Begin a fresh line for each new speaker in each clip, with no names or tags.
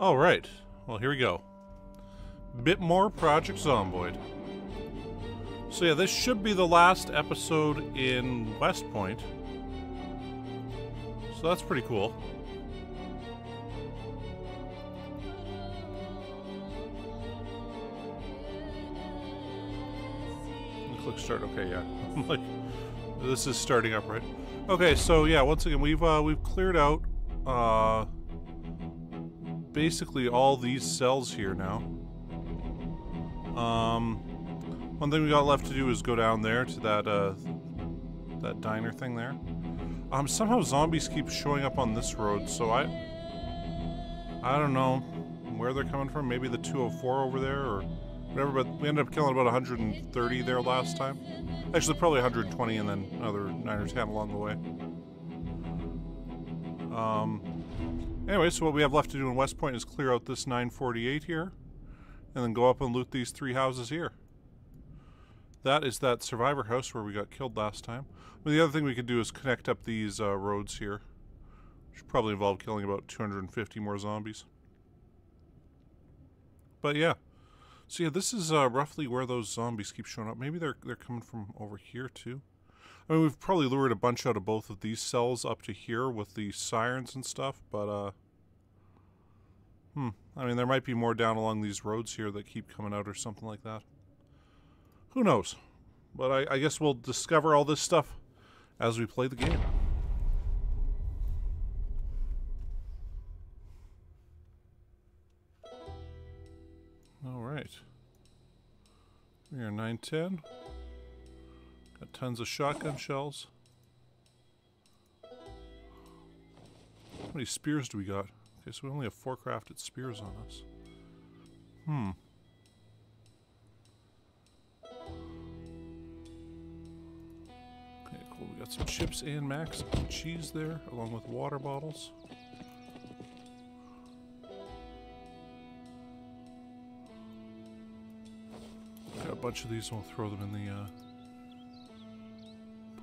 All right. Well, here we go. Bit more Project Zomboid. So yeah, this should be the last episode in West Point. So that's pretty cool. Click start. Okay, yeah. Like, this is starting up, right? Okay, so yeah, once again, we've uh, we've cleared out uh, basically all these cells here now. Um, one thing we got left to do is go down there to that uh, that diner thing there. Um, somehow zombies keep showing up on this road, so I I don't know where they're coming from. Maybe the 204 over there or whatever. But we ended up killing about 130 there last time. Actually, probably 120, and then another nine or ten along the way. Um. Anyway, so what we have left to do in West Point is clear out this 948 here, and then go up and loot these three houses here. That is that survivor house where we got killed last time. But the other thing we could do is connect up these uh, roads here. Which probably involve killing about 250 more zombies. But yeah. So yeah, this is uh, roughly where those zombies keep showing up. Maybe they're they're coming from over here too. I mean, we've probably lured a bunch out of both of these cells up to here with the sirens and stuff, but uh, hmm. I mean, there might be more down along these roads here that keep coming out or something like that. Who knows? But I, I guess we'll discover all this stuff as we play the game. All right. We are 910. Got tons of shotgun shells. How many spears do we got? Okay, so we only have four crafted spears on us. Hmm. Okay, cool. We got some chips and max cheese there, along with water bottles. Got a bunch of these, and we'll throw them in the uh,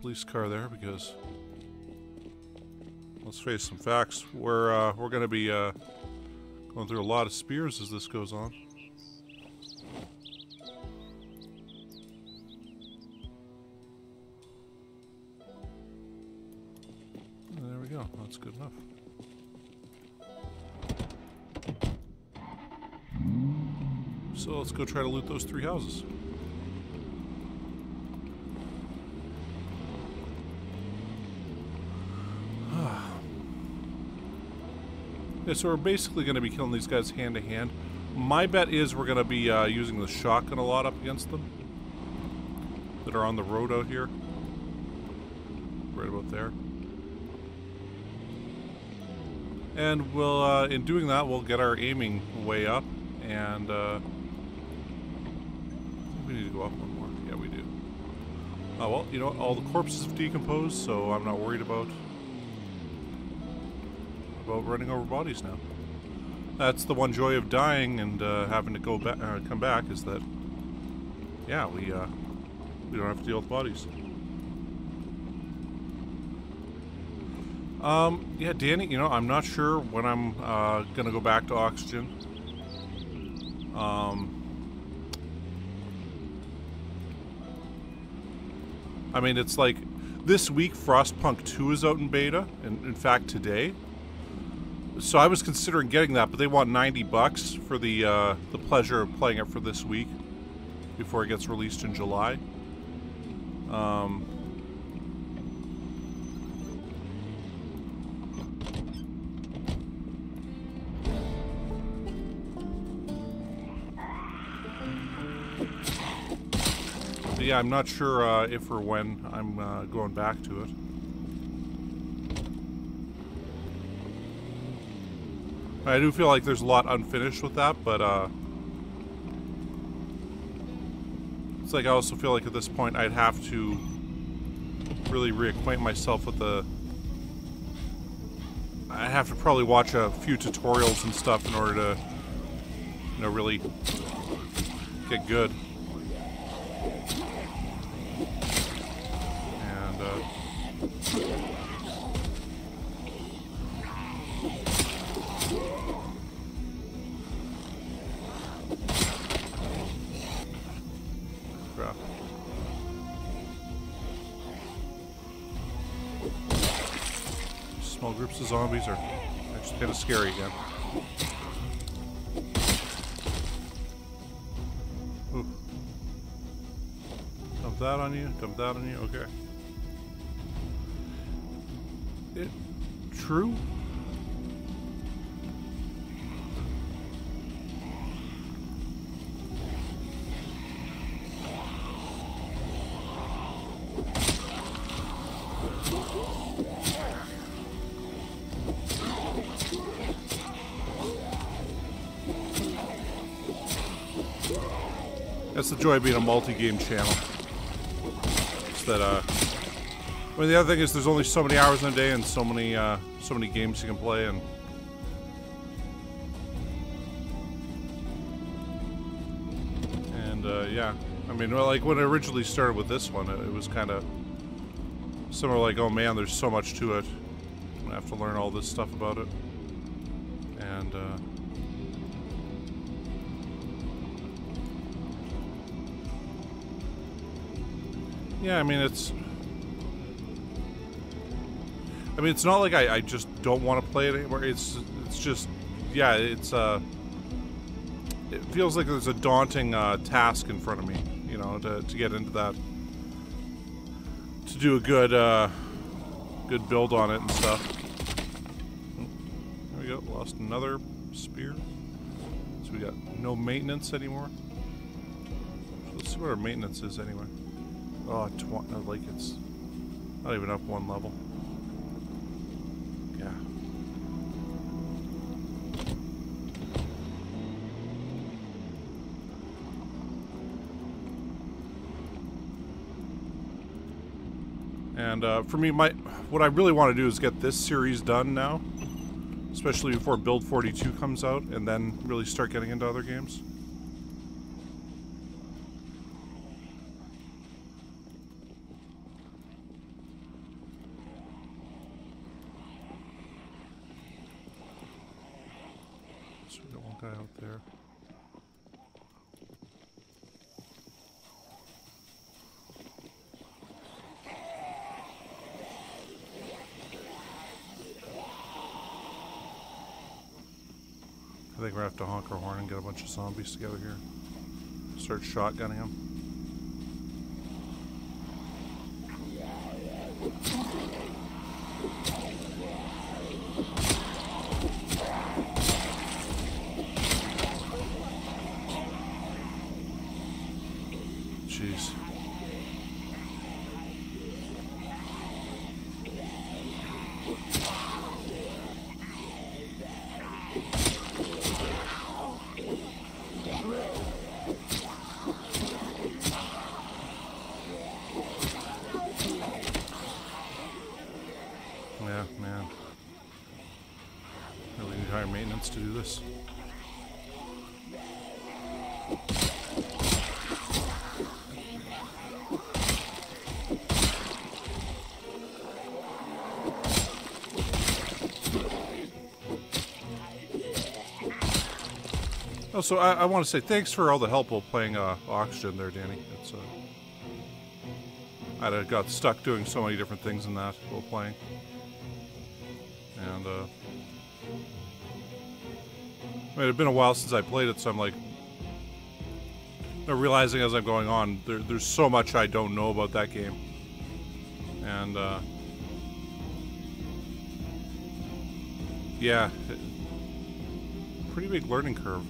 police car there because let's face some facts. We're uh, we're going to be uh, going through a lot of spears as this goes on. There we go. That's good enough. So let's go try to loot those three houses. Yeah, so we're basically going to be killing these guys hand to hand. My bet is we're going to be uh, using the shotgun a lot up against them that are on the road out here. Right about there. And we'll, uh, in doing that, we'll get our aiming way up, and uh, we need to go up one more. Yeah, we do. Oh well, you know? All the corpses have decomposed, so I'm not worried about about running over bodies now. That's the one joy of dying and uh, having to go back, uh, come back is that, yeah, we uh, we don't have to deal with bodies. Um, yeah, Danny, you know, I'm not sure when I'm uh, gonna go back to oxygen. Um, I mean, it's like this week Frostpunk 2 is out in beta, and in fact today. So I was considering getting that, but they want 90 bucks for the uh, the pleasure of playing it for this week before it gets released in July. Um, yeah, I'm not sure uh, if or when I'm uh, going back to it. I do feel like there's a lot unfinished with that, but uh, it's like I also feel like at this point I'd have to really reacquaint myself with the. I'd have to probably watch a few tutorials and stuff in order to, you know, really get good. Kind of scary again. Ooh. Dump that on you, dump that on you, okay. It, true? That's the joy of being a multi-game channel. It's that, uh... I mean, the other thing is there's only so many hours in a day and so many, uh, so many games you can play, and... And, uh, yeah. I mean, well, like, when I originally started with this one, it, it was kind of... Similar like, oh man, there's so much to it. I have to learn all this stuff about it. And, uh... Yeah, I mean, it's... I mean, it's not like I, I just don't want to play it anymore. It's it's just, yeah, it's, uh... It feels like there's a daunting uh, task in front of me, you know, to, to get into that. To do a good, uh... Good build on it and stuff. There we go, lost another spear. So we got no maintenance anymore. Let's see what our maintenance is anyway. Oh, like it's not even up one level. Yeah. And uh, for me, my what I really want to do is get this series done now, especially before Build 42 comes out, and then really start getting into other games. I think we're gonna have to honk our horn and get a bunch of zombies together here. Start shotgunning them. Jeez. Yeah, man. Really need higher maintenance to do this. Oh, so I, I want to say thanks for all the help while playing uh, Oxygen there, Danny. It's uh, I got stuck doing so many different things in that while playing. And, uh... I mean, it had been a while since I played it, so I'm like... Realizing as I'm going on, there, there's so much I don't know about that game. And, uh... Yeah. It, pretty big learning curve.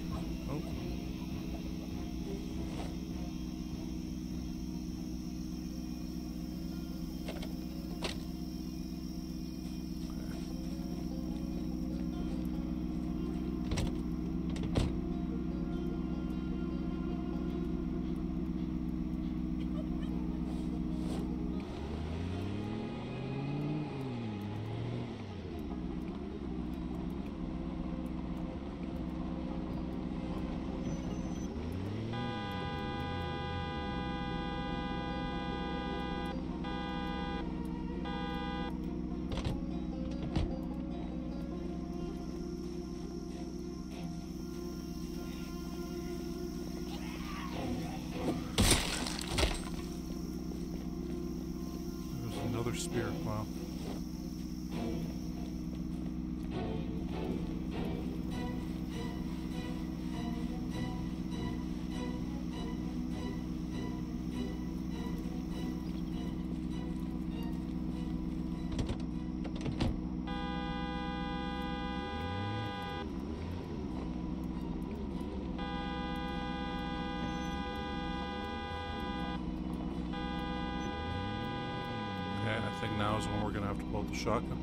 We're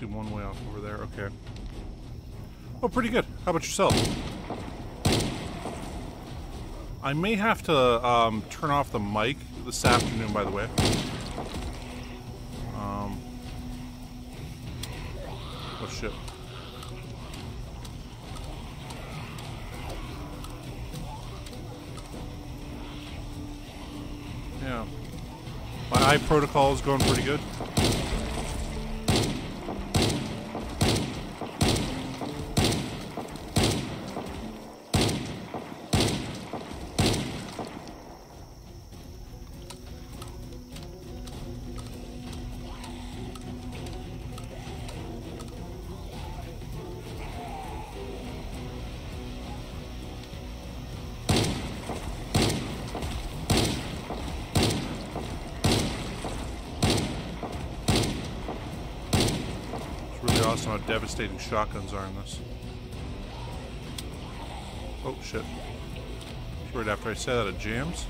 see one way off over there. Okay. Oh, pretty good. How about yourself? I may have to um, turn off the mic this afternoon, by the way. Um, oh, shit. Yeah. My eye protocol is going pretty good. Devastating shotguns are in this. Oh shit. Right after I say that, it jams.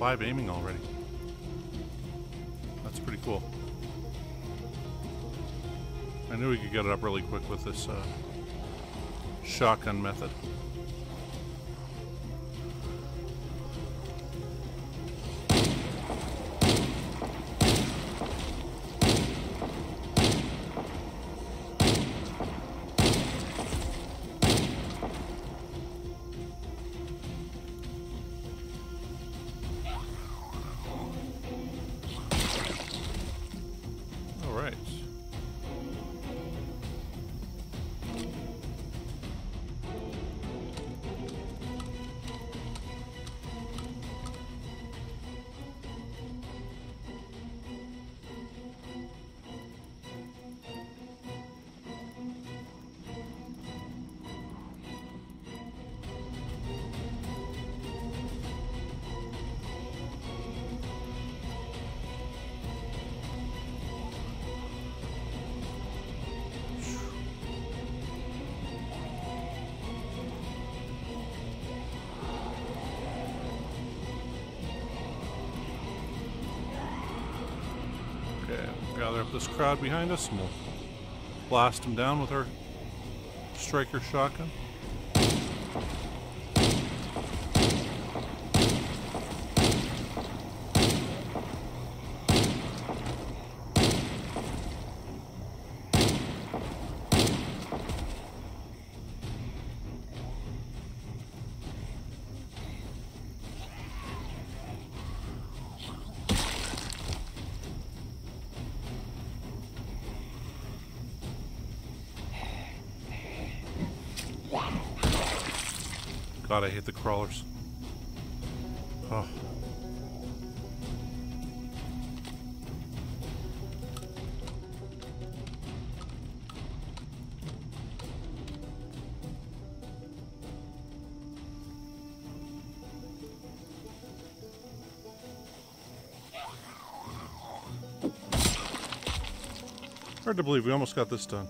5 aiming already. That's pretty cool. I knew we could get it up really quick with this uh, shotgun method. Crowd behind us and we'll blast them down with our striker shotgun. God, I hate the crawlers. Oh. Hard to believe we almost got this done.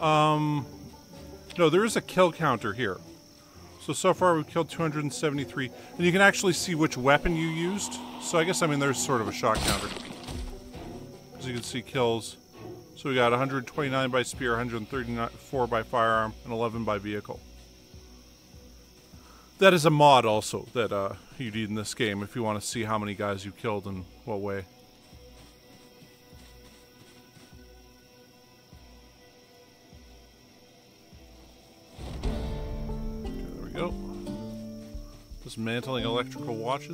Um, no, there is a kill counter here. So, so far we've killed 273. And you can actually see which weapon you used. So I guess, I mean, there's sort of a shot counter. As you can see, kills. So we got 129 by spear, 134 by firearm, and 11 by vehicle. That is a mod also that uh, you need in this game if you want to see how many guys you killed and what way.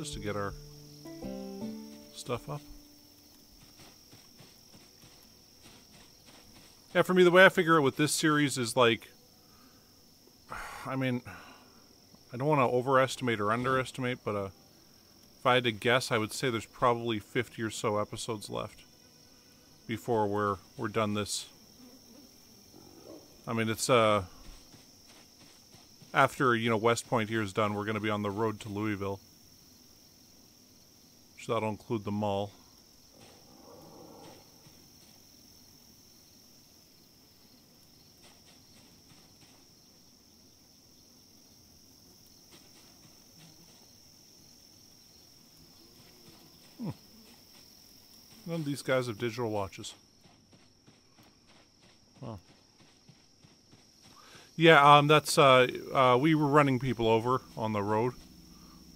Watches to get our stuff up. Yeah, for me, the way I figure it with this series is like, I mean, I don't want to overestimate or underestimate, but uh, if I had to guess, I would say there's probably 50 or so episodes left before we're we're done this. I mean, it's uh after, you know, West Point here is done, we're going to be on the road to Louisville. So that'll include the mall. Hmm. None of these guys have digital watches. Well. Yeah, um, that's uh, uh, we were running people over on the road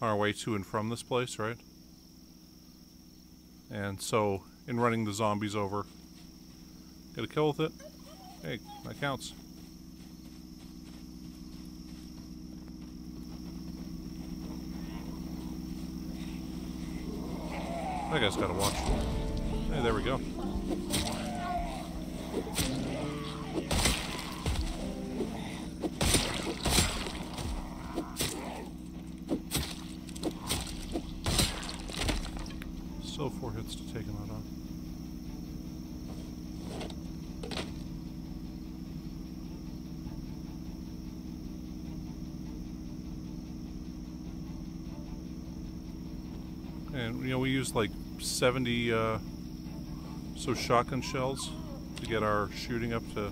on our way to and from this place, right? And so, in running the zombies over, get a kill with it. Hey, that counts. That guy's got to watch. Hey, there we go. And, you know, we used like 70 uh, so shotgun shells to get our shooting up to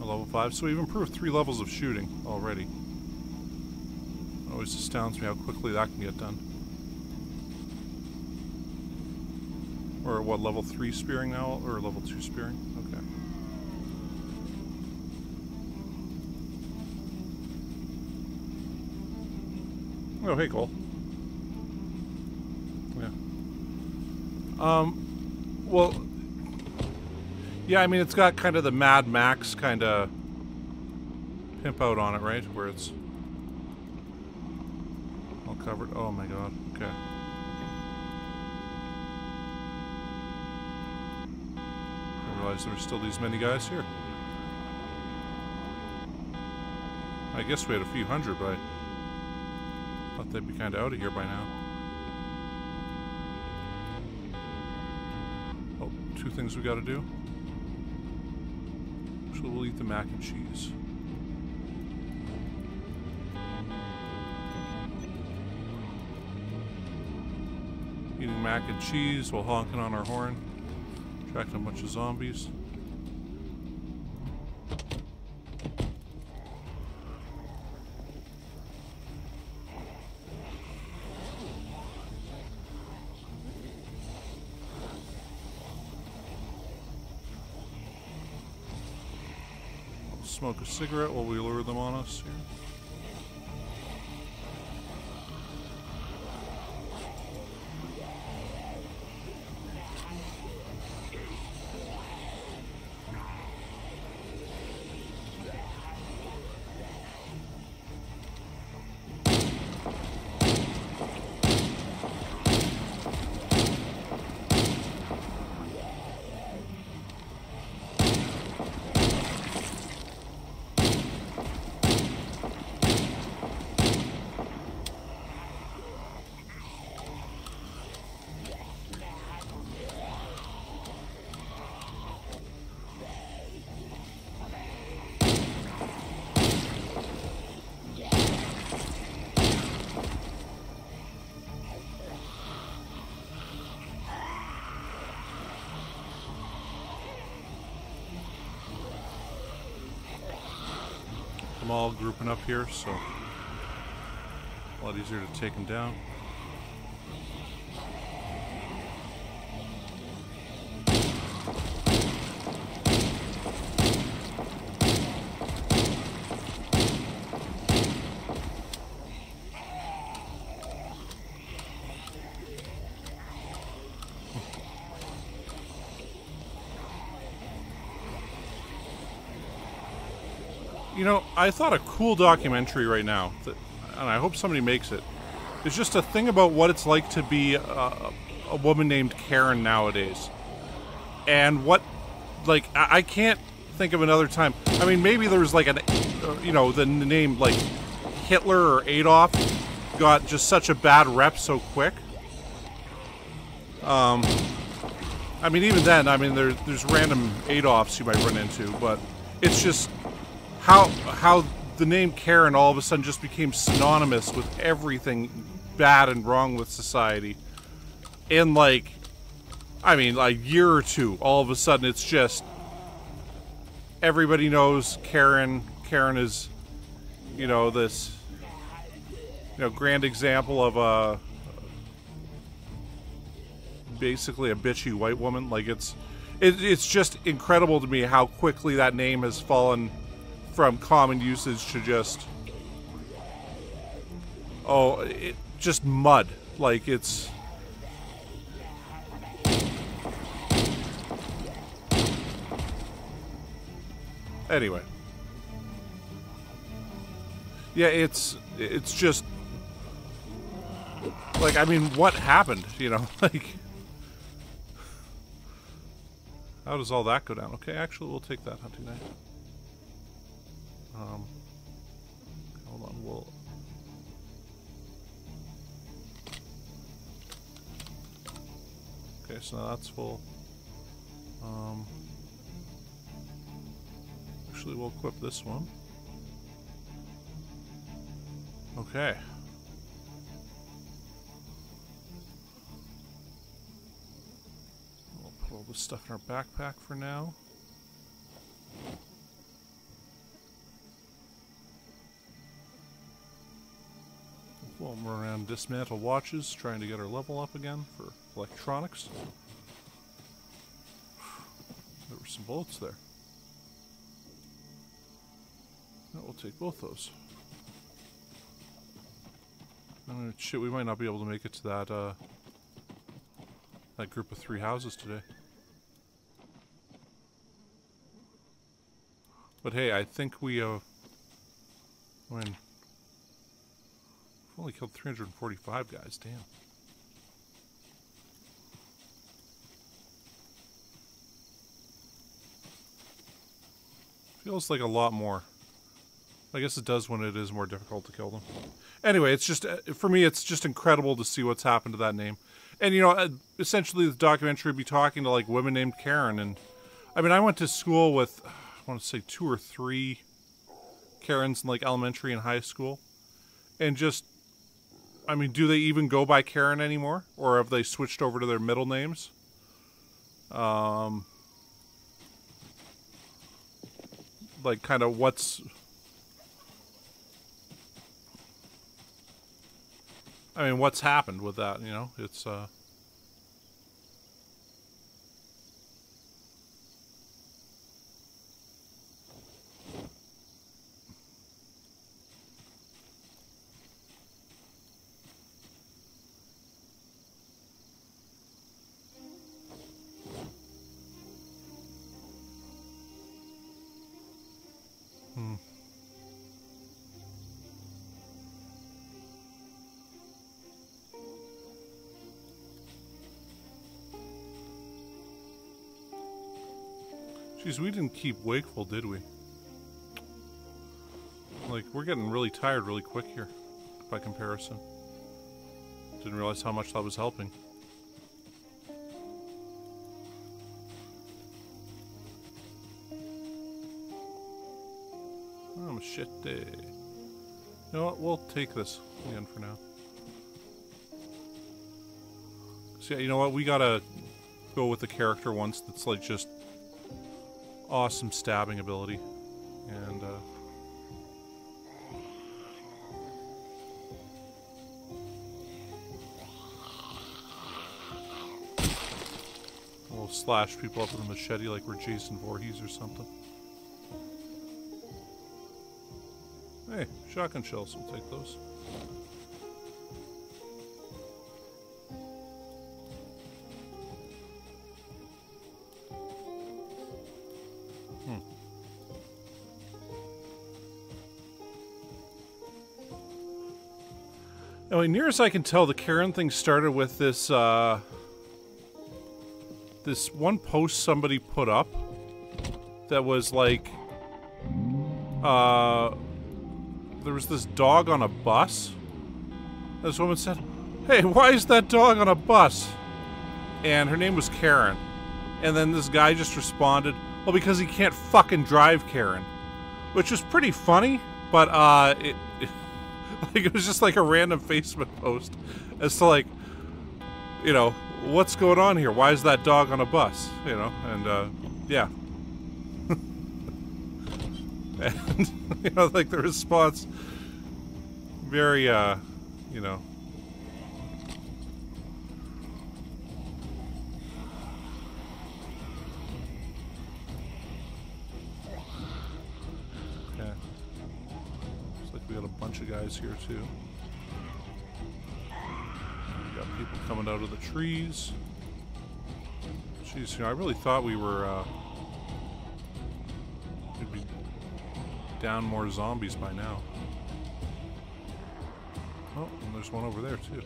a level 5. So we've improved three levels of shooting already. It always astounds me how quickly that can get done. Or what, level 3 spearing now? Or level 2 spearing? Okay. Oh, hey, Cole. Um, well, yeah, I mean, it's got kind of the Mad Max kind of pimp out on it, right? Where it's all covered. Oh my god, okay. I realized there still these many guys here. I guess we had a few hundred, but I thought they'd be kind of out of here by now. Two things we gotta do. So we'll eat the mac and cheese. Eating mac and cheese while honking on our horn. Tracking a bunch of zombies. smoke a cigarette while we lure them on us here. Grouping up here, so a lot easier to take them down. Know, I thought a cool documentary right now, that, and I hope somebody makes it. it, is just a thing about what it's like to be a, a woman named Karen nowadays. And what, like, I, I can't think of another time. I mean, maybe there was like an, uh, you know, the name like Hitler or Adolf got just such a bad rep so quick. Um, I mean, even then, I mean, there, there's random Adolfs you might run into, but it's just how how the name Karen all of a sudden just became synonymous with everything bad and wrong with society. In like, I mean, a year or two, all of a sudden it's just everybody knows Karen. Karen is, you know, this, you know, grand example of a basically a bitchy white woman. Like it's, it, it's just incredible to me how quickly that name has fallen from common usage to just oh it just mud. Like it's anyway. Yeah it's it's just like i mean what happened you know? Like how does all that go down? Okay actually we'll take that hunting knife um, hold on, we'll... Okay, so now that's full. Um, actually, we'll equip this one. Okay. We'll put all this stuff in our backpack for now. We'll run around dismantle watches, trying to get our level up again for electronics. There were some bullets there. we'll take both those. Oh, shit, we might not be able to make it to that, uh, that group of three houses today. But hey, I think we, uh, when only killed 345 guys, damn. Feels like a lot more. I guess it does when it is more difficult to kill them. Anyway, it's just, uh, for me, it's just incredible to see what's happened to that name. And, you know, uh, essentially the documentary would be talking to, like, women named Karen. And, I mean, I went to school with, I want to say two or three Karens in, like, elementary and high school. And just I mean, do they even go by Karen anymore, or have they switched over to their middle names? Um, like, kind of what's. I mean, what's happened with that? You know, it's uh. Jeez, we didn't keep wakeful, did we? Like, we're getting really tired really quick here, by comparison. Didn't realize how much that was helping. Oh, shit day. You know what, we'll take this again for now. So yeah, you know what, we gotta go with the character once that's like just awesome stabbing ability. And, uh, We'll slash people up with a machete like we're Jason Voorhees or something. Hey, shotgun shells, we'll take those. Near as I can tell, the Karen thing started with this, uh, this one post somebody put up that was like, uh, there was this dog on a bus. This woman said, Hey, why is that dog on a bus? And her name was Karen. And then this guy just responded, Well, because he can't fucking drive Karen. Which was pretty funny, but, uh, it, it like it was just like a random Facebook post as to like, you know, what's going on here? Why is that dog on a bus? You know, and uh, yeah. and you know, like the response, very, uh, you know. Guys here too. We got people coming out of the trees. Jeez, you know, I really thought we were, uh, we'd be down more zombies by now. Oh, and there's one over there too.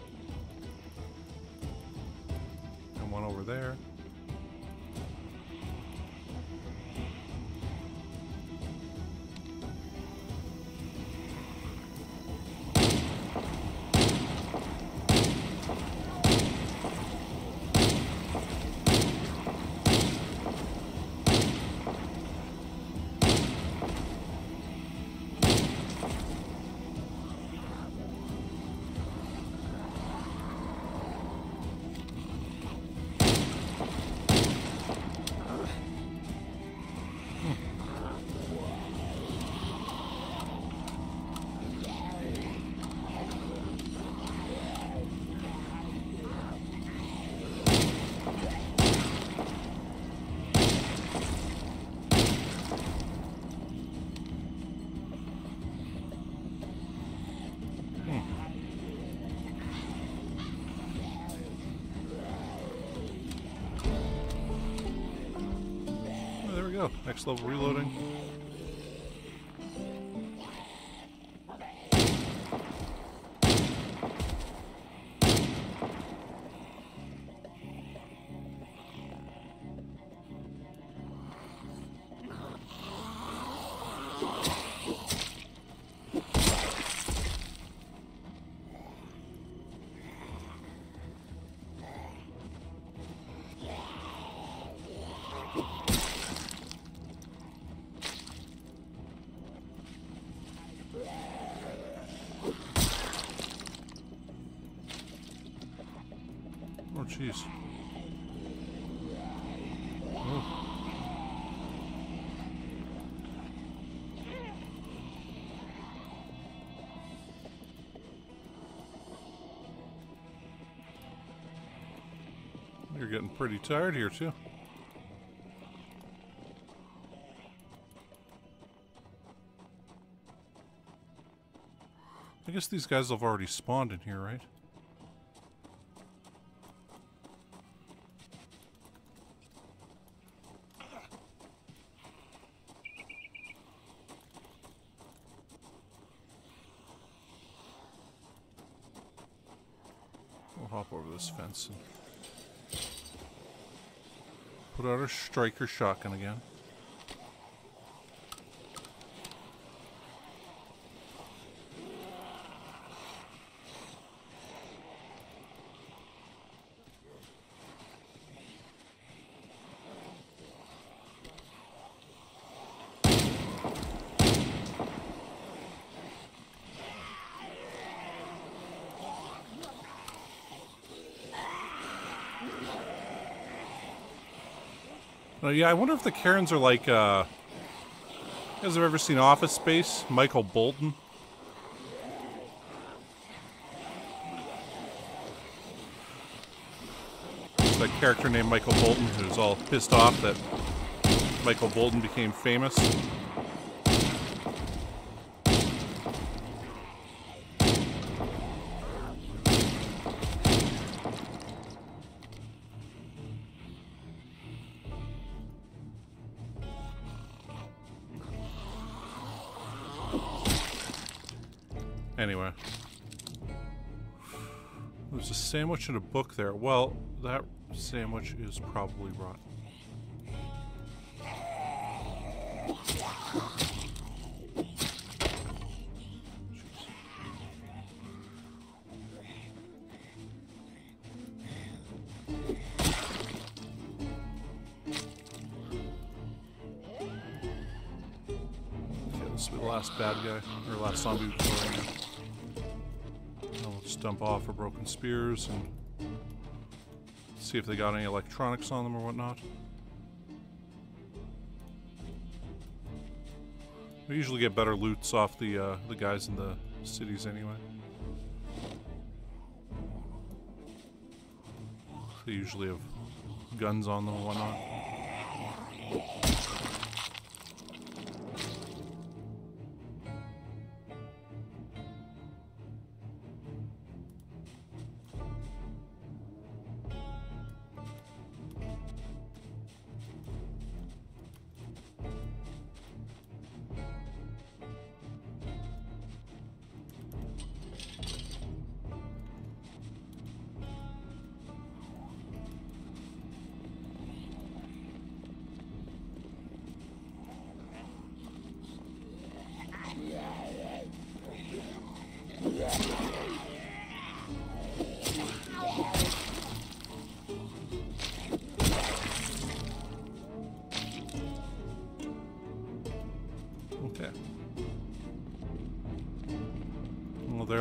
Next level reloading. Jeez. Oh. You're getting pretty tired here, too. I guess these guys have already spawned in here, right? We'll hop over this fence and put out our striker shotgun again. Uh, yeah, I wonder if the Karens are like, uh... You guys have ever seen Office Space? Michael Bolton? a character named Michael Bolton who's all pissed off that Michael Bolton became famous. There's a sandwich and a book there. Well, that sandwich is probably rotten. Spears and see if they got any electronics on them or whatnot. We usually get better loots off the uh, the guys in the cities anyway. They usually have guns on them and whatnot.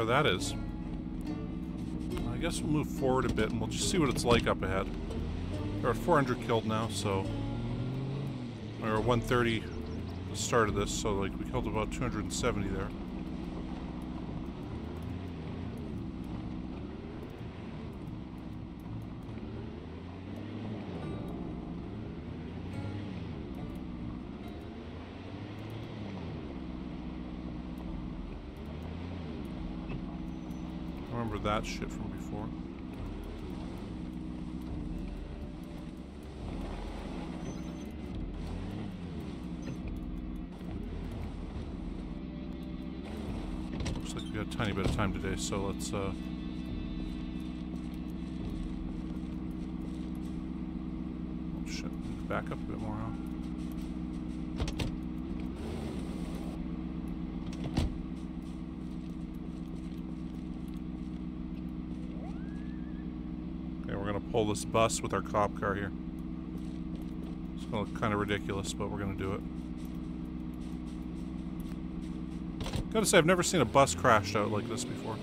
That is. I guess we'll move forward a bit and we'll just see what it's like up ahead. There are 400 killed now, so... Or 130 the start of this, so like we killed about 270 there. Remember that shit from before. Looks like we got a tiny bit of time today, so let's uh oh shit, back up a bit more, huh? Okay, we're gonna pull this bus with our cop car here. It's gonna look kind of ridiculous, but we're gonna do it. Gotta say, I've never seen a bus crashed out like this before.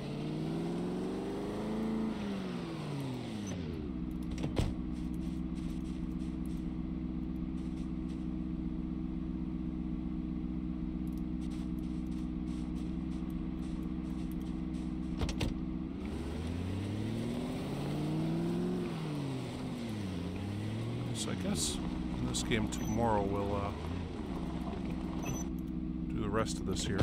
So I guess in this game tomorrow we'll uh, do the rest of this here.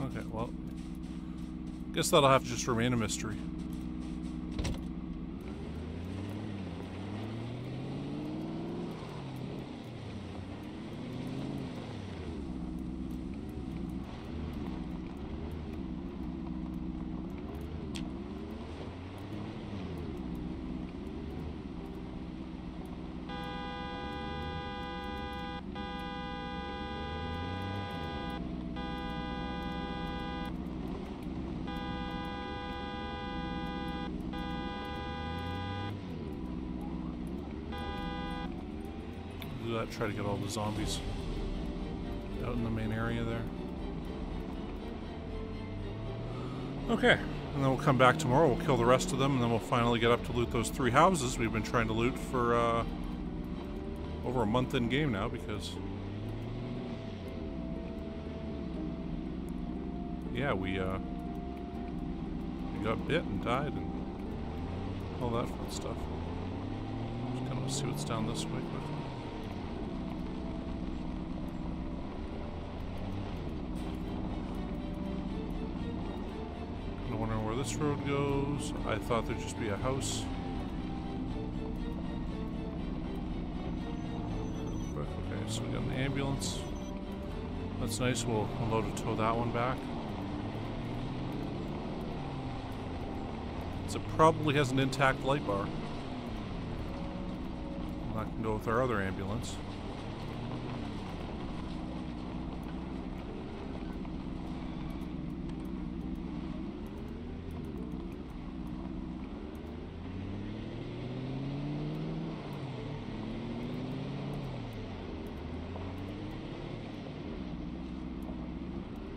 Okay, well, guess that'll have to just remain a mystery. Try to get all the zombies. out in the main area there. Okay, and then we'll come back tomorrow. We'll kill the rest of them, and then we'll finally get up to loot those three houses we've been trying to loot for uh, over a month in game now because yeah, we uh, we got bit and died and all that fun stuff. Just kind of see what's down this way quickly. Road goes. I thought there'd just be a house. But, okay, so we got an ambulance. That's nice. We'll unload and tow that one back. It probably has an intact light bar. That can go with our other ambulance.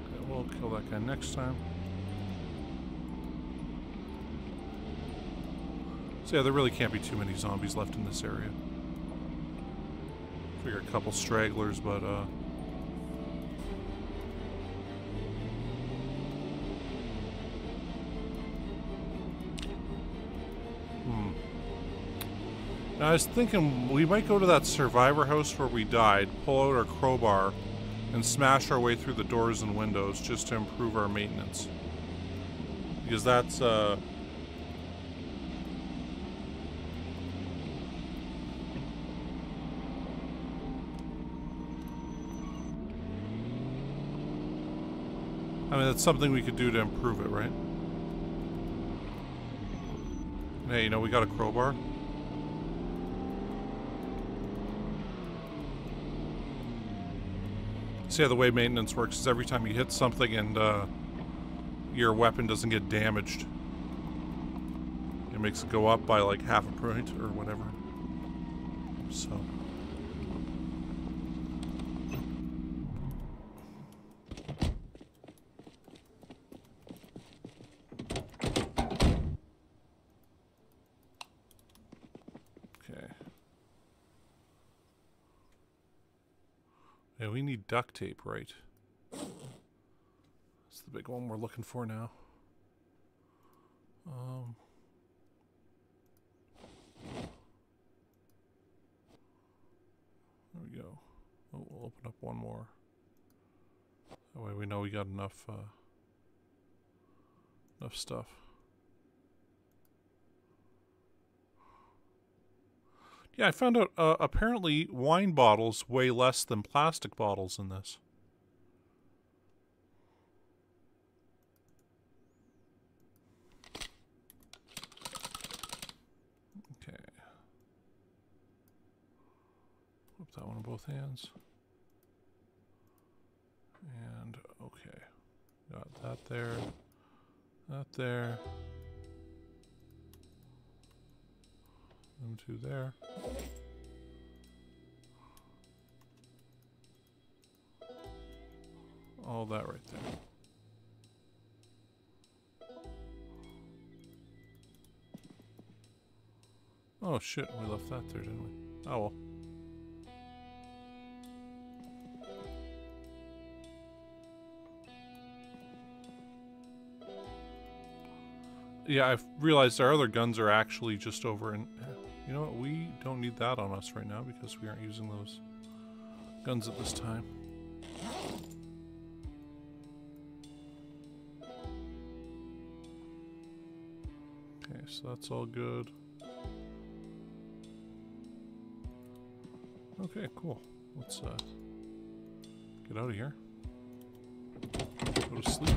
Okay, we'll kill that guy next time. So yeah, there really can't be too many zombies left in this area. Figure a couple stragglers, but uh Hmm. I was thinking we might go to that survivor house where we died, pull out our crowbar, and smash our way through the doors and windows just to improve our maintenance. Because that's uh I mean, that's something we could do to improve it, right? Hey, you know, we got a crowbar. See how the way maintenance works is every time you hit something and uh, your weapon doesn't get damaged, it makes it go up by like half a point or whatever. So. Okay. Yeah, we need duct tape, right? That's the big one we're looking for now. Um. There we go. Oh, we'll open up one more. That way we know we got enough, uh, enough stuff. Yeah, I found out uh, apparently wine bottles weigh less than plastic bottles in this. Okay. Flip that one in both hands. And okay. Got that there. That there. Them two there. All that right there. Oh shit, we left that there, didn't we? Oh well. Yeah, I've realized our other guns are actually just over in... You know what, we don't need that on us right now because we aren't using those guns at this time. Okay, so that's all good. Okay, cool. Let's uh, get out of here. Go to sleep.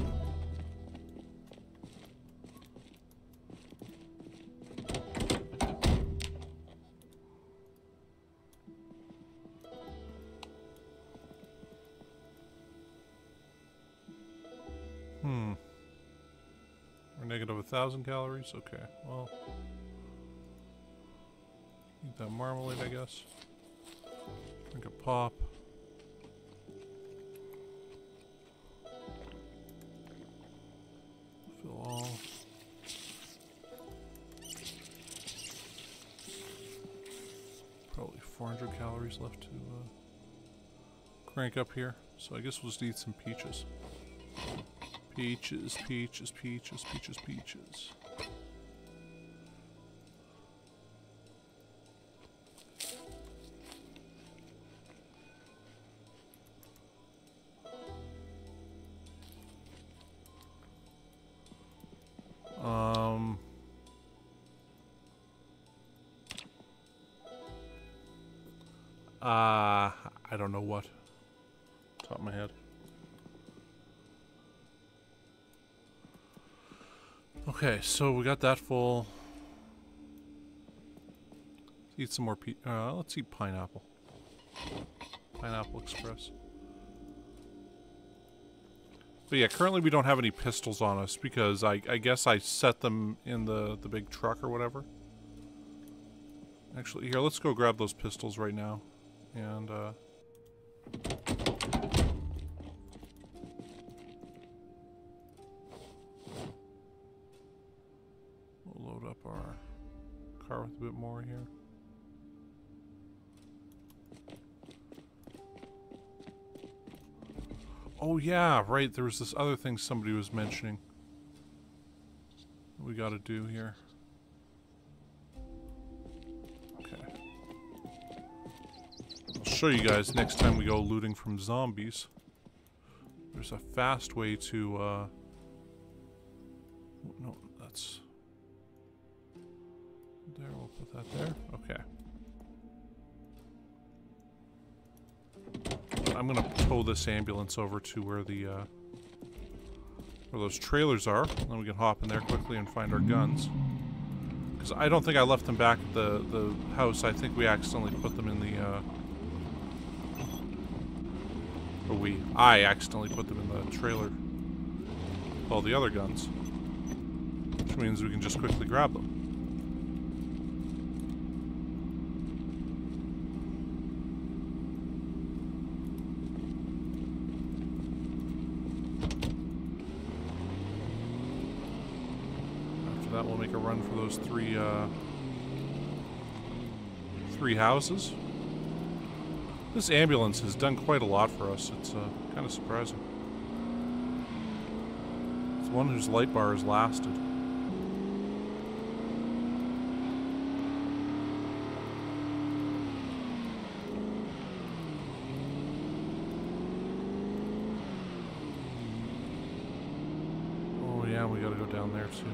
thousand calories? Okay, well. Eat that marmalade, I guess. Drink a pop. All. Probably 400 calories left to uh, crank up here. So I guess we'll just eat some peaches. Peaches, peaches, peaches, peaches, peaches. Okay, so we got that full. Let's Eat some more pe- uh, let's eat pineapple. Pineapple Express. But yeah, currently we don't have any pistols on us because I, I guess I set them in the, the big truck or whatever. Actually, here, let's go grab those pistols right now. And, uh... yeah, right, there was this other thing somebody was mentioning. We gotta do here. Okay. I'll show you guys next time we go looting from zombies. There's a fast way to, uh... this ambulance over to where the, uh, where those trailers are. Then we can hop in there quickly and find our guns. Because I don't think I left them back at the, the house. I think we accidentally put them in the, uh... Or we... I accidentally put them in the trailer. All the other guns. Which means we can just quickly grab them. After that, we'll make a run for those three, uh, three houses. This ambulance has done quite a lot for us. It's uh, kind of surprising. It's one whose light bar has lasted. Oh yeah, we gotta go down there too.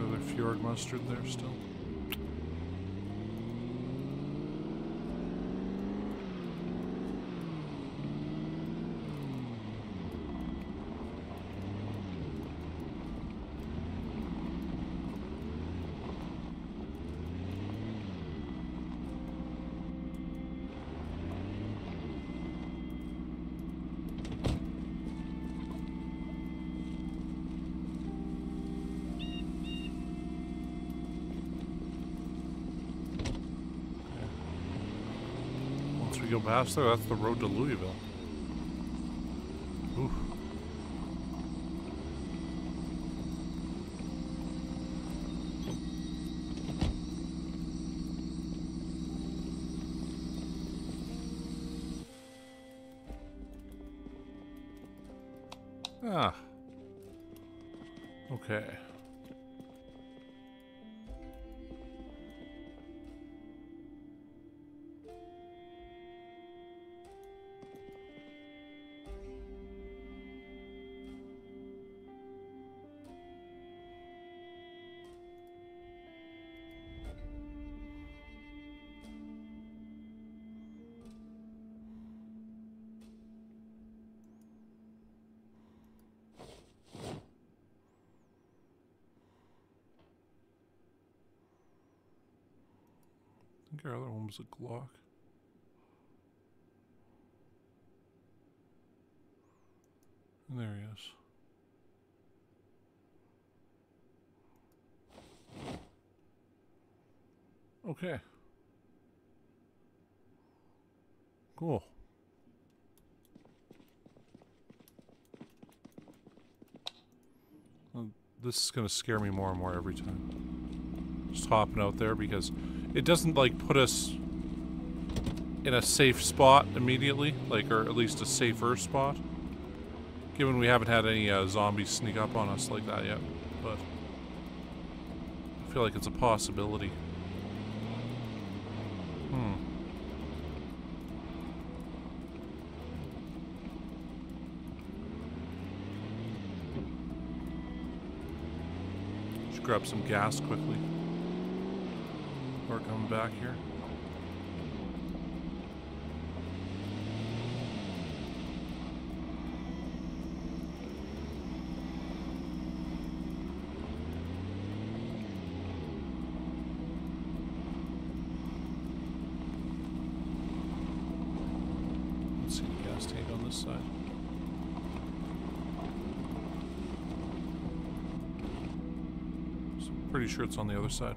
Another fjord there still. We go past there, that's the road to Louisville. Oof. Ah. Okay. Think our other one was a Glock. And there he is. Okay. Cool. This is going to scare me more and more every time. Just hopping out there because it doesn't like put us in a safe spot immediately, like or at least a safer spot. Given we haven't had any uh, zombies sneak up on us like that yet, but I feel like it's a possibility. Hmm. Grab some gas quickly. Or coming back here. Let's see the gas tank on this side. Pretty sure it's on the other side.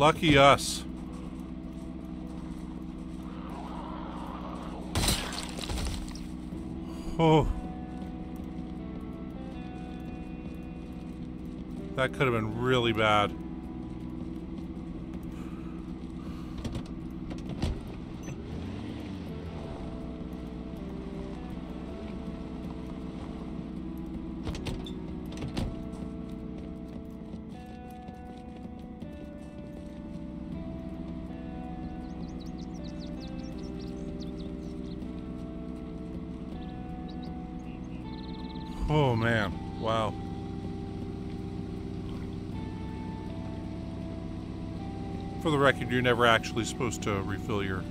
Lucky us. Oh. That could have been really bad. You're never actually supposed to refill your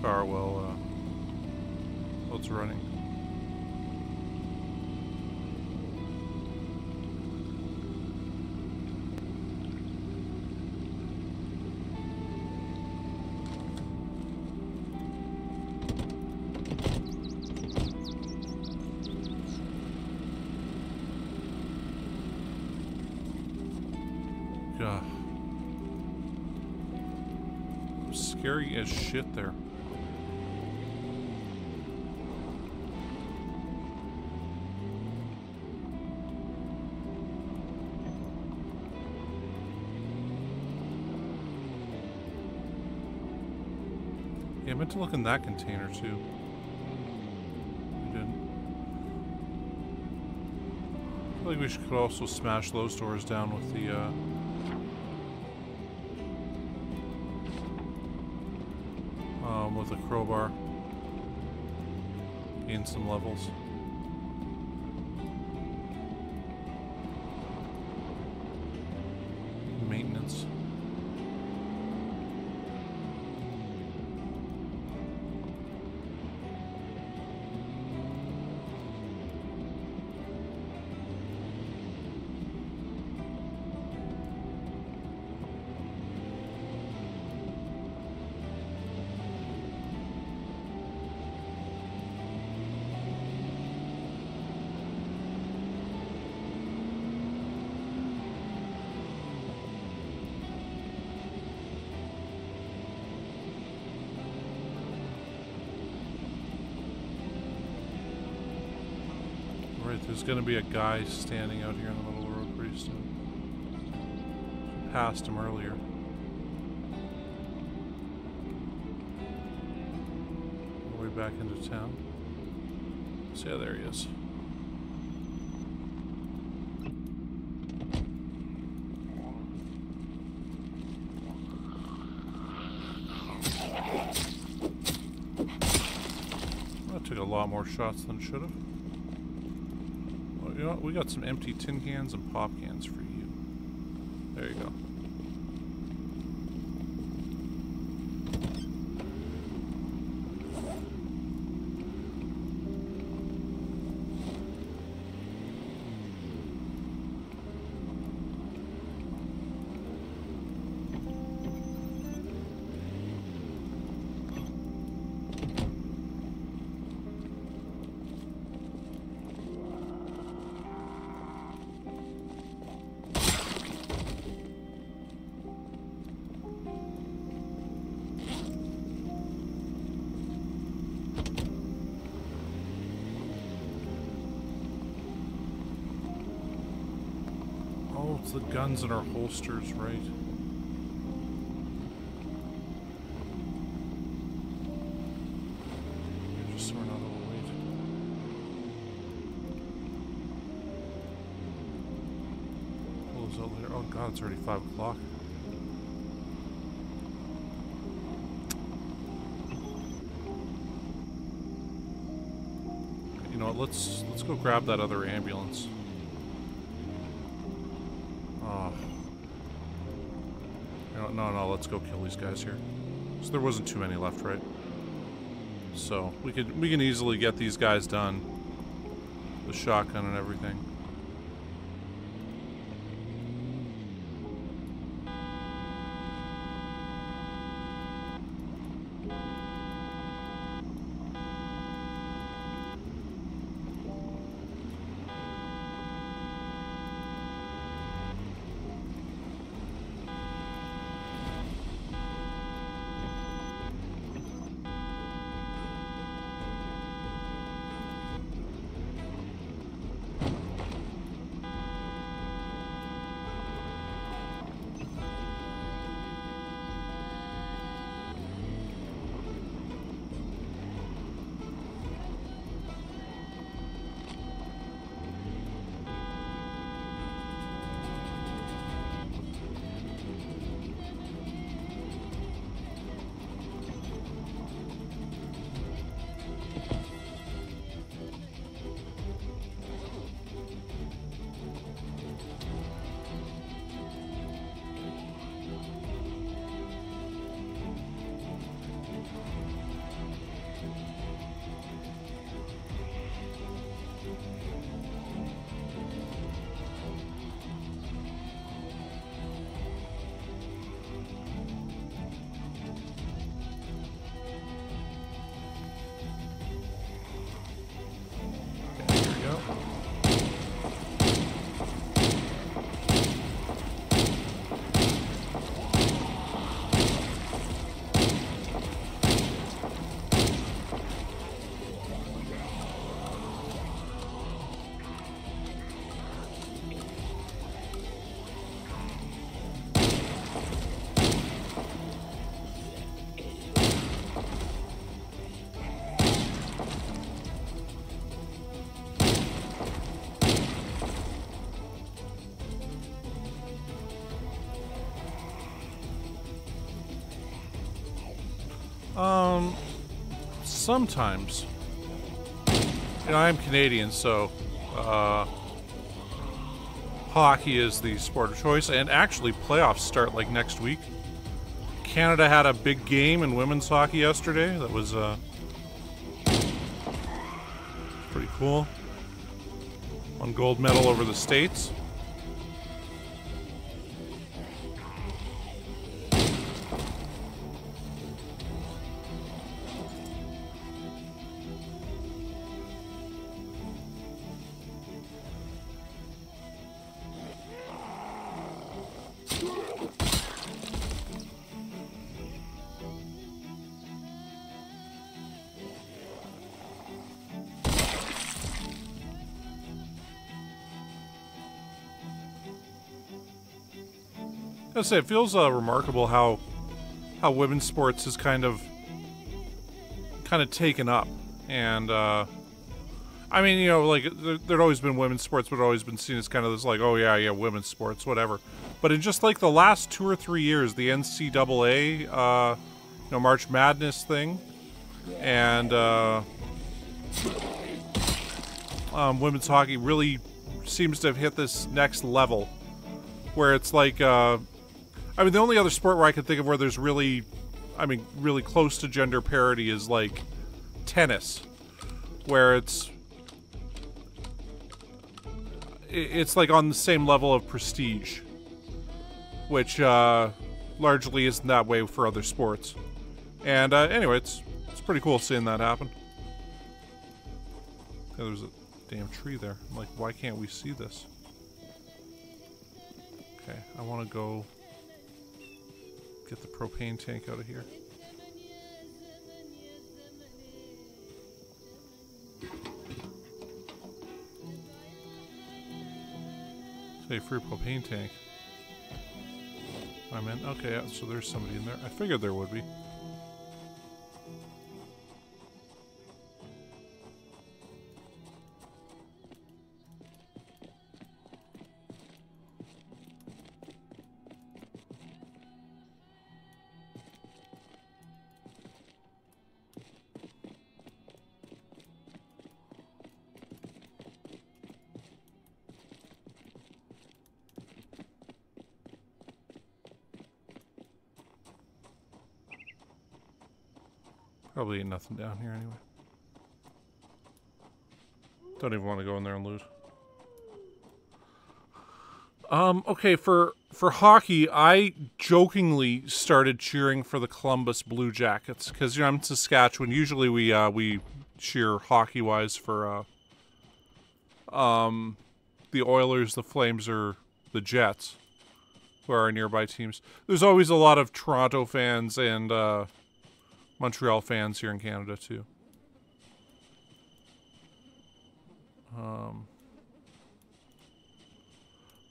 car while, uh, while it's running. Shit there. Yeah, I meant to look in that container too. We didn't. I feel like we should also smash those doors down with the uh, Some levels. There's going to be a guy standing out here in the middle of the road pretty soon. Passed him earlier. Way back into town. See how there he is. I took a lot more shots than should have. We got some empty tin cans and pop cans for you. Guns in our holsters, right? Oh god, it's already 5 o'clock. You know what, let's let's go grab that other ambulance. Oh. No, no, no, let's go kill these guys here. So there wasn't too many left, right? So we could we can easily get these guys done. The shotgun and everything. Sometimes. You know, I'm Canadian, so uh, hockey is the sport of choice, and actually, playoffs start like next week. Canada had a big game in women's hockey yesterday. That was uh, pretty cool. Won gold medal over the states. I say it feels uh, remarkable how how women's sports is kind of kind of taken up, and uh, I mean, you know, like there, there'd always been women's sports, but always been seen as kind of this like, oh yeah, yeah, women's sports, whatever. But in just like the last two or three years, the NCAA, uh, you know, March Madness thing, and uh, um, women's hockey really seems to have hit this next level where it's like uh, I mean the only other sport where I can think of where there's really I mean really close to gender parity is like tennis where it's it's like on the same level of prestige which uh, largely isn't that way for other sports and uh, anyway it's it's pretty cool seeing that happen there's a damn tree there. I'm like, why can't we see this? Okay, I want to go get the propane tank out of here. Say free propane tank. I'm in. Okay, so there's somebody in there. I figured there would be. Probably nothing down here anyway. Don't even want to go in there and loot. Um, okay, for for hockey, I jokingly started cheering for the Columbus Blue Jackets because you know I'm in Saskatchewan. Usually we uh, we cheer hockey wise for uh, um, the Oilers, the Flames, or the Jets, who are our nearby teams. There's always a lot of Toronto fans and uh, Montreal fans here in Canada too. Um,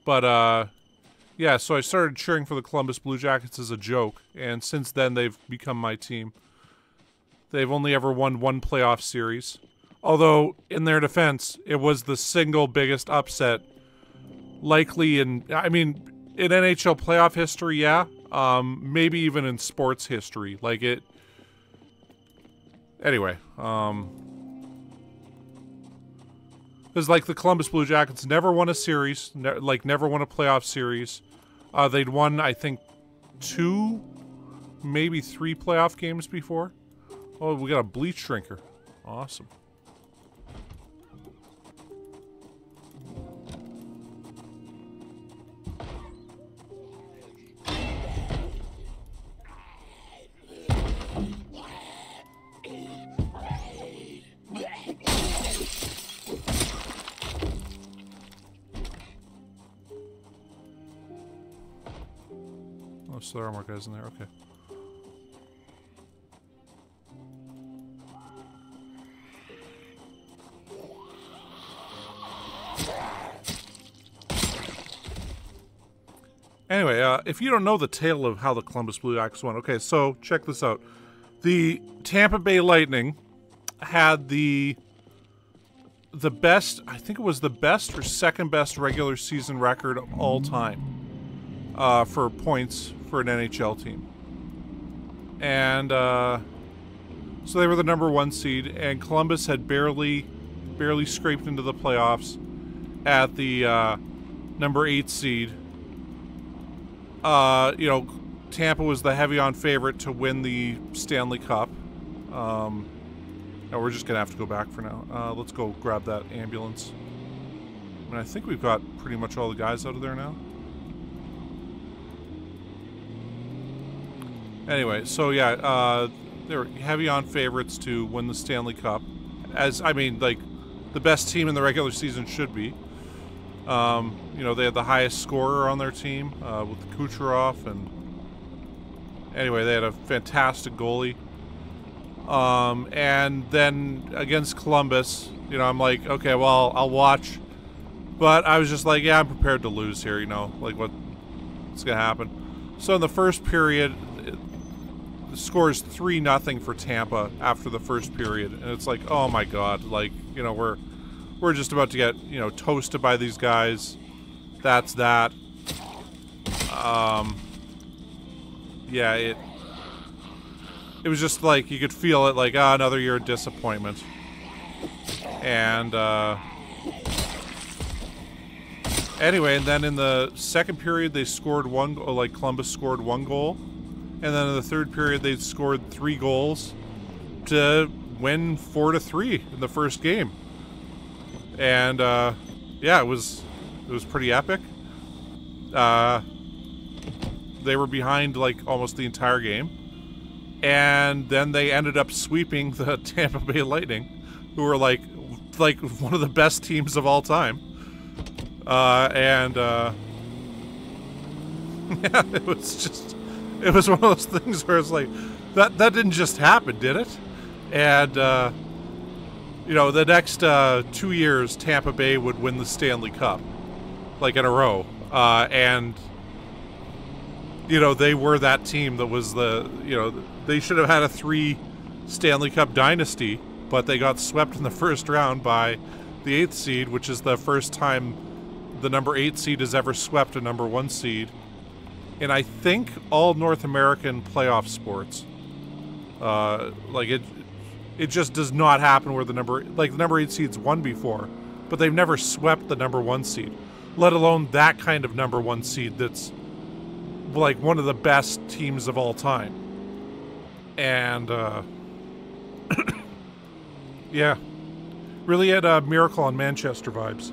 but uh, yeah, so I started cheering for the Columbus Blue Jackets as a joke, and since then they've become my team. They've only ever won one playoff series. Although, in their defense, it was the single biggest upset likely in, I mean, in NHL playoff history, yeah. Um, maybe even in sports history. Like, it, Anyway, um... Because, like, the Columbus Blue Jackets never won a series, ne like, never won a playoff series. Uh, they'd won, I think, two, maybe three playoff games before. Oh, we got a bleach shrinker. Awesome. So there are more guys in there. Okay. Anyway, uh, if you don't know the tale of how the Columbus Blue Jackets won, okay, so check this out. The Tampa Bay Lightning had the the best, I think it was the best or second best regular season record of all time uh, for points for an NHL team. And uh, so they were the number one seed, and Columbus had barely, barely scraped into the playoffs at the uh, number eight seed. Uh, you know, Tampa was the heavy on favorite to win the Stanley Cup. Um, we're just gonna have to go back for now. Uh, let's go grab that ambulance. I mean, I think we've got pretty much all the guys out of there now. Anyway, so yeah, uh, they're heavy on favorites to win the Stanley Cup. As I mean, like the best team in the regular season should be. Um, you know, they had the highest scorer on their team uh, with Kucherov, and anyway, they had a fantastic goalie. Um, and then against Columbus, you know, I'm like, okay, well, I'll watch. But I was just like, yeah, I'm prepared to lose here. You know, like what, what's gonna happen? So in the first period, scores three nothing for Tampa after the first period, and it's like, oh my god, like you know we're we're just about to get you know toasted by these guys. That's that. Um, yeah, it it was just like you could feel it, like ah, another year of disappointment. And uh, anyway, and then in the second period they scored one, like Columbus scored one goal, and then in the third period they scored three goals to win four to three in the first game. And uh, yeah, it was it was pretty epic. Uh, they were behind like almost the entire game, and then they ended up sweeping the Tampa Bay Lightning, who were like like one of the best teams of all time. Uh, and uh, yeah, it was just it was one of those things where it's like that that didn't just happen, did it? And uh, you know, the next uh, two years, Tampa Bay would win the Stanley Cup, like in a row, uh, and you know they were that team that was the you know they should have had a three Stanley Cup dynasty, but they got swept in the first round by the eighth seed, which is the first time the number eight seed has ever swept a number one seed. And I think all North American playoff sports, uh, like it, it just does not happen where the number like the number eight seeds won before, but they've never swept the number one seed, let alone that kind of number one seed that's like one of the best teams of all time. And uh, yeah, really had a miracle on Manchester vibes.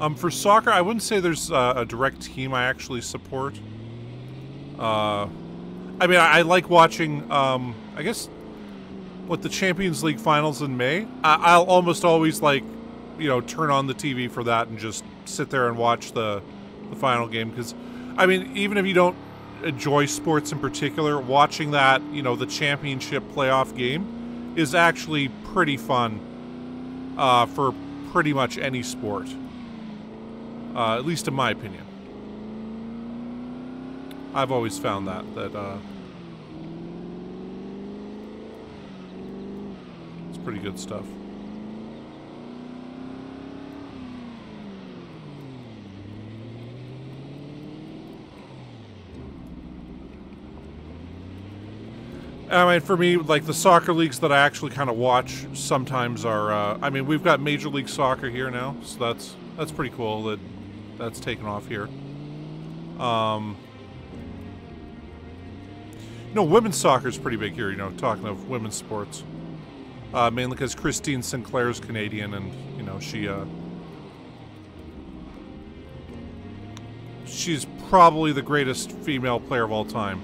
Um, for soccer, I wouldn't say there's uh, a direct team I actually support. Uh, I mean, I, I like watching. Um, I guess what the Champions League finals in May. I, I'll almost always like, you know, turn on the TV for that and just sit there and watch the the final game because, I mean, even if you don't enjoy sports in particular, watching that, you know, the championship playoff game is actually pretty fun uh, for pretty much any sport, uh, at least in my opinion. I've always found that that uh, it's pretty good stuff. I mean, for me, like the soccer leagues that I actually kind of watch sometimes are. Uh, I mean, we've got Major League Soccer here now, so that's that's pretty cool that that's taken off here. Um, you know, women's soccer is pretty big here. You know, talking of women's sports, uh, mainly because Christine Sinclair is Canadian, and you know she. Uh, she's probably the greatest female player of all time,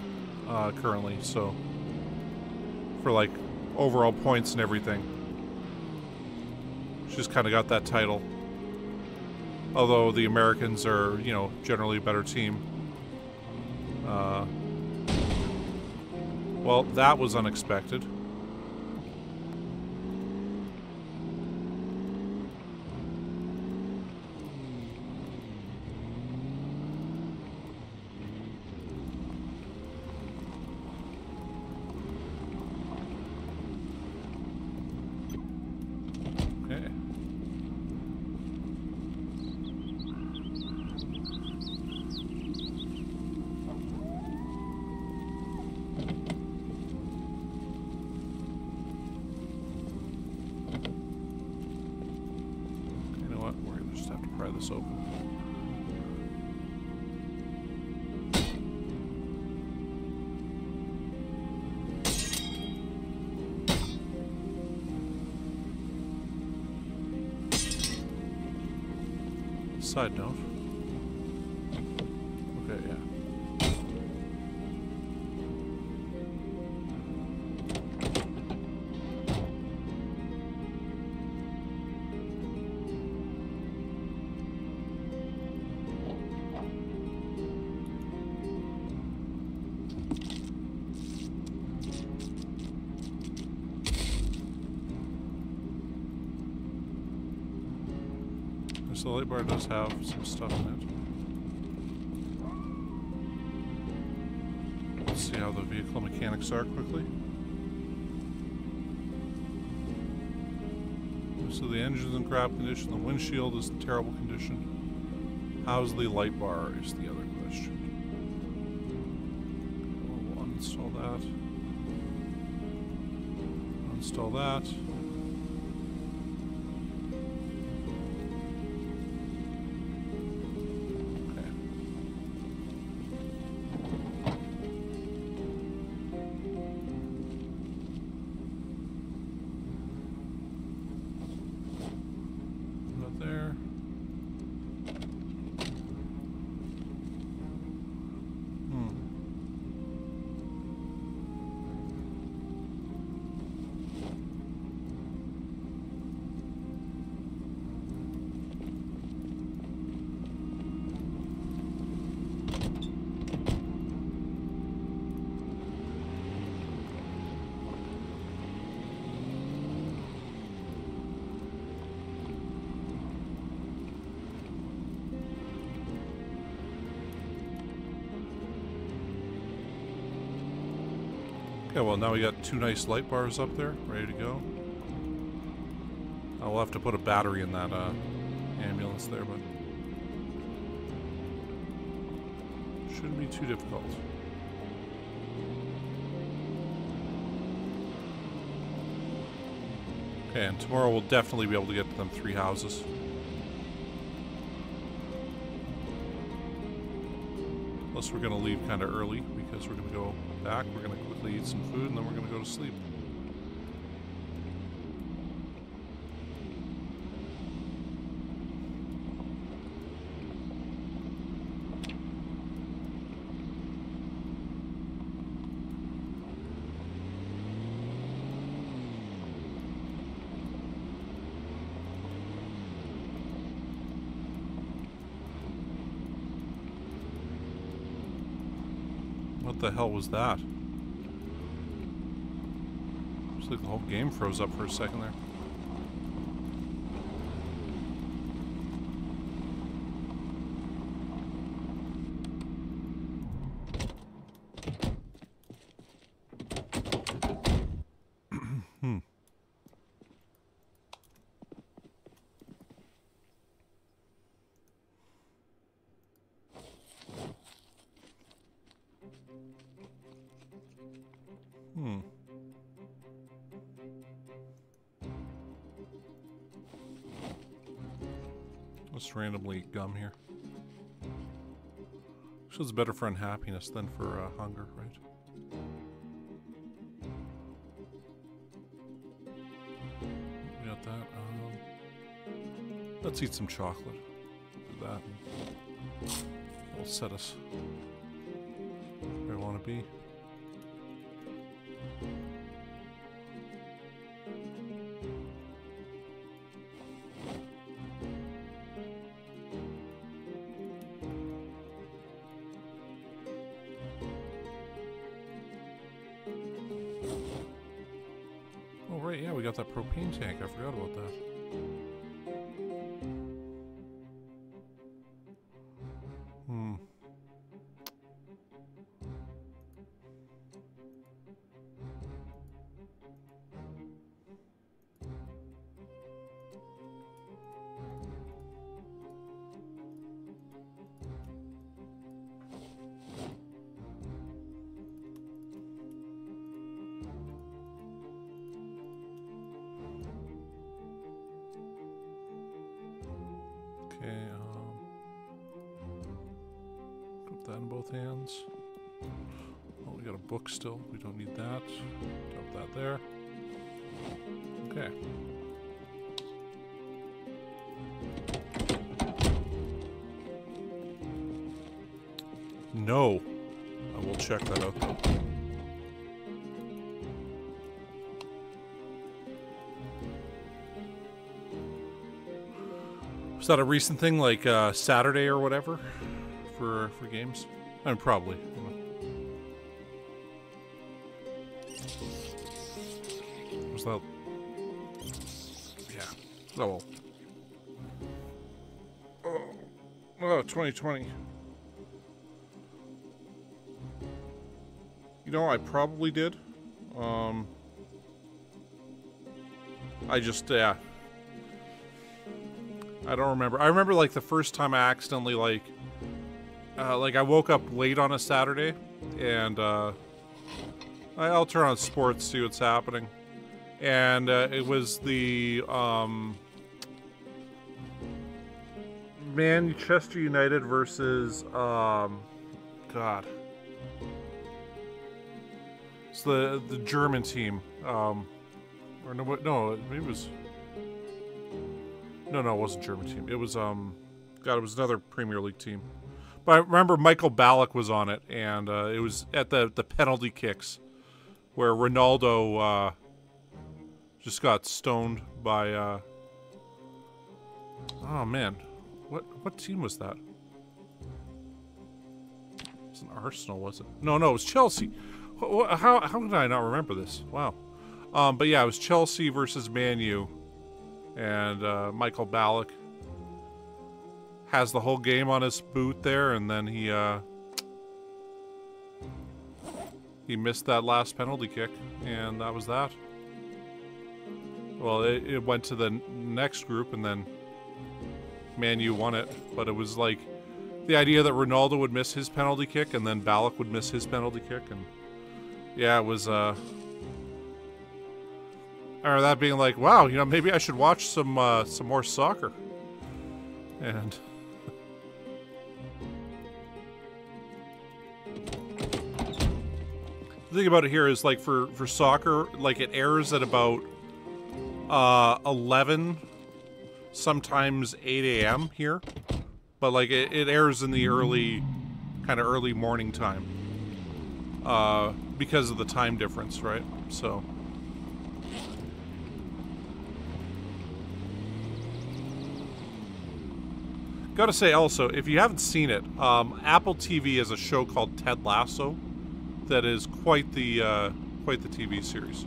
uh, currently. So for like overall points and everything. She's kind of got that title. Although the Americans are, you know, generally a better team. Uh, well, that was unexpected. Side note. Okay, yeah. Light bar does have some stuff in it. Let's see how the vehicle mechanics are quickly. So the engine's in crap condition, the windshield is in terrible condition. How's the light bar is the other question. We'll uninstall that. Install that. Well now we got two nice light bars up there, ready to go. I'll have to put a battery in that uh, ambulance there, but shouldn't be too difficult. Okay, and tomorrow we'll definitely be able to get to them three houses. Unless we're going to leave kind of early because we're going to go back. We're going to quickly eat some food and then we're going to go to sleep. What the hell was that? Looks like the whole game froze up for a second there. So it's better for unhappiness than for uh, hunger, right? We got that. Um, let's eat some chocolate. Do that. Will set us where we want to be. Propane Hands. Oh, we got a book still. We don't need that. Dump that there. Okay. No. I will check that out though. Was that a recent thing, like uh, Saturday or whatever, for for games? I mean, probably. Was that? Yeah. Oh well. Oh, oh 2020. You know, I probably did. Um, I just, yeah. I don't remember. I remember like the first time I accidentally like, uh, like I woke up late on a Saturday, and uh, I'll turn on sports, see what's happening, and uh, it was the um, Manchester United versus um, God. It's the the German team. Um, or no, no, maybe it was. No, no, it wasn't German team. It was um, God, it was another Premier League team. But I remember Michael Ballack was on it, and uh, it was at the the penalty kicks, where Ronaldo uh, just got stoned by. Uh, oh man, what what team was that? It was an Arsenal, was it? No, no, it was Chelsea. How how did I not remember this? Wow. Um, but yeah, it was Chelsea versus Man U, and uh, Michael Ballack has the whole game on his boot there, and then he uh, he missed that last penalty kick, and that was that. Well, it, it went to the next group, and then Man U won it. But it was like the idea that Ronaldo would miss his penalty kick, and then Ballack would miss his penalty kick, and yeah, it was. Uh, or that being like, wow, you know, maybe I should watch some uh, some more soccer, and. The thing about it here is like for for soccer, like it airs at about uh 11, sometimes 8 a.m. here, but like it, it airs in the early, kind of early morning time, uh, because of the time difference, right? So. Gotta say also, if you haven't seen it, um, Apple TV has a show called Ted Lasso that is quite the uh, quite the TV series.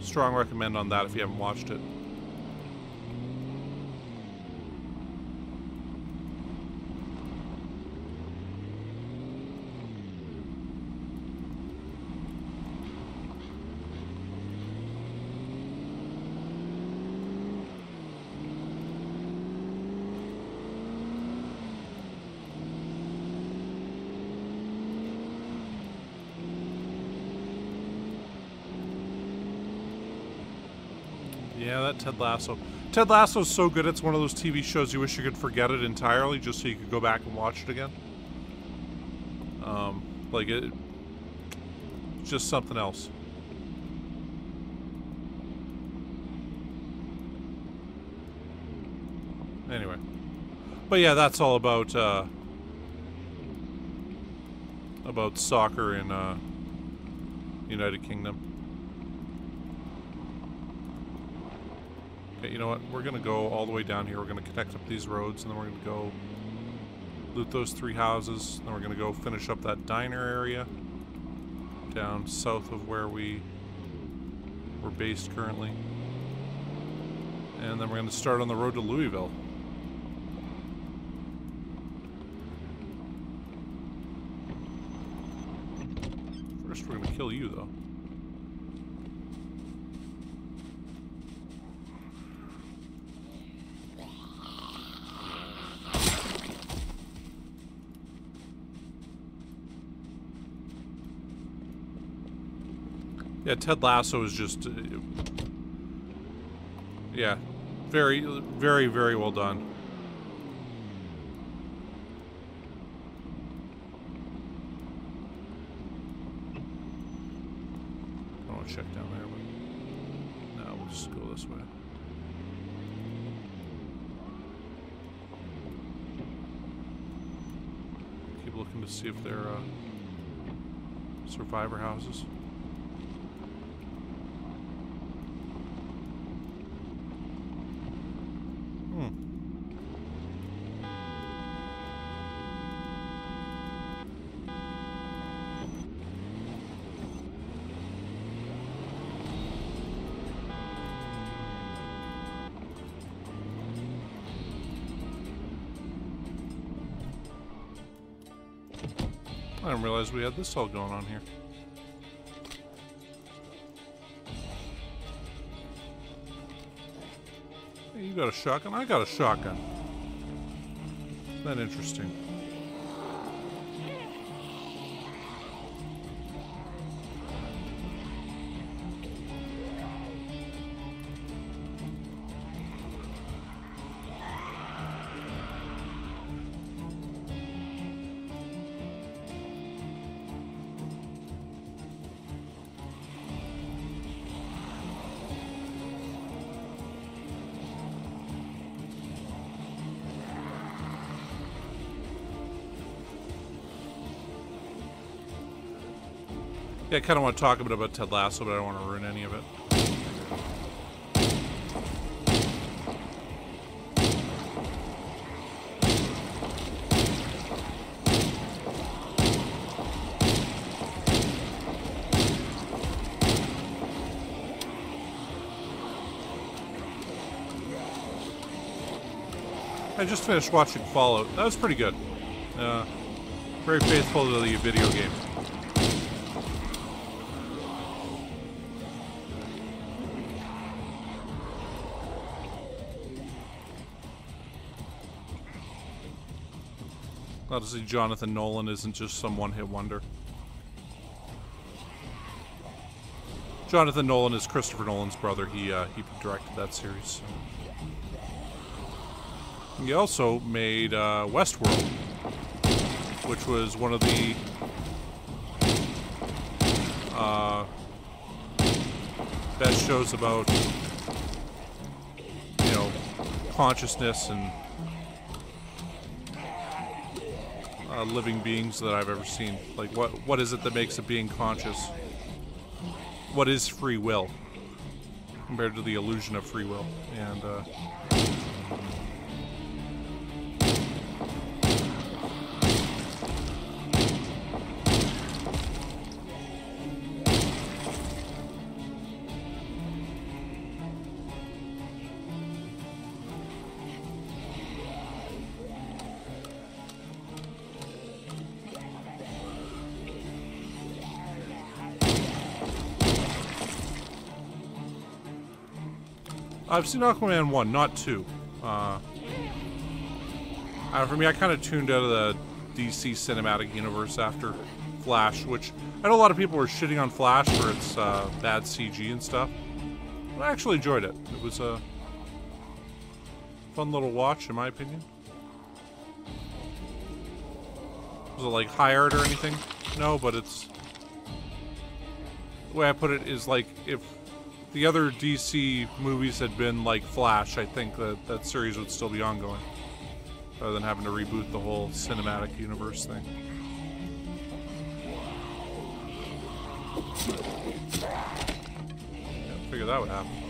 Strong recommend on that if you haven't watched it. Ted Lasso. Ted Lasso is so good, it's one of those TV shows you wish you could forget it entirely just so you could go back and watch it again. Um, like, it, just something else. Anyway. But yeah, that's all about, uh, about soccer in, uh, United Kingdom. Okay, you know what? We're going to go all the way down here. We're going to connect up these roads, and then we're going to go loot those three houses. Then we're going to go finish up that diner area down south of where we we're based currently. And then we're going to start on the road to Louisville. First, we're going to kill you, though. Yeah, Ted Lasso is just... Uh, yeah, very, very, very well done. I want to check down there, but... No, we'll just go this way. Keep looking to see if they're, uh, survivor houses. Realize we had this all going on here. Hey, you got a shotgun? I got a shotgun. Isn't that interesting? Yeah, I kind of want to talk a bit about Ted Lasso, but I don't want to ruin any of it. I just finished watching Fallout. That was pretty good. Uh, very faithful to the video game. Obviously, Jonathan Nolan isn't just some one-hit wonder. Jonathan Nolan is Christopher Nolan's brother. He uh, he directed that series. He also made uh, Westworld, which was one of the uh, best shows about you know consciousness and uh, living beings that I've ever seen. Like, what what is it that makes a being conscious? What is free will compared to the illusion of free will? And uh, I've seen Aquaman 1, not 2. Uh, uh, for me, I kind of tuned out of the DC cinematic universe after Flash, which I know a lot of people were shitting on Flash for its uh, bad CG and stuff. But I actually enjoyed it. It was a fun little watch, in my opinion. Was it like high art or anything? No, but it's... The way I put it is like if the other DC movies had been like Flash, I think that that series would still be ongoing, rather than having to reboot the whole cinematic universe thing. Yeah, figure that would happen.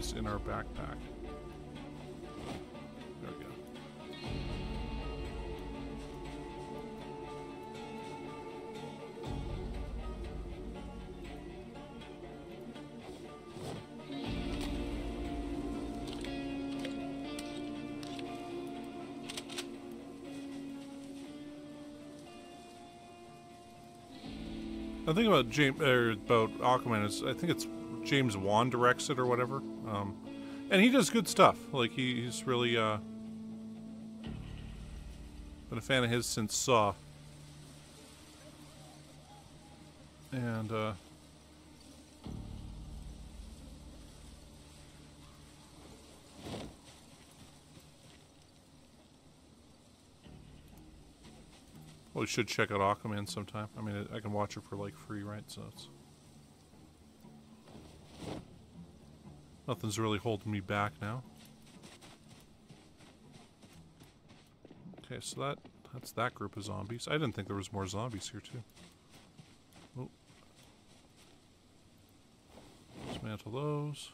These in our backpack. There we go. The thing about James er, about Aquaman is I think it's James Wan directs it or whatever, um, and he does good stuff. Like he, he's really uh, been a fan of his since Saw, and uh, well, we should check out Aquaman sometime. I mean, I can watch it for like free, right? So it's nothing's really holding me back now. Okay, so that that's that group of zombies. I didn't think there was more zombies here too. Oh. Dismantle those.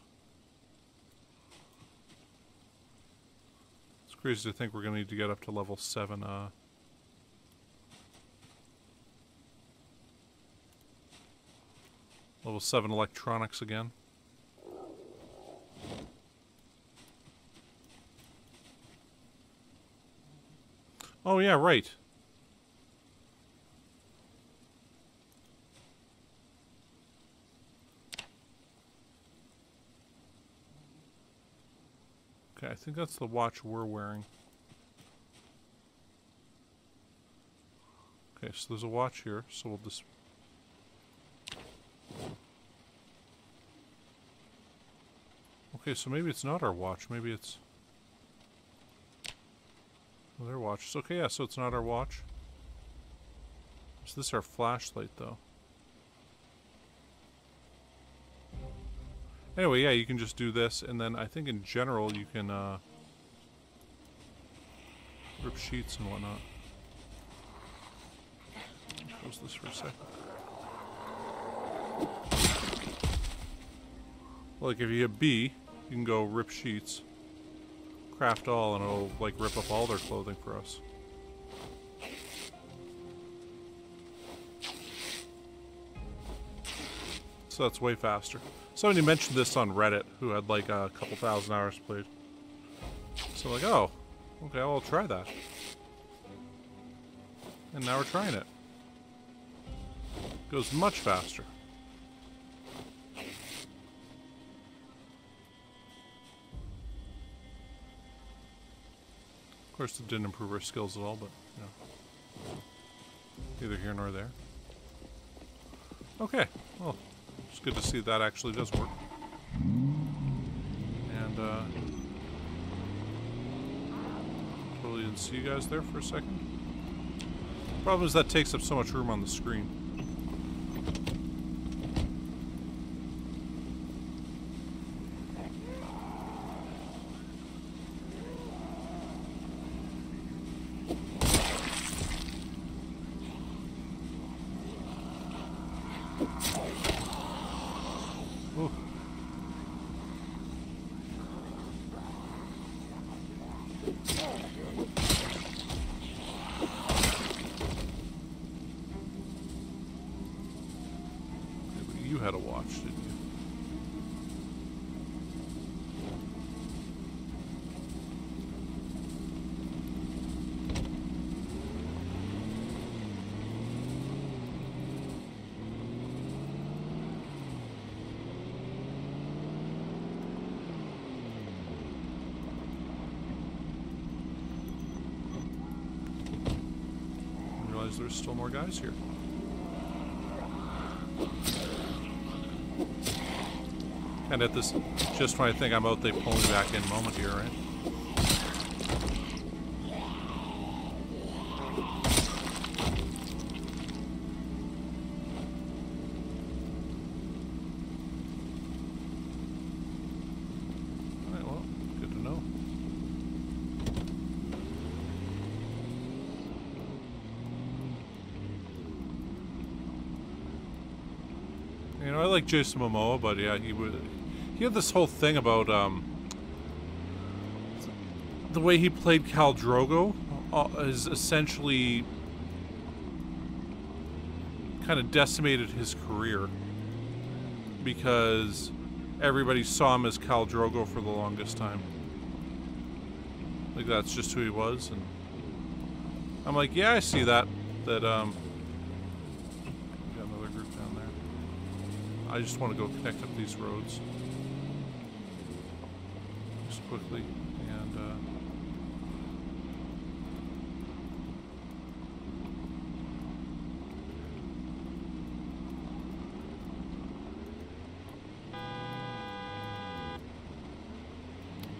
It's crazy to think we're gonna need to get up to level seven. Uh, level seven electronics again. Oh yeah, right. Okay, I think that's the watch we're wearing. Okay, so there's a watch here, so we'll just... Okay, so maybe it's not our watch. Maybe it's well, their watch. Okay, yeah, so it's not our watch. Is this our flashlight, though? Anyway, yeah, you can just do this, and then I think in general you can, uh, rip sheets and whatnot. Close this for a second. Like if you hit B, you can go rip sheets, craft all, and it'll like rip up all their clothing for us. So that's way faster. Somebody mentioned this on Reddit who had like a couple thousand hours played. So like, oh, okay, I'll try that. And now we're trying it. Goes much faster. Of course, it didn't improve our skills at all, but, you know. Neither here nor there. Okay, well, it's good to see that actually does work. And, uh... Totally didn't see you guys there for a second. Problem is that takes up so much room on the screen. Ooh. You had a watch, didn't you? Didn't realize there's still more guys here. And at this, just when I think I'm out, they pull me back in moment here, right? Alright, well, good to know. You know, I like Jason Momoa, but yeah, he would. He had this whole thing about um, the way he played Khal Drogo uh, is essentially kind of decimated his career because everybody saw him as Khal Drogo for the longest time. Like that's just who he was, and I'm like, yeah, I see that. That um, got another group down there. I just want to go connect up these roads. Just quickly and uh,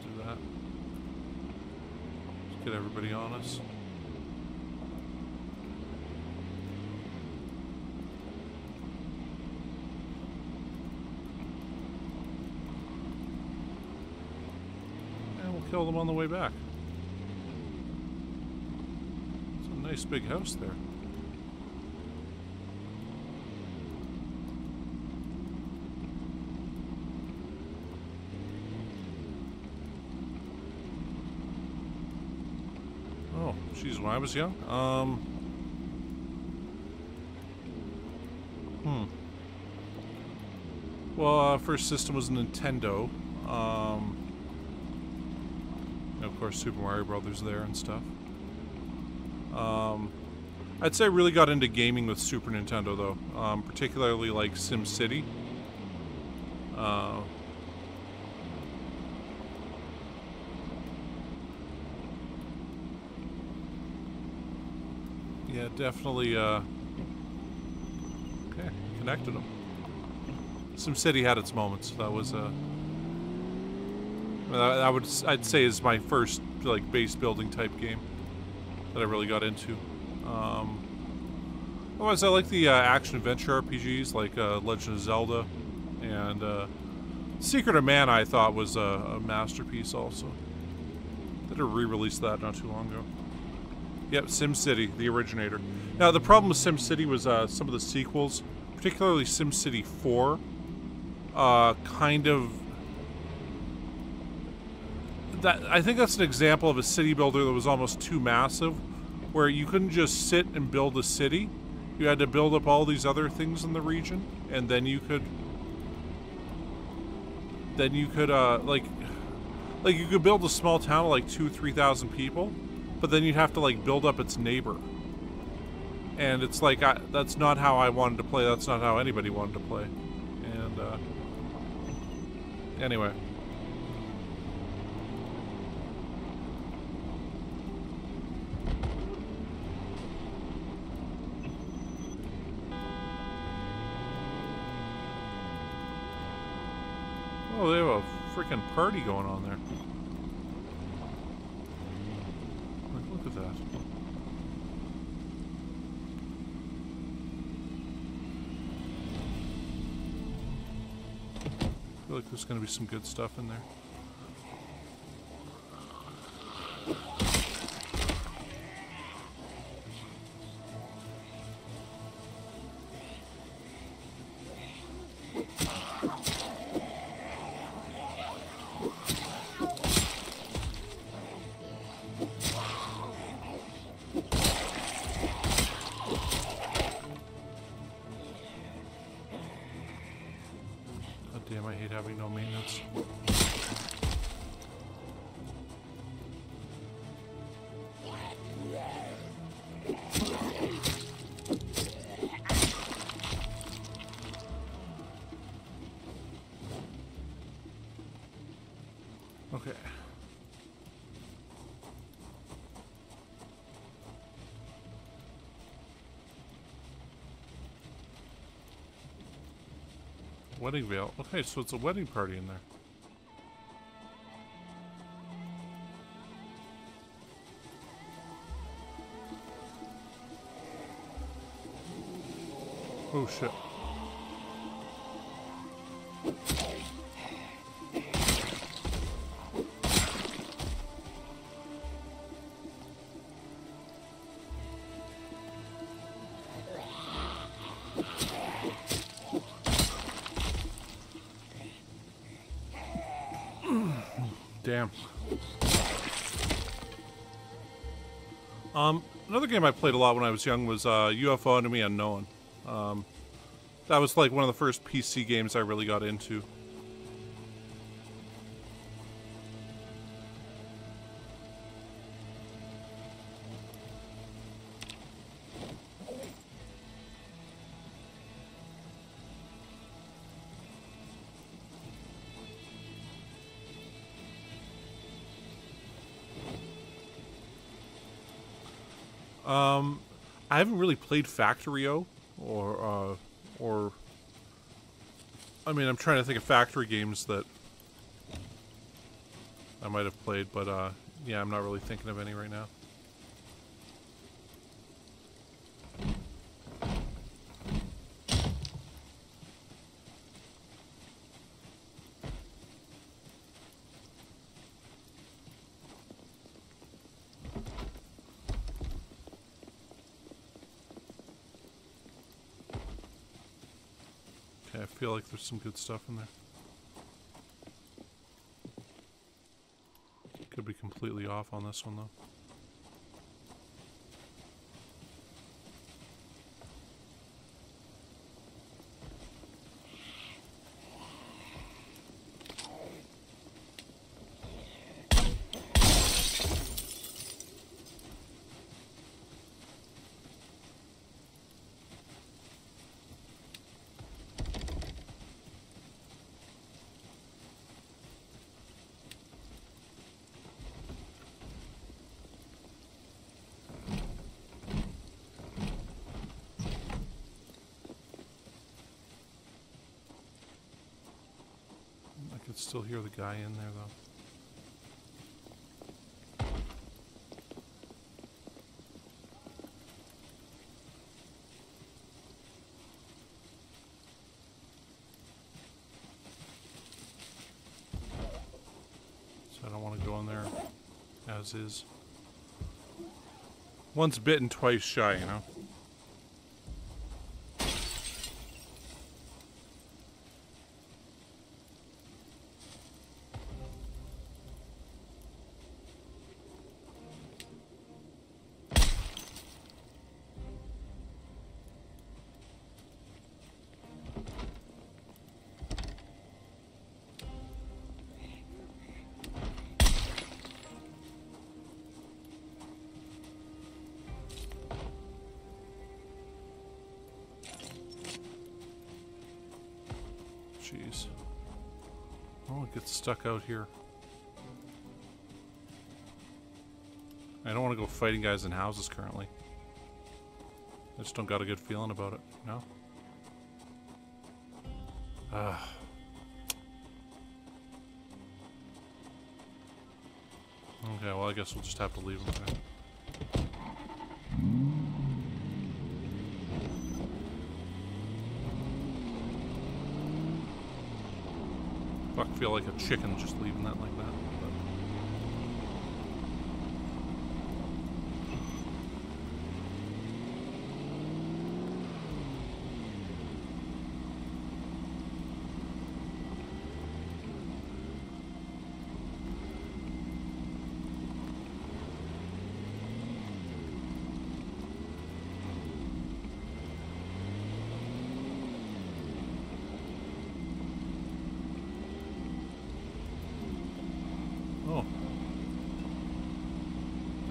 do that. Just get everybody on us. And we'll kill them on the way back. It's a nice big house there. Oh, geez, when I was young? Um. Hmm. Well, uh, first system was Nintendo. Um. Course, Super Mario Brothers there and stuff. Um, I'd say I really got into gaming with Super Nintendo though, um, particularly like SimCity. Uh, yeah, definitely. Uh, okay, connected them. SimCity had its moments. That was uh, I, would I'd say is my first like base building type game that I really got into. Um, otherwise, I like the uh, action adventure RPGs like uh, Legend of Zelda and uh, Secret of Mana. I thought was a, a masterpiece. Also, did a re-release that not too long ago. Yep, SimCity, the originator. Now the problem with SimCity was uh, some of the sequels, particularly SimCity 4, uh, kind of that I think that's an example of a city builder that was almost too massive, where you couldn't just sit and build a city. You had to build up all these other things in the region, and then you could, then you could uh, like, like you could build a small town of like two, three thousand people, but then you'd have to like build up its neighbor. And it's like I, that's not how I wanted to play. That's not how anybody wanted to play. And uh, anyway. Oh, they have a freaking party going on there. Like, look at that. I feel like there's going to be some good stuff in there. Wedding veil. Okay, so it's a wedding party in there. Oh shit. Another game I played a lot when I was young was uh, UFO Enemy Unknown. Um, that was like one of the first PC games I really got into. Really played Factorio, or uh, or. I mean, I'm trying to think of factory games that I might have played, but uh, yeah, I'm not really thinking of any right now. Okay, I feel like there's some good stuff in there. Could be completely off on this one though. still hear the guy in there, though. So I don't want to go in there as is. Once bitten, twice shy, you know? Stuck out here. I don't want to go fighting guys in houses currently. I just don't got a good feeling about it, no? Ah. Okay, well I guess we'll just have to leave them there. Fuck, feel like a chicken just leaving that like that. But. Oh.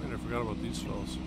Right, I forgot about these fellas.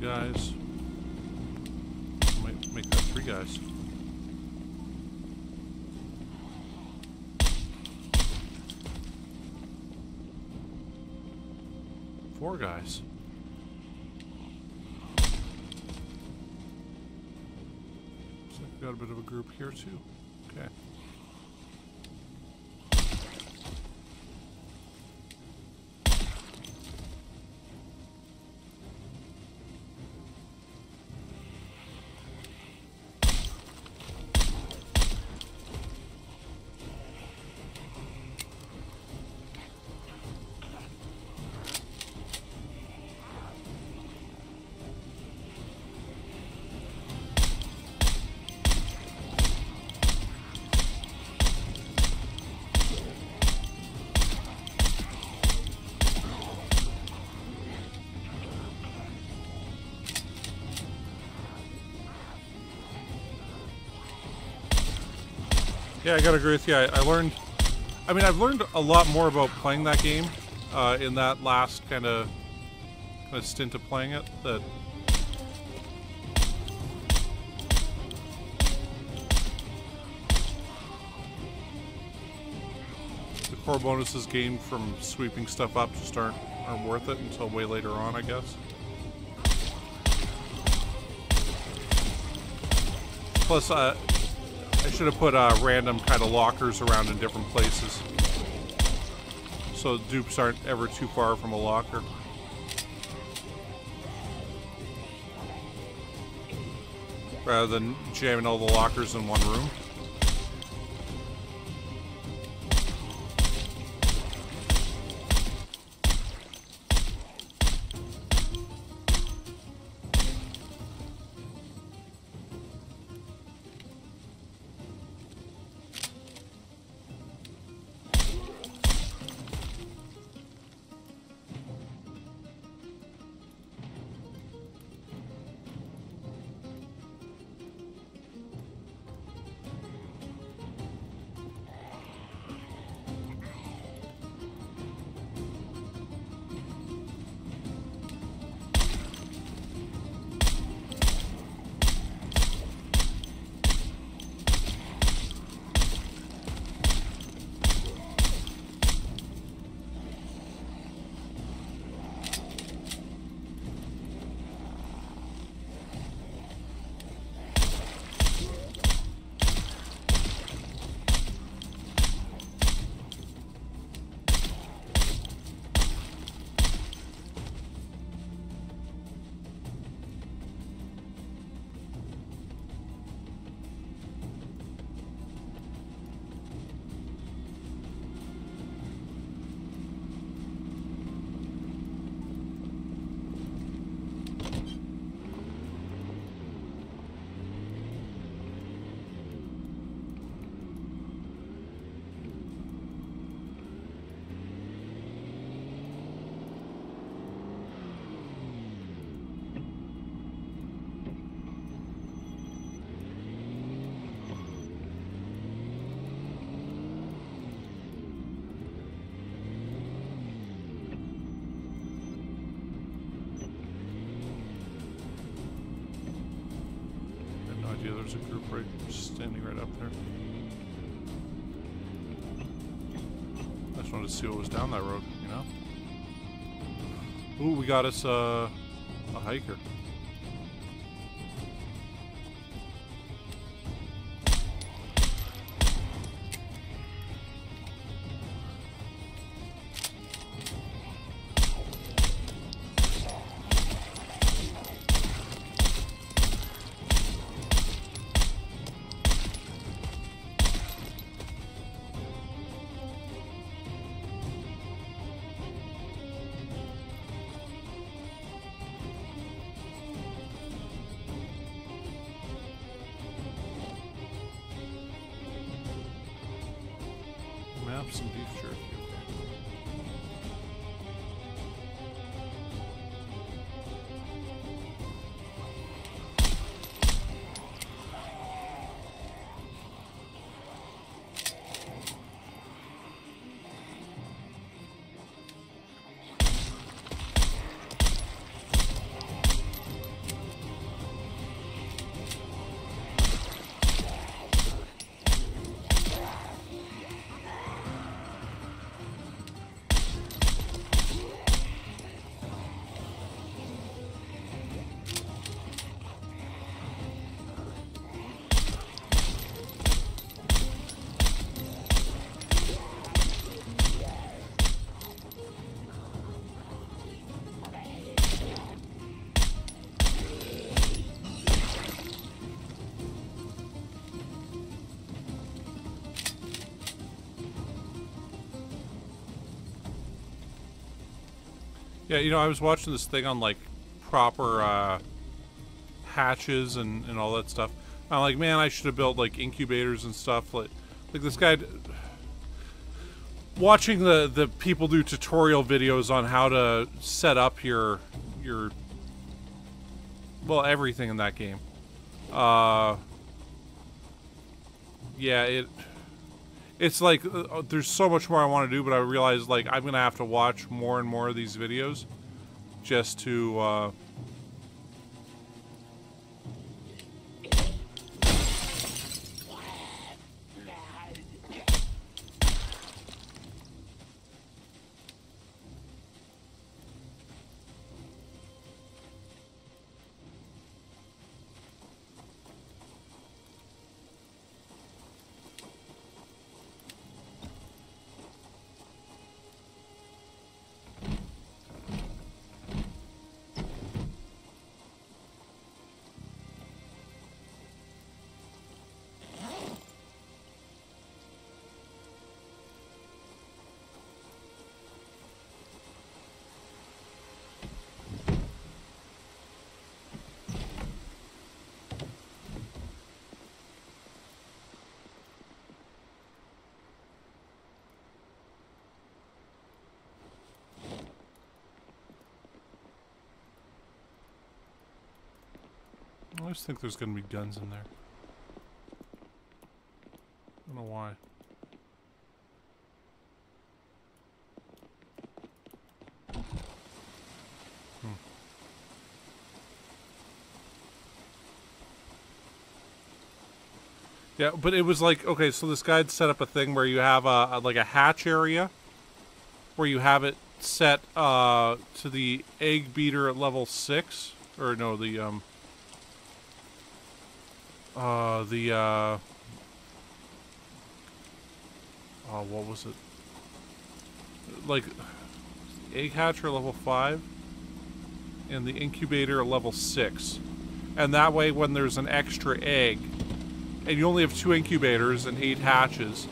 Guys. Might make that three guys. Four guys. Like we got a bit of a group here too. Yeah, I gotta agree with you. I, I learned. I mean, I've learned a lot more about playing that game uh, in that last kind of kind of stint of playing it. That the core bonuses gained from sweeping stuff up just aren't aren't worth it until way later on, I guess. Plus, uh, I should have put uh, random kind of lockers around in different places. So dupes aren't ever too far from a locker. Rather than jamming all the lockers in one room. There's a group right standing right up there. I just wanted to see what was down that road, you know? Ooh, we got us uh, a hiker. Yeah, you know, I was watching this thing on like proper uh, hatches and, and all that stuff. I'm like, man, I should have built like incubators and stuff. Like, like this guy. Watching the the people do tutorial videos on how to set up your your well everything in that game. Uh, yeah, it it's like uh, there's so much more I want to do, but I realize like I'm gonna have to watch more and more of these videos just to. Uh, I always think there's gonna be guns in there. I don't know why. Hmm. Yeah, but it was like okay, so this guy set up a thing where you have a, a like a hatch area, where you have it set uh, to the egg beater at level six, or no, the um, uh, the, uh... Oh, what was it? Like, egg hatcher level 5, and the incubator level 6. And that way, when there's an extra egg, and you only have two incubators and eight hatches,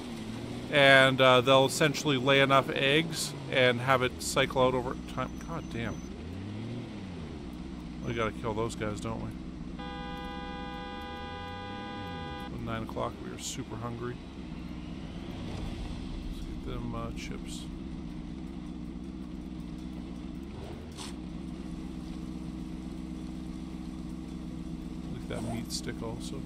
and uh, they'll essentially lay enough eggs and have it cycle out over time. God damn. We gotta kill those guys, don't we? 9 o'clock. We are super hungry. Let's get them uh, chips. Like that meat stick also.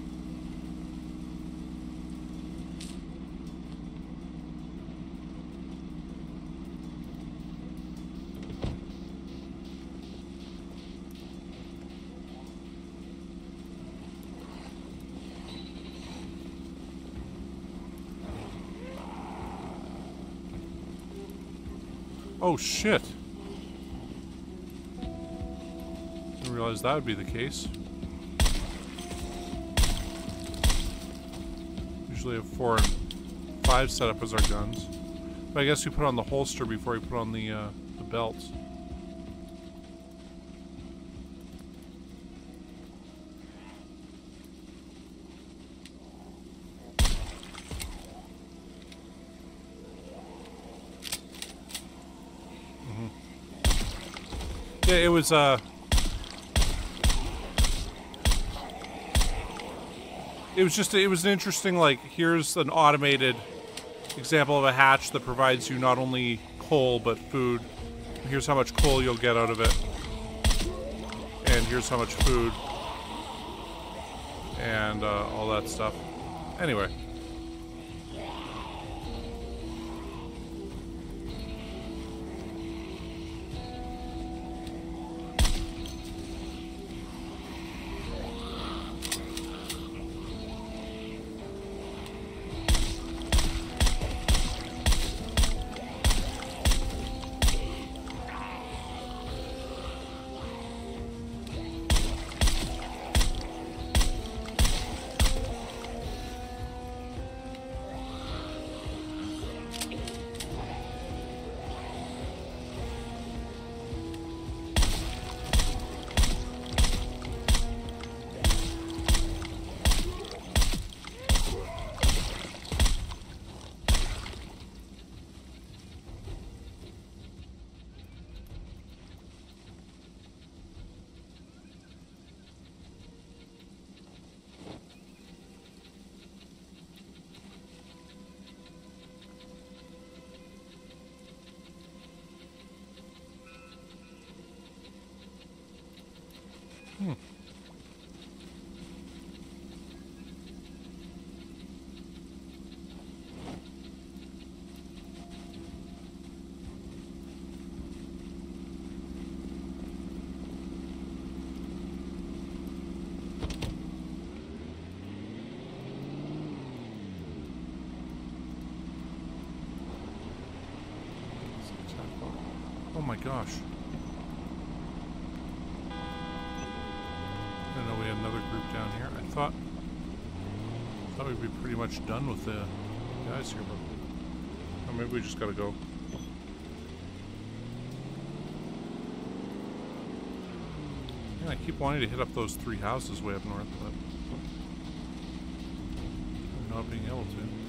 Oh, shit. Didn't realize that would be the case. Usually have four and five set up as our guns. But I guess we put on the holster before we put on the, uh, the belts. Yeah, it was, uh... It was just, it was an interesting, like, here's an automated example of a hatch that provides you not only coal, but food. Here's how much coal you'll get out of it. And here's how much food. And, uh, all that stuff. Anyway. My gosh. I know we had another group down here. I thought thought we'd be pretty much done with the guys here, but maybe we just gotta go. Yeah, I keep wanting to hit up those three houses way up north, but I'm not being able to.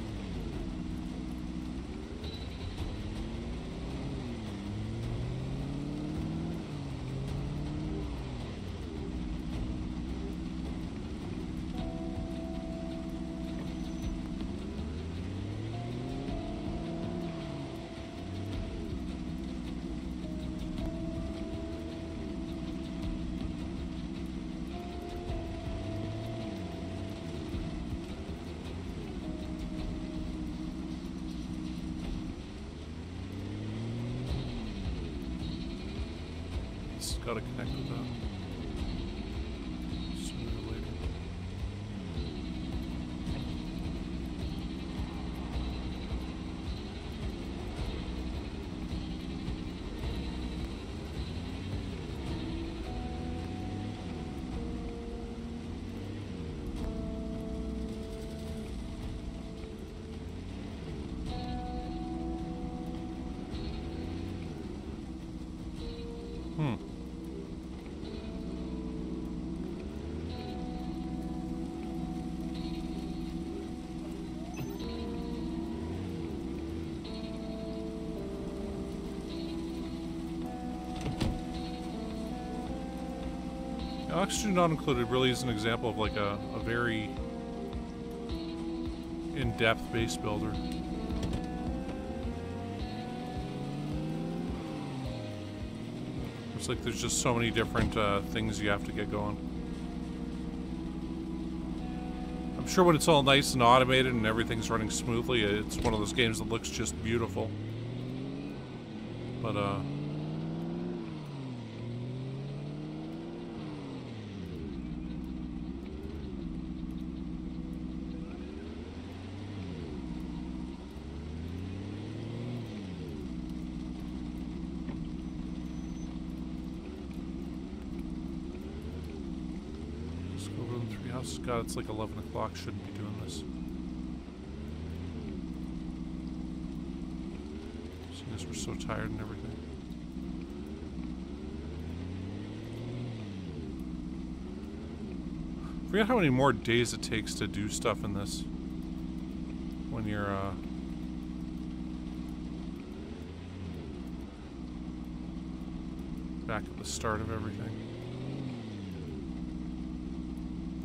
Oxygen not included really is an example of like a, a very in-depth base builder. It's like there's just so many different uh, things you have to get going. I'm sure when it's all nice and automated and everything's running smoothly, it's one of those games that looks just beautiful. But, uh... go over the three houses. God, it's like 11 o'clock. Shouldn't be doing this. Seeing as we're so tired and everything. Forget how many more days it takes to do stuff in this. When you're, uh... Back at the start of everything.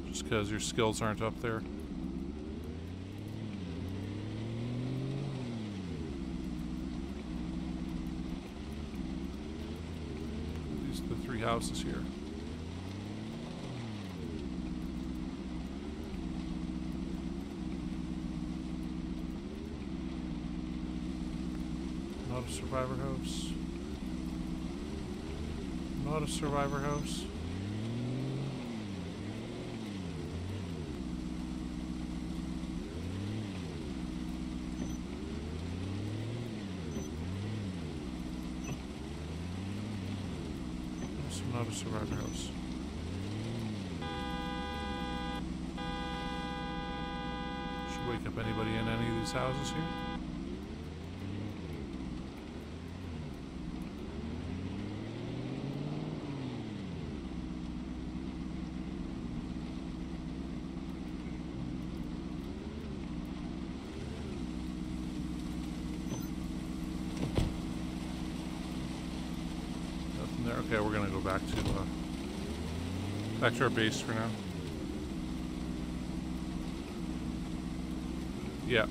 Just because your skills aren't up there. These are the three houses here. Not a survivor house. Not a survivor house. Also not a survivor house. Should wake up anybody in any of these houses here? There. Okay, we're gonna go back to uh, back to our base for now. Yeah.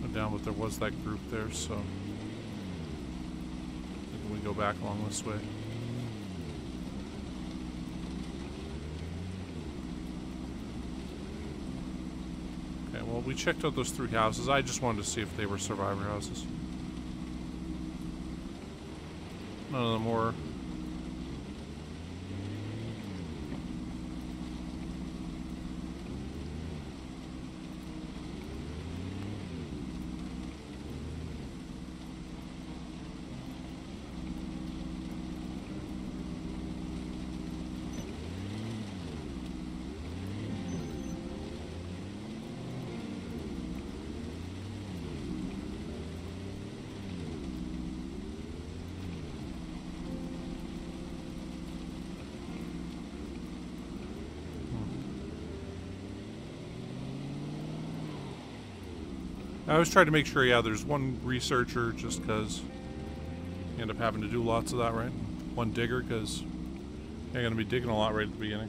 Went down, but there was that group there, so I we go back along this way. Okay, well, we checked out those three houses. I just wanted to see if they were survivor houses. None of them were. Always try to make sure, yeah, there's one researcher just because you end up having to do lots of that, right? One digger because you're going to be digging a lot right at the beginning.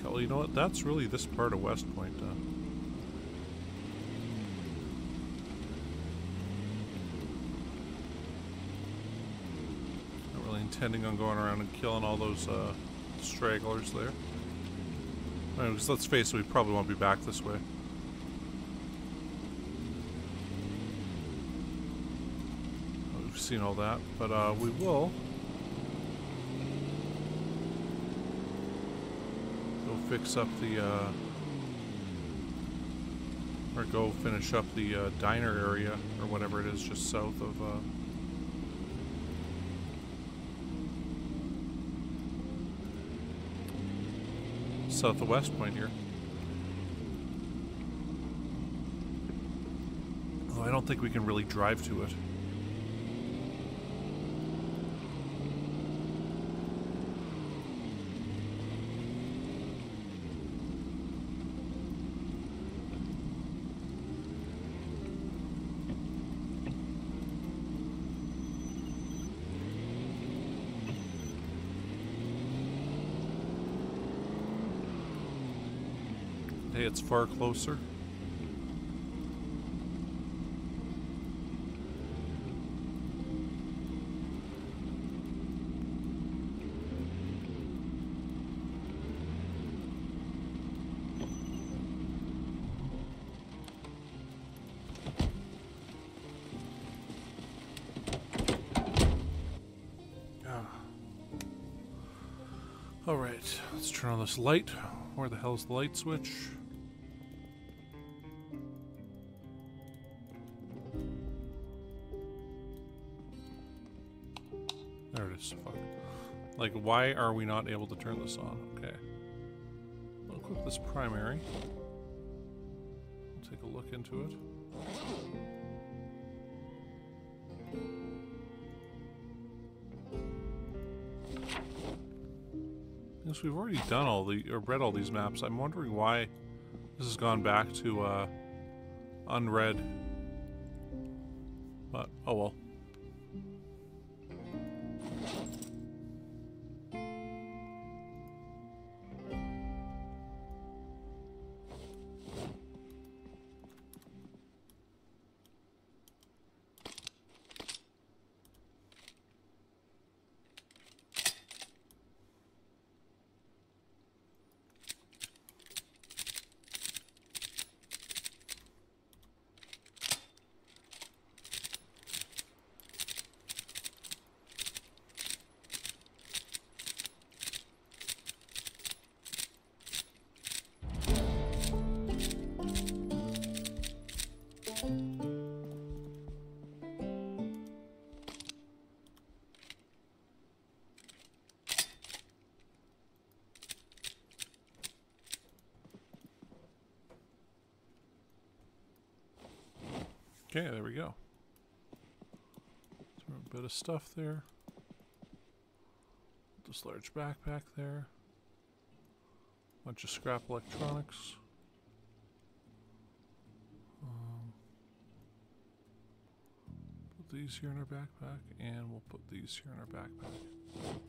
Kelly, you know what? That's really this part of West Point. Uh, Not really intending on going around and killing all those uh, stragglers there. Let's face it, we probably won't be back this way. We've seen all that, but uh, we will go fix up the, uh, or go finish up the uh, diner area, or whatever it is just south of, uh, south of West Point here. Although I don't think we can really drive to it. far closer. Ah. Alright, let's turn on this light. Where the hell's the light switch? Why are we not able to turn this on? Okay. We'll equip this primary. Take a look into it. Yes, we've already done all the or read all these maps. I'm wondering why this has gone back to uh, unread. Stuff there. This large backpack there. Bunch of scrap electronics. Um, put these here in our backpack, and we'll put these here in our backpack.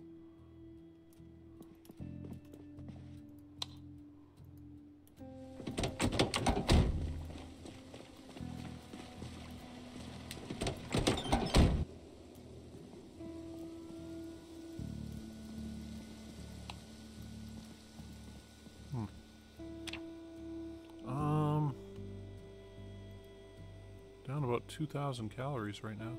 2,000 calories right now.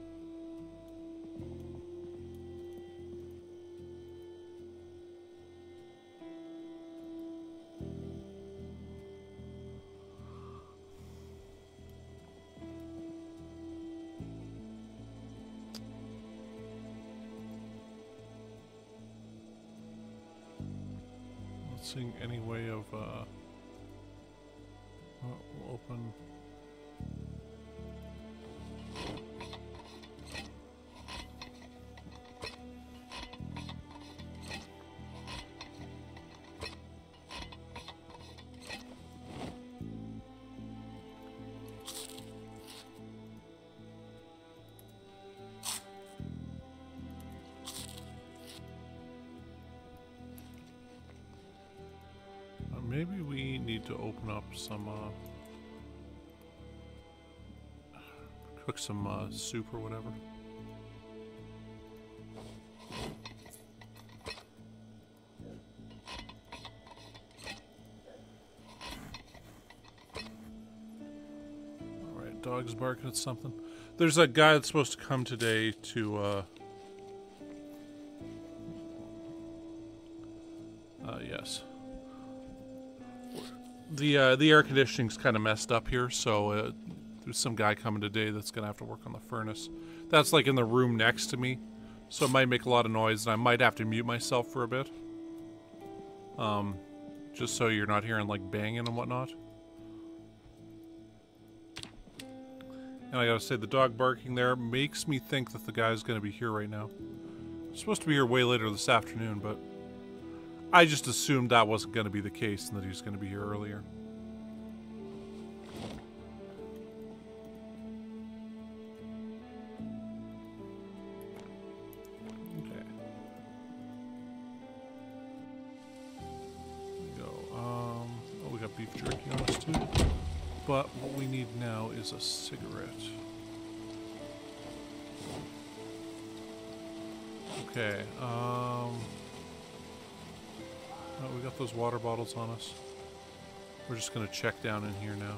Need to open up some, uh, cook some uh, soup or whatever. Alright, dog's barking at something. There's a guy that's supposed to come today to. Uh, The, uh, the air conditioning's kind of messed up here, so, uh, there's some guy coming today that's gonna have to work on the furnace. That's like in the room next to me, so it might make a lot of noise, and I might have to mute myself for a bit. Um, just so you're not hearing like banging and whatnot. And I gotta say, the dog barking there makes me think that the guy's gonna be here right now. Supposed to be here way later this afternoon, but I just assumed that wasn't gonna be the case and that he was gonna be here earlier. is a cigarette. Okay, um... Oh, we got those water bottles on us. We're just going to check down in here now.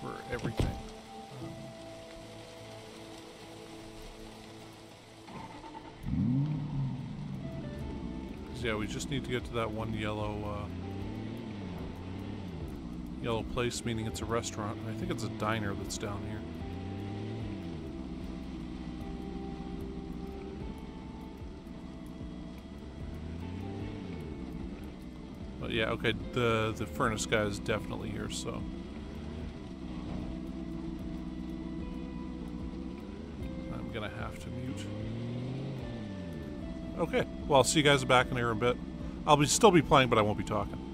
For everything. Um, yeah, we just need to get to that one yellow uh yellow place, meaning it's a restaurant. I think it's a diner that's down here. But yeah, okay, the the furnace guy is definitely here, so. I'm gonna have to mute. Okay, well, I'll see you guys back in here in a bit. I'll be still be playing, but I won't be talking.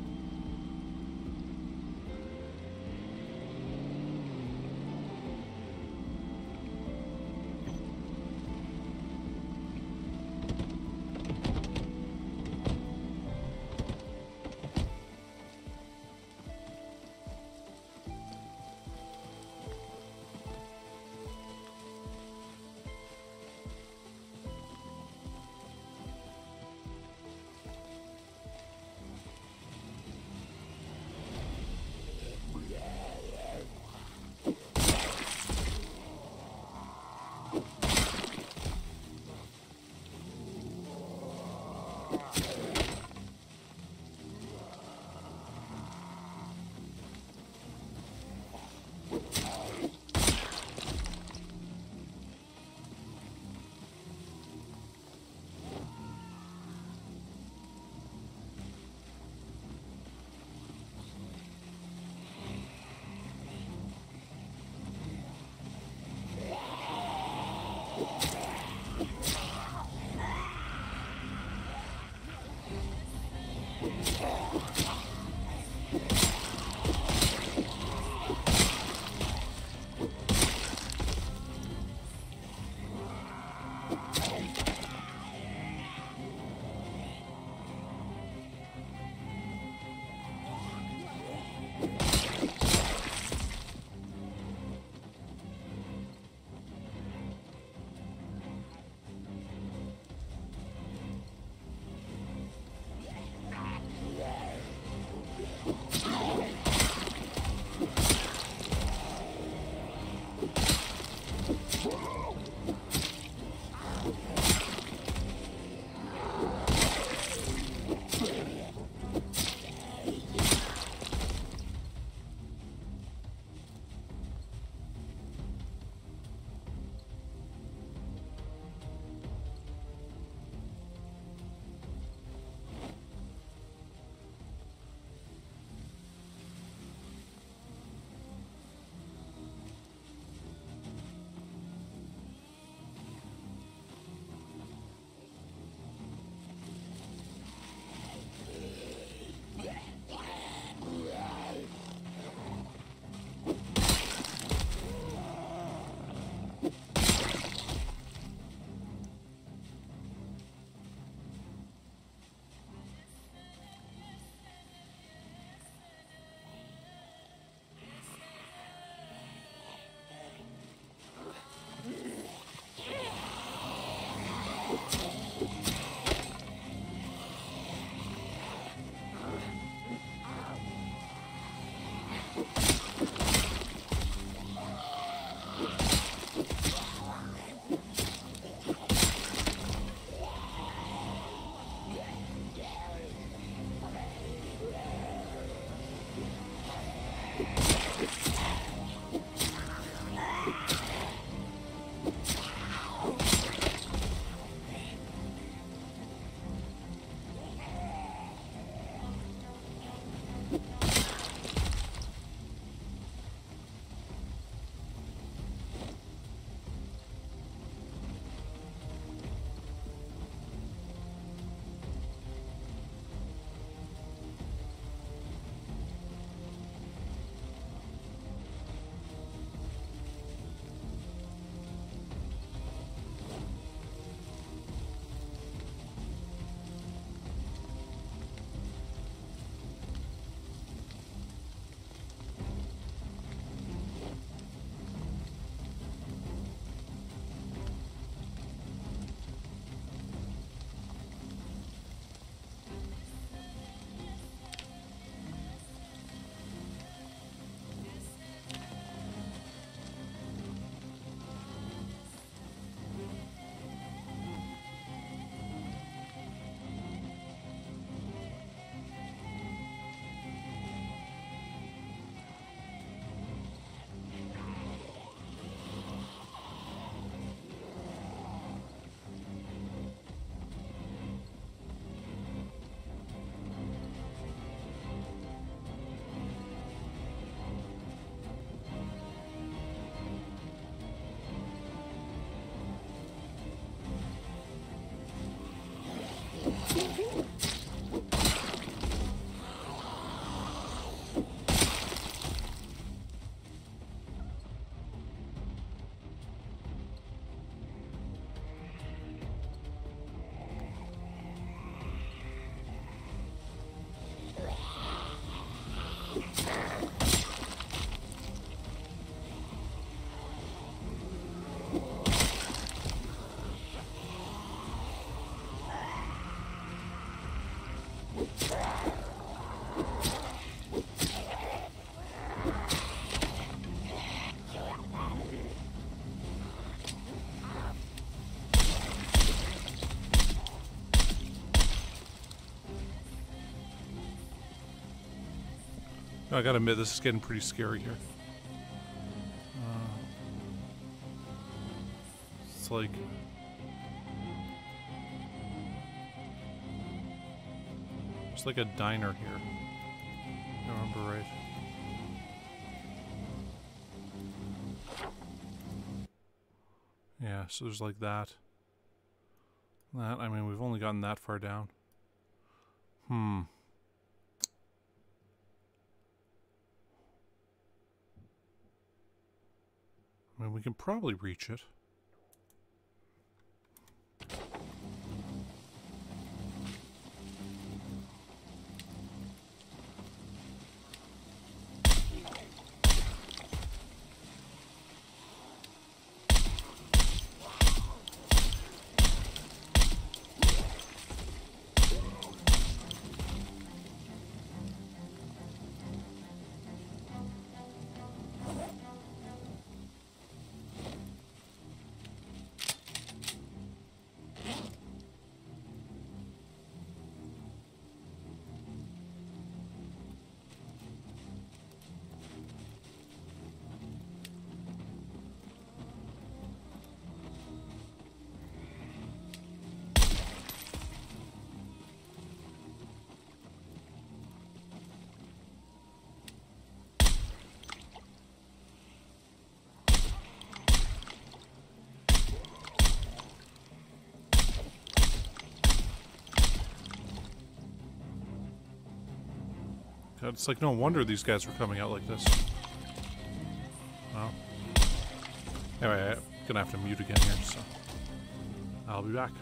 I gotta admit, this is getting pretty scary here. Uh, it's like... It's like a diner here. I remember right. Yeah, so there's like that. That, I mean, we've only gotten that far down. Hmm. I mean, we can probably reach it. It's like no wonder these guys were coming out like this. Well. Anyway, I'm gonna have to mute again here, so. I'll be back.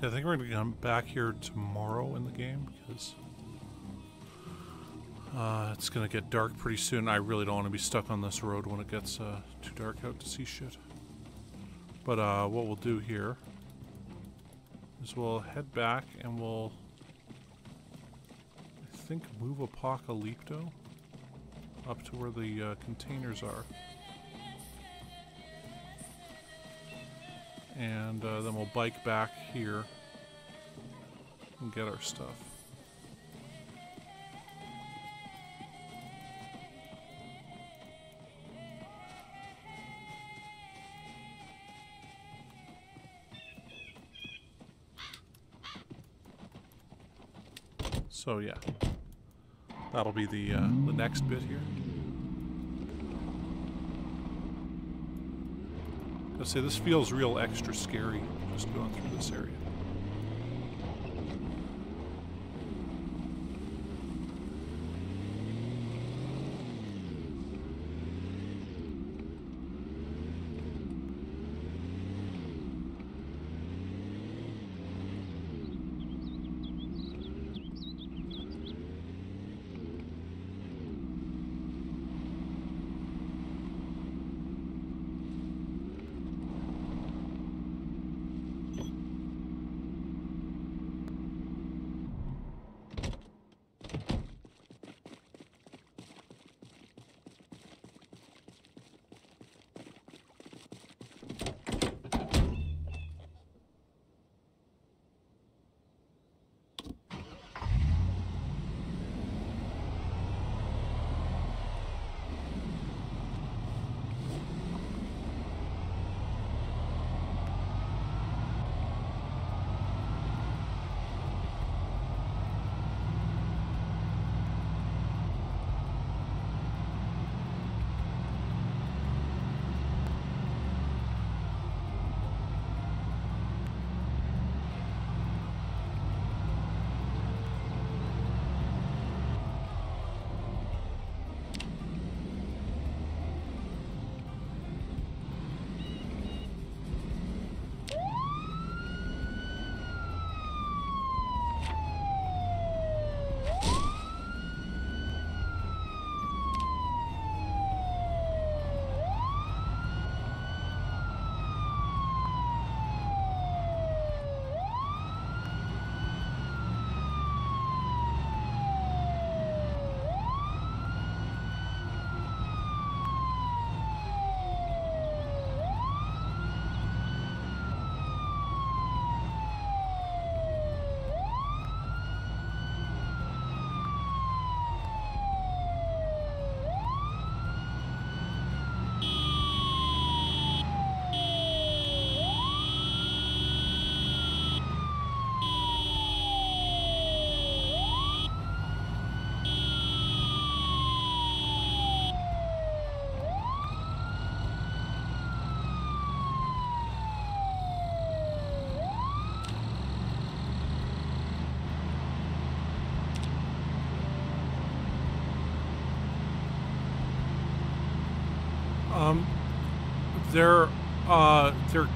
Okay, I think we're gonna come back here tomorrow in the game because uh, it's gonna get dark pretty soon. I really don't want to be stuck on this road when it gets uh, too dark out to see shit. But uh, what we'll do here is we'll head back and we'll, I think, move Apocalypto up to where the uh, containers are. And uh, then we'll bike back here and get our stuff. So yeah, that'll be the uh, the next bit here. I say this feels real extra scary just going through this area.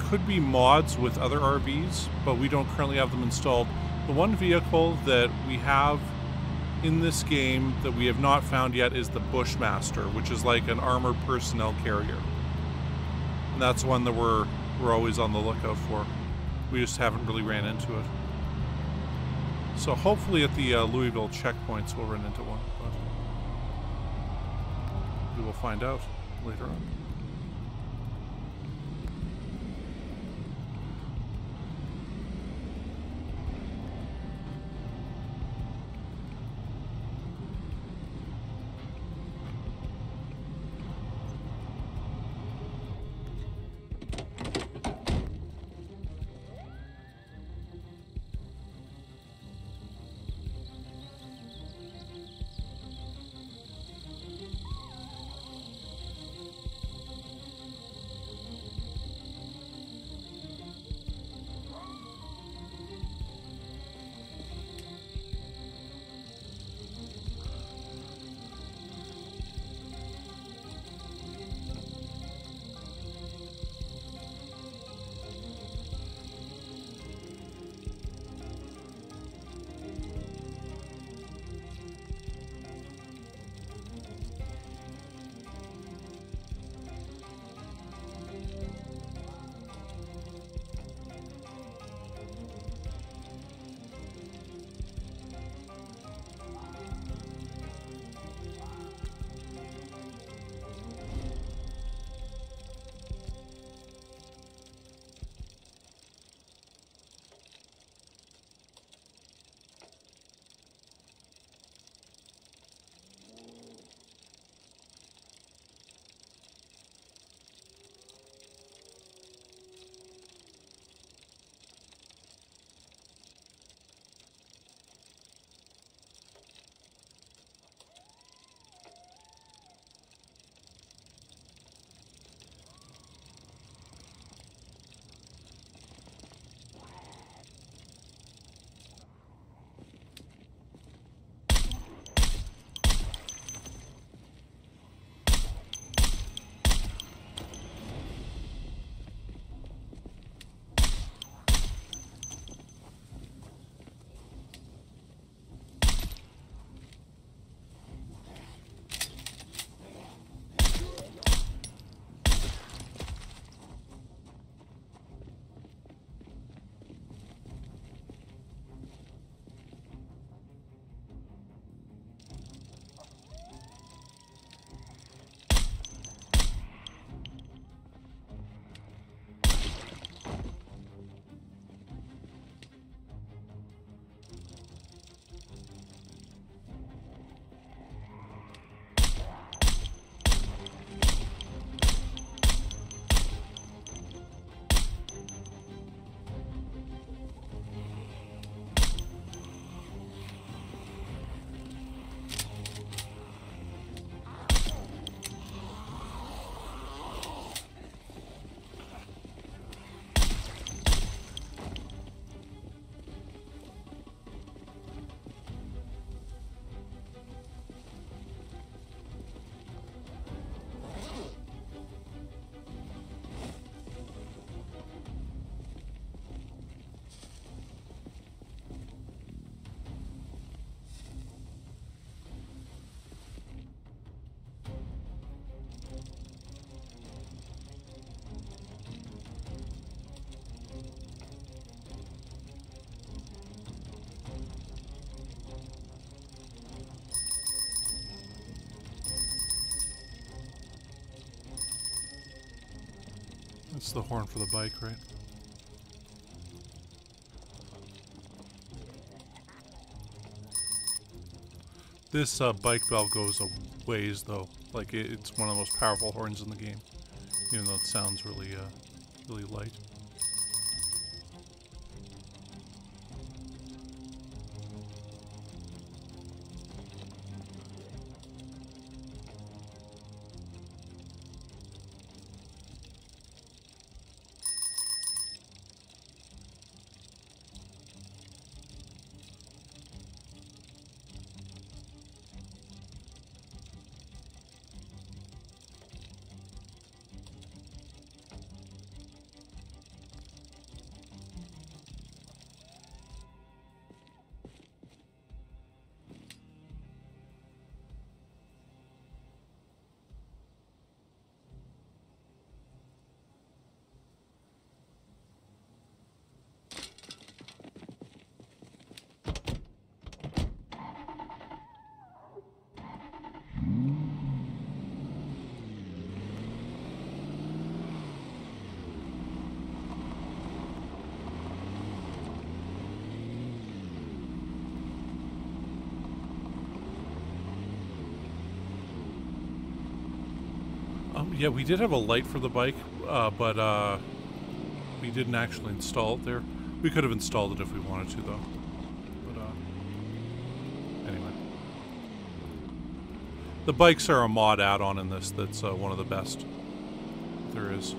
Could be mods with other RVs, but we don't currently have them installed. The one vehicle that we have in this game that we have not found yet is the Bushmaster, which is like an armored personnel carrier. And that's one that we're we're always on the lookout for. We just haven't really ran into it. So hopefully at the uh, Louisville checkpoints we'll run into one, but we will find out later on. That's the horn for the bike, right? This uh, bike bell goes a ways, though. Like, it, it's one of the most powerful horns in the game. Even though it sounds really, uh, really light. Um, yeah, we did have a light for the bike, uh, but uh, we didn't actually install it there. We could have installed it if we wanted to, though. But uh, anyway, the bikes are a mod add-on in this. That's uh, one of the best there is.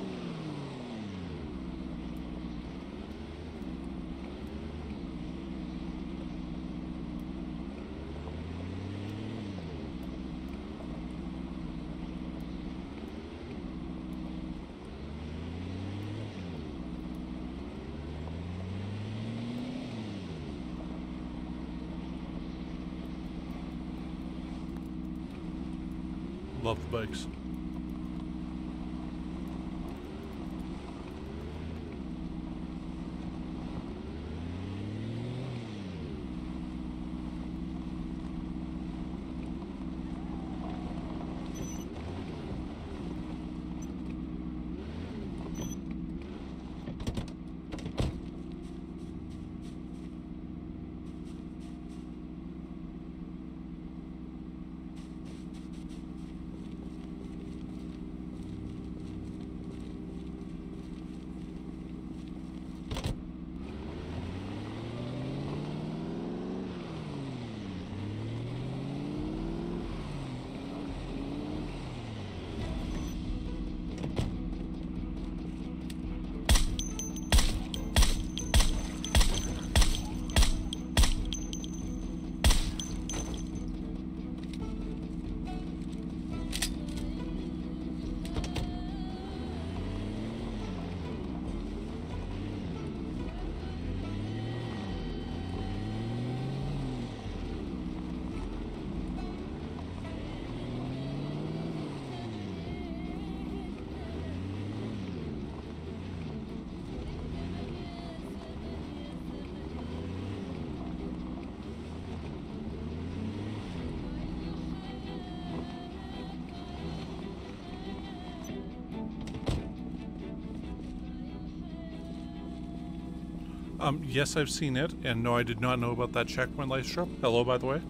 Um, yes, I've seen it, and no, I did not know about that checkpoint light strip. Hello, by the way.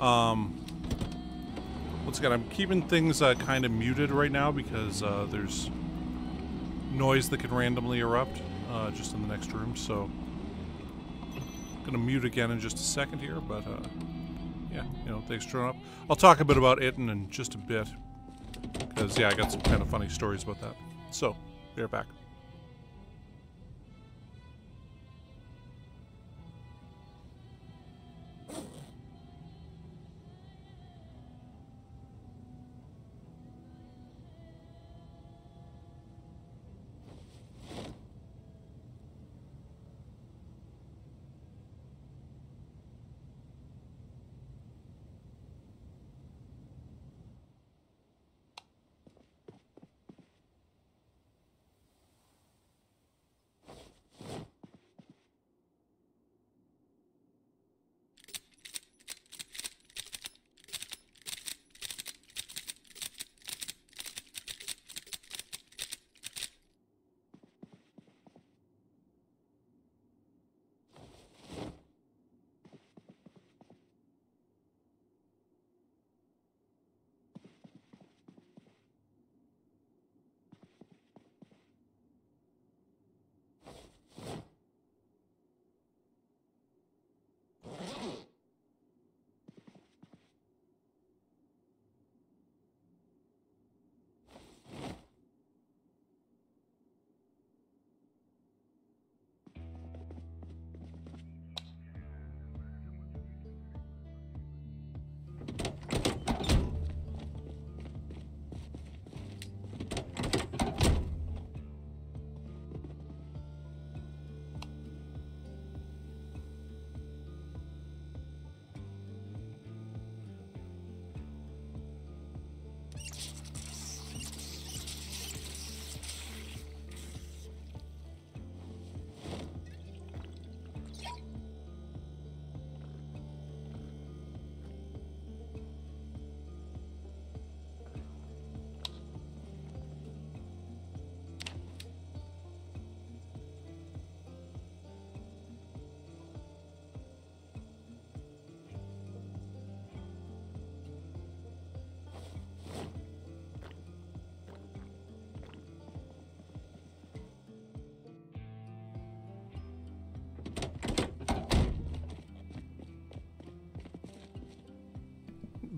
Um, once again, I'm keeping things uh, kind of muted right now because uh, there's noise that can randomly erupt uh, just in the next room, so I'm gonna mute again in just a second here, but uh, yeah, you know, thanks for up. I'll talk a bit about it in, in just a bit because yeah, I got some kind of funny stories about that. So, be right back.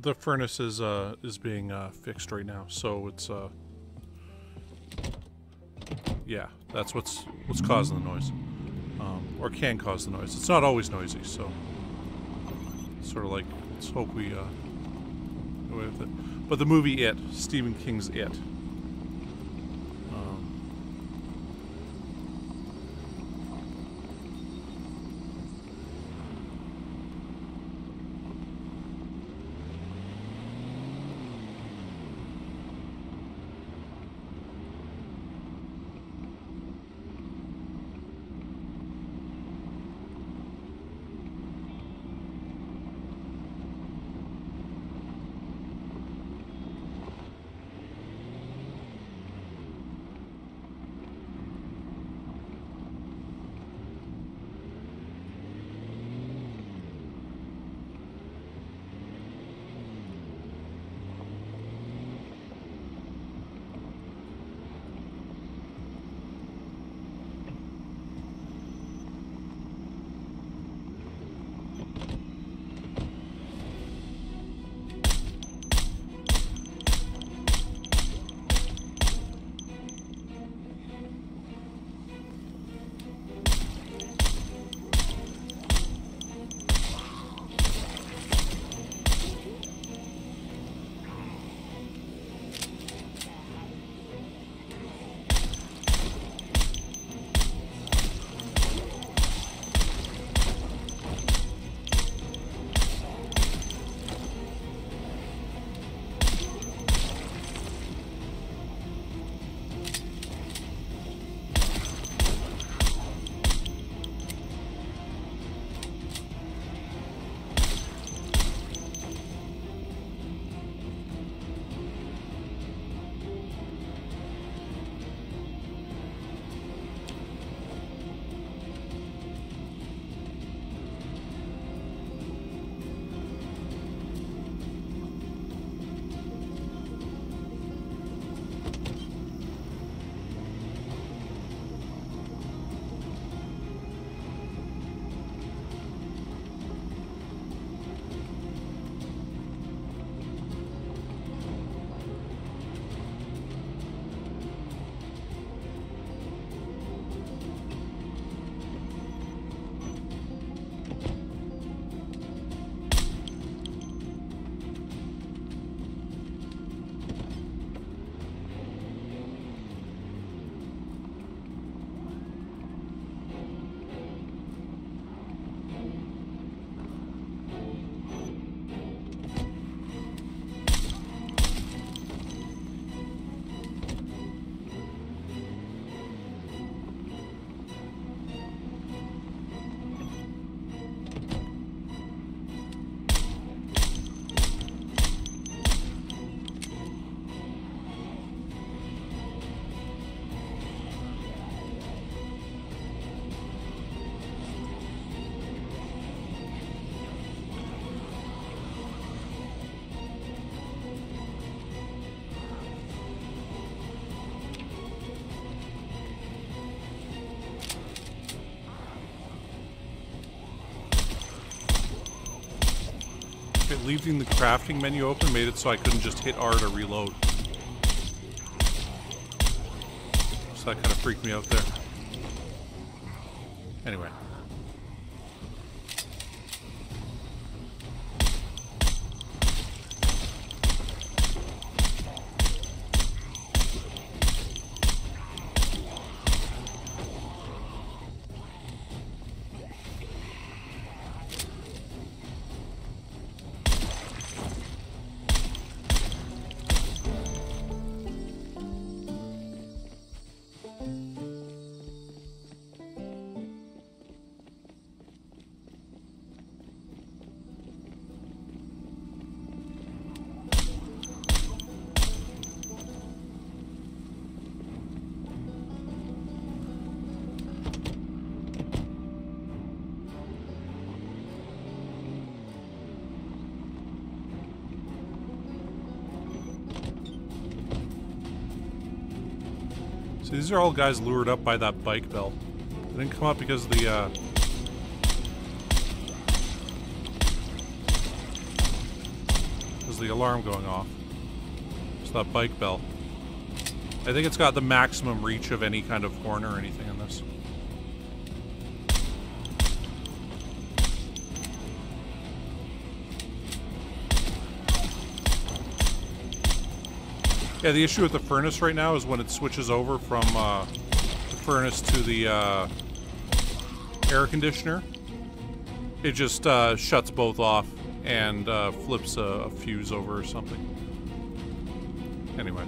The furnace is uh is being uh fixed right now, so it's uh yeah, that's what's what's causing the noise, um, or can cause the noise. It's not always noisy, so sort of like let's hope we uh go with it. But the movie It, Stephen King's It. Leaving the crafting menu open made it so I couldn't just hit R to reload. So that kind of freaked me out there. Anyway. These are all guys lured up by that bike bell. They didn't come up because the, uh... Is the alarm going off? It's that bike bell. I think it's got the maximum reach of any kind of horn or anything Yeah, the issue with the furnace right now is when it switches over from uh, the furnace to the uh, air conditioner, it just uh, shuts both off and uh, flips a, a fuse over or something. Anyway.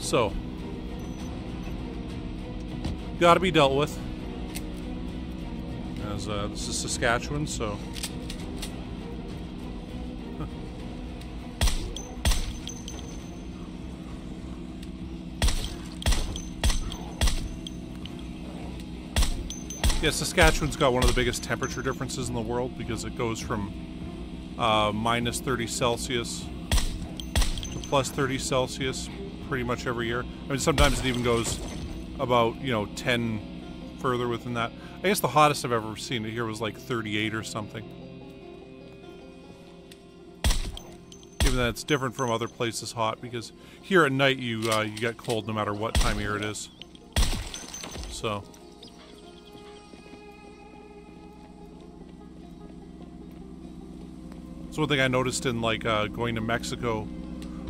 So, got to be dealt with. As uh, this is Saskatchewan, so Yeah, Saskatchewan's got one of the biggest temperature differences in the world because it goes from uh, minus 30 Celsius to plus 30 Celsius pretty much every year. I mean, sometimes it even goes about, you know, 10 further within that. I guess the hottest I've ever seen it here was like 38 or something. Even though it's different from other places hot because here at night you uh, you get cold no matter what time of year it is. So... So one thing I noticed in like uh, going to Mexico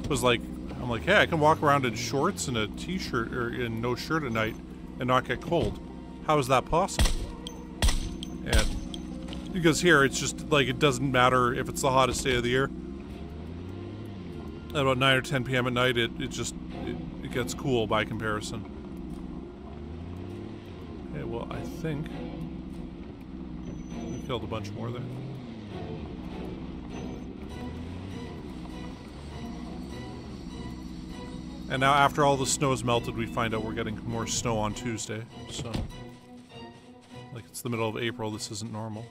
was like I'm like, hey, I can walk around in shorts and a t-shirt or in no shirt at night and not get cold. How is that possible? And because here it's just like it doesn't matter if it's the hottest day of the year. At about 9 or 10 p.m. at night, it, it just it, it gets cool by comparison. Okay, well, I think we killed a bunch more there. And now after all the snow is melted, we find out we're getting more snow on Tuesday, so... Like, it's the middle of April, this isn't normal.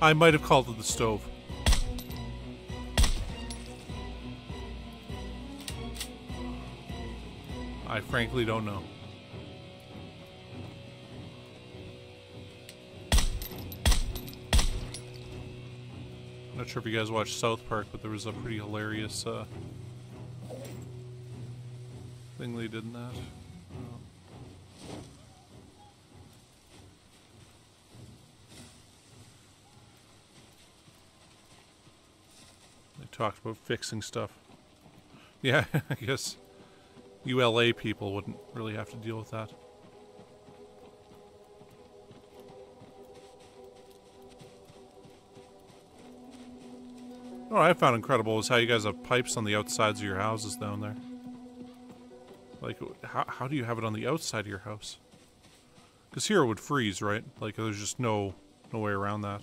I might have called it the stove. I frankly don't know. I'm not sure if you guys watched South Park, but there was a pretty hilarious uh, thing they did in that. They talked about fixing stuff. Yeah, I guess ULA people wouldn't really have to deal with that. What I found incredible is how you guys have pipes on the outsides of your houses down there. Like, how, how do you have it on the outside of your house? Because here it would freeze, right? Like, there's just no, no way around that.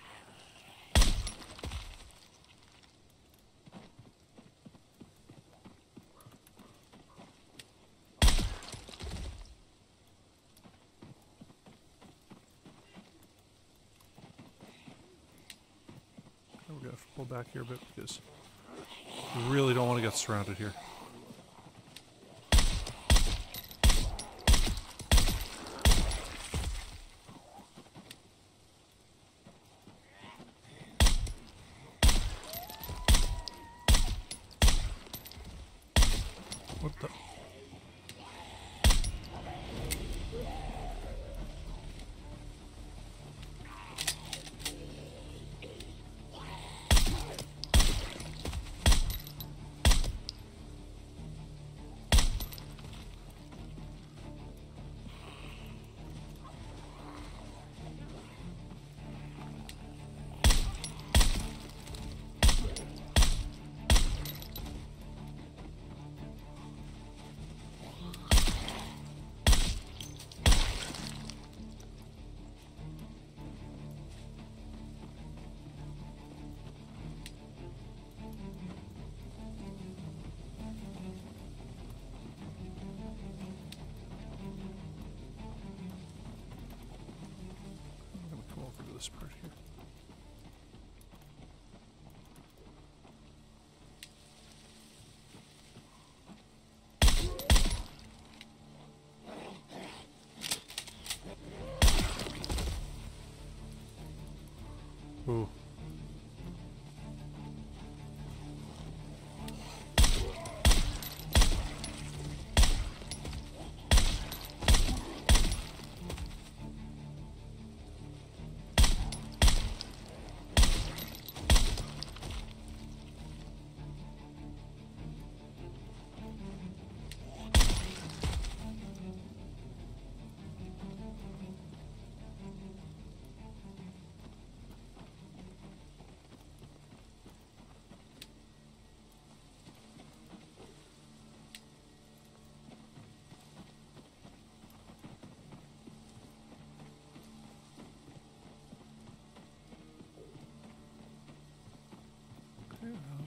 Back here a bit because we really don't want to get surrounded here.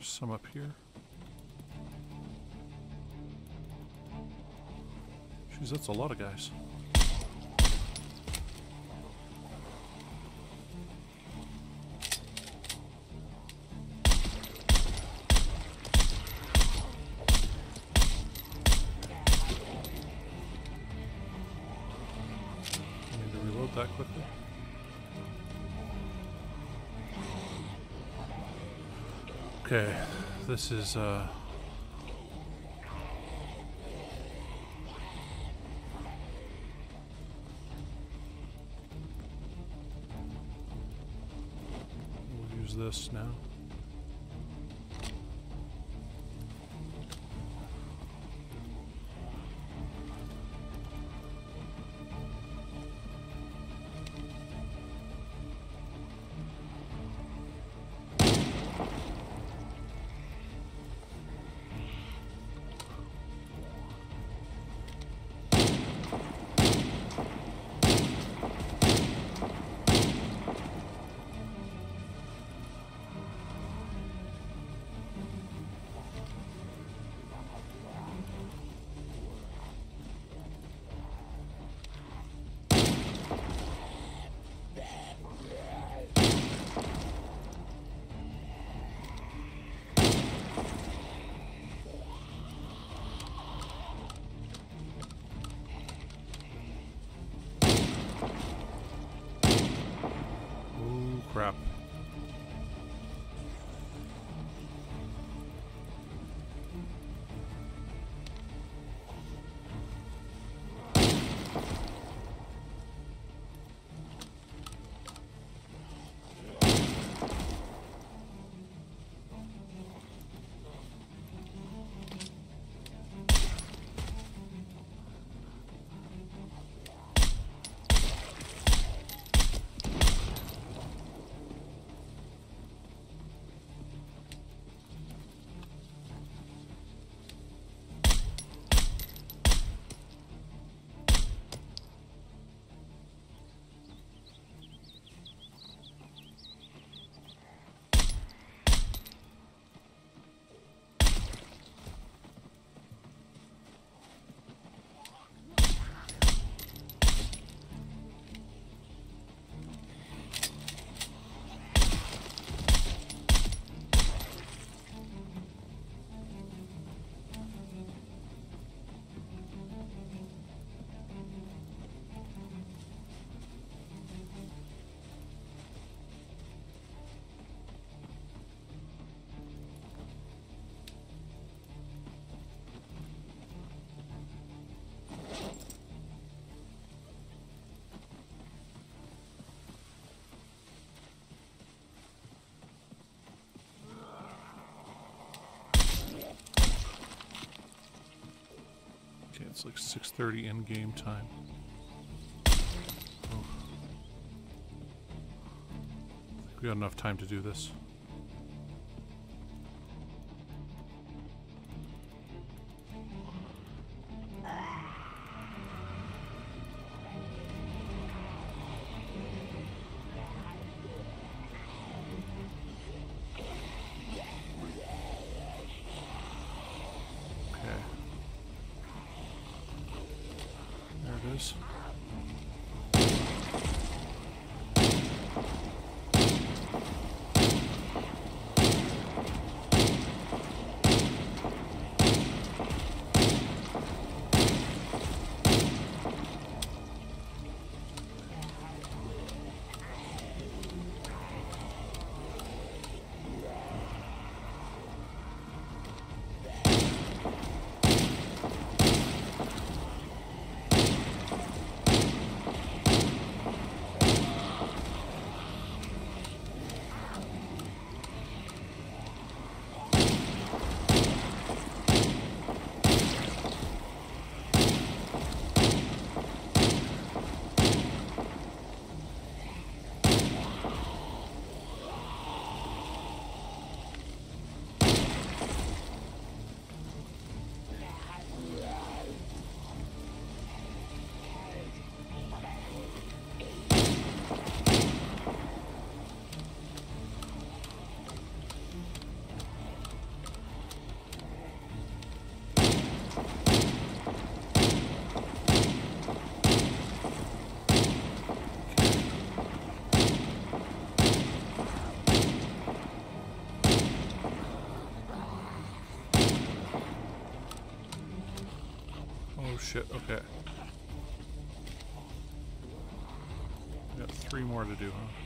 Some up here. Jeez, that's a lot of guys. Okay, this is uh We'll use this now. It's like 6.30 in game time. We got enough time to do this. Shit, okay. Got three more to do, huh?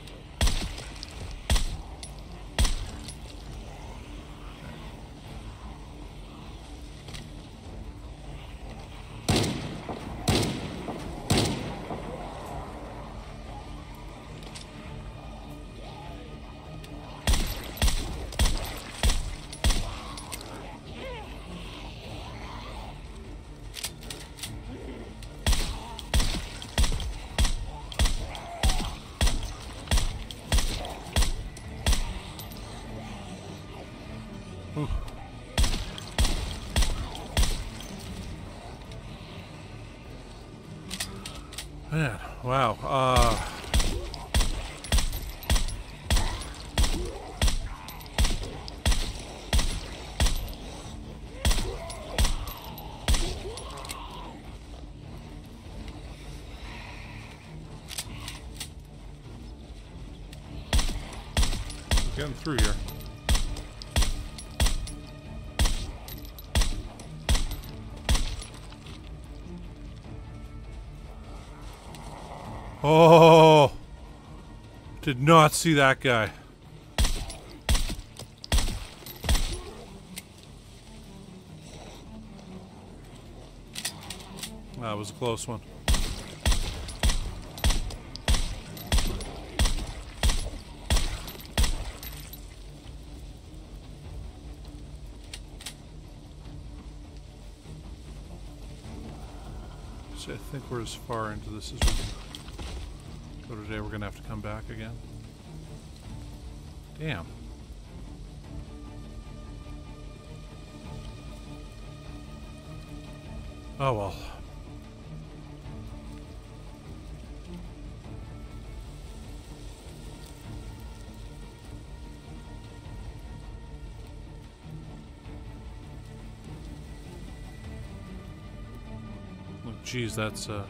Wow. Uh, getting through here. Did not see that guy. That was a close one. I think we're as far into this as we can so today we're gonna have to come back again. Damn. Oh well. Geez, that's uh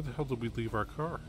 Where the hell did we leave our car?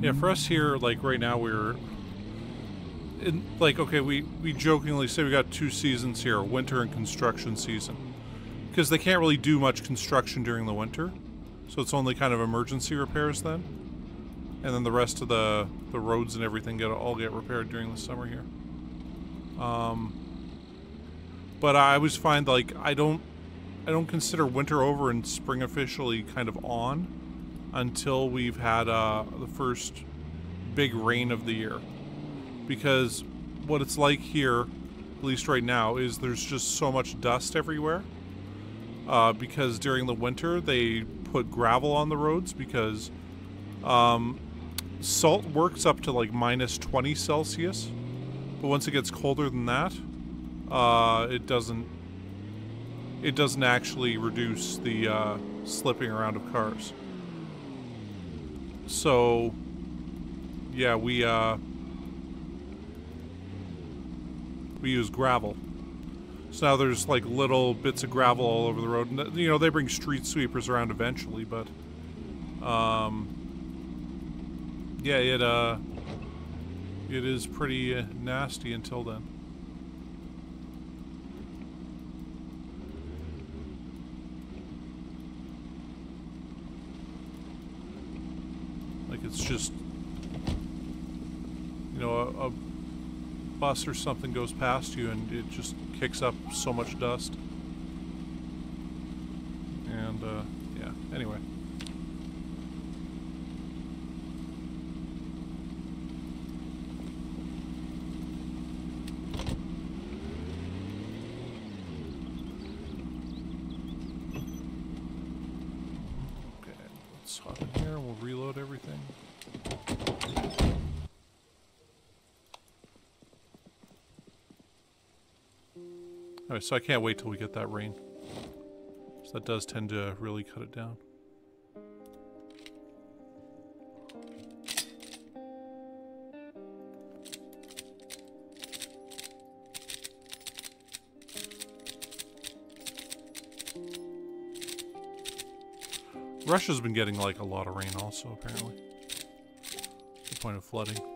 Yeah, for us here, like right now, we're in like okay, we we jokingly say we got two seasons here, winter and construction season, because they can't really do much construction during the winter, so it's only kind of emergency repairs then, and then the rest of the the roads and everything get all get repaired during the summer here. Um, but I always find like I don't I don't consider winter over and spring officially kind of on until we've had uh, the first big rain of the year. Because what it's like here, at least right now, is there's just so much dust everywhere. Uh, because during the winter they put gravel on the roads because um, salt works up to like minus 20 Celsius. But once it gets colder than that, uh, it doesn't it doesn't actually reduce the uh, slipping around of cars. So, yeah, we uh, we use gravel. So now there's like little bits of gravel all over the road. And, you know, they bring street sweepers around eventually, but um, yeah, it uh, it is pretty uh, nasty until then. Like it's just, you know, a, a bus or something goes past you and it just kicks up so much dust. And uh, yeah, anyway. Okay, let's hop in here and we'll reload everything. Alright, so I can't wait till we get that rain. So that does tend to really cut it down. Russia's been getting like a lot of rain also, apparently. The point of flooding.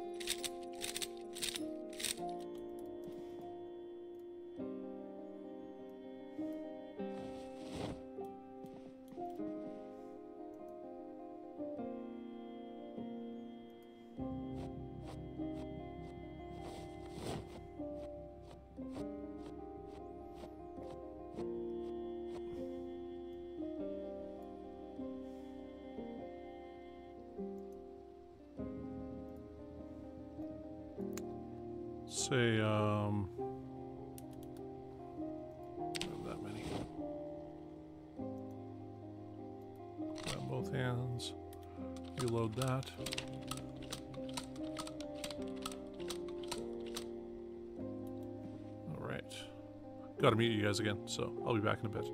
So I'll be back in a bit.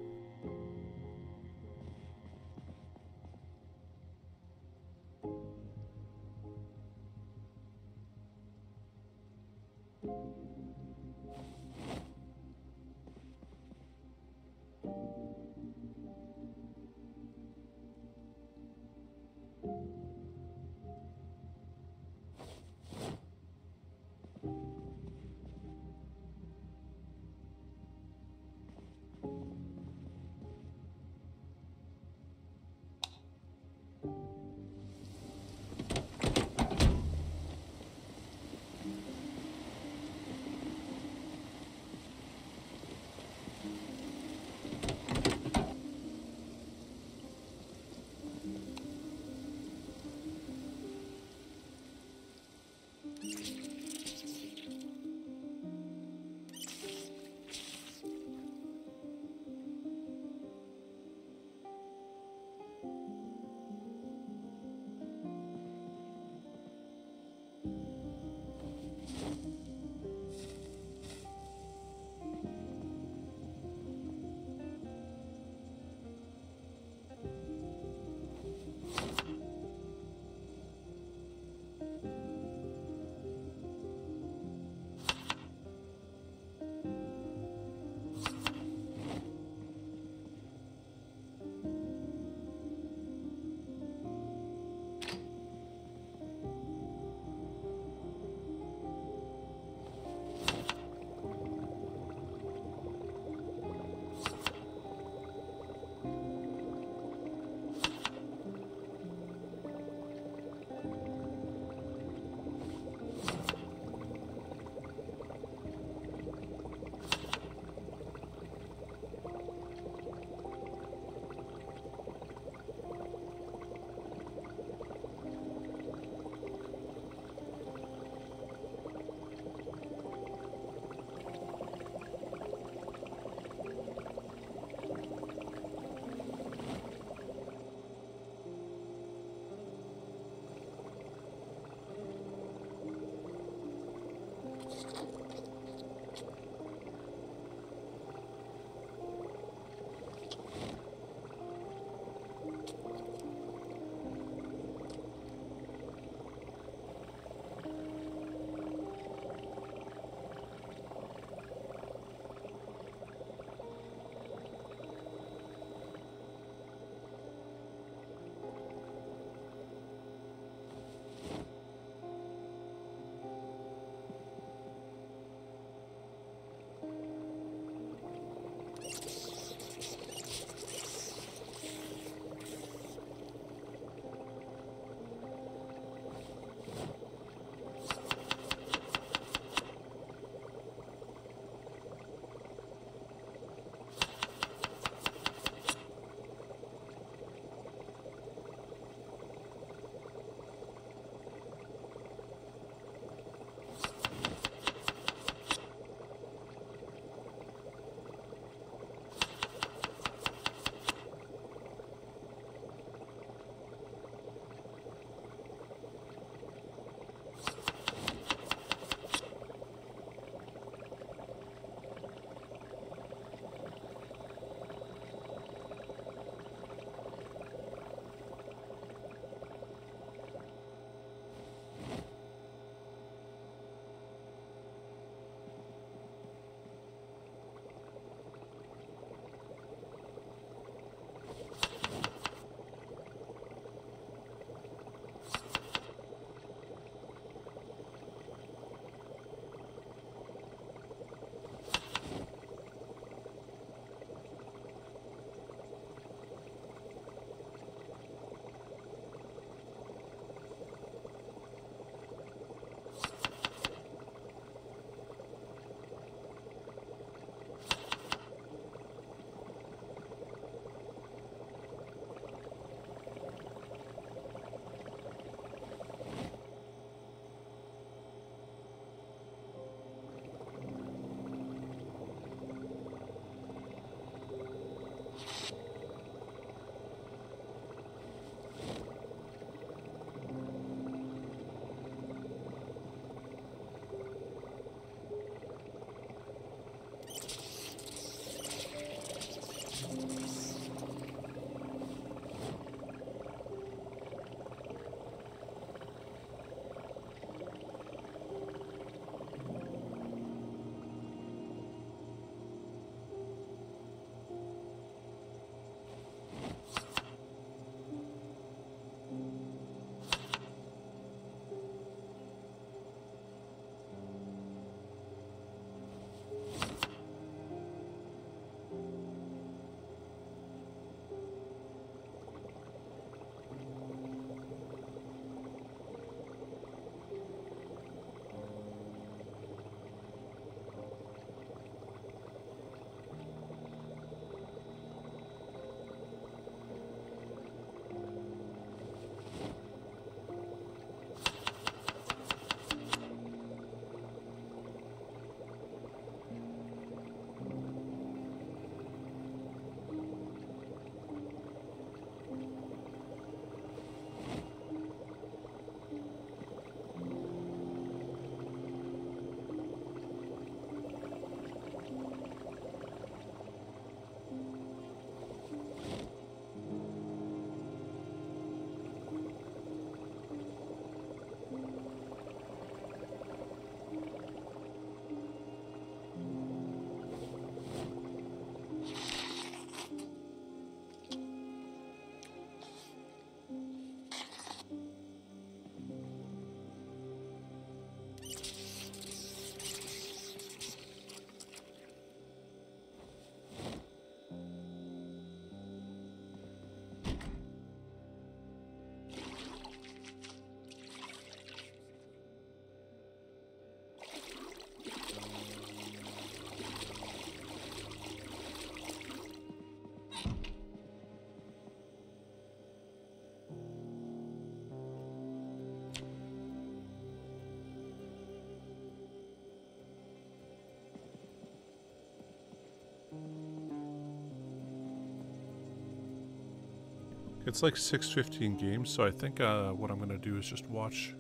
It's like 6.15 games, so I think uh, what I'm going to do is just watch...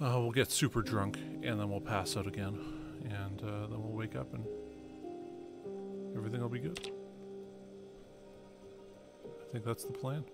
Uh, we'll get super drunk, and then we'll pass out again. And uh, then we'll wake up and everything will be good. I think that's the plan.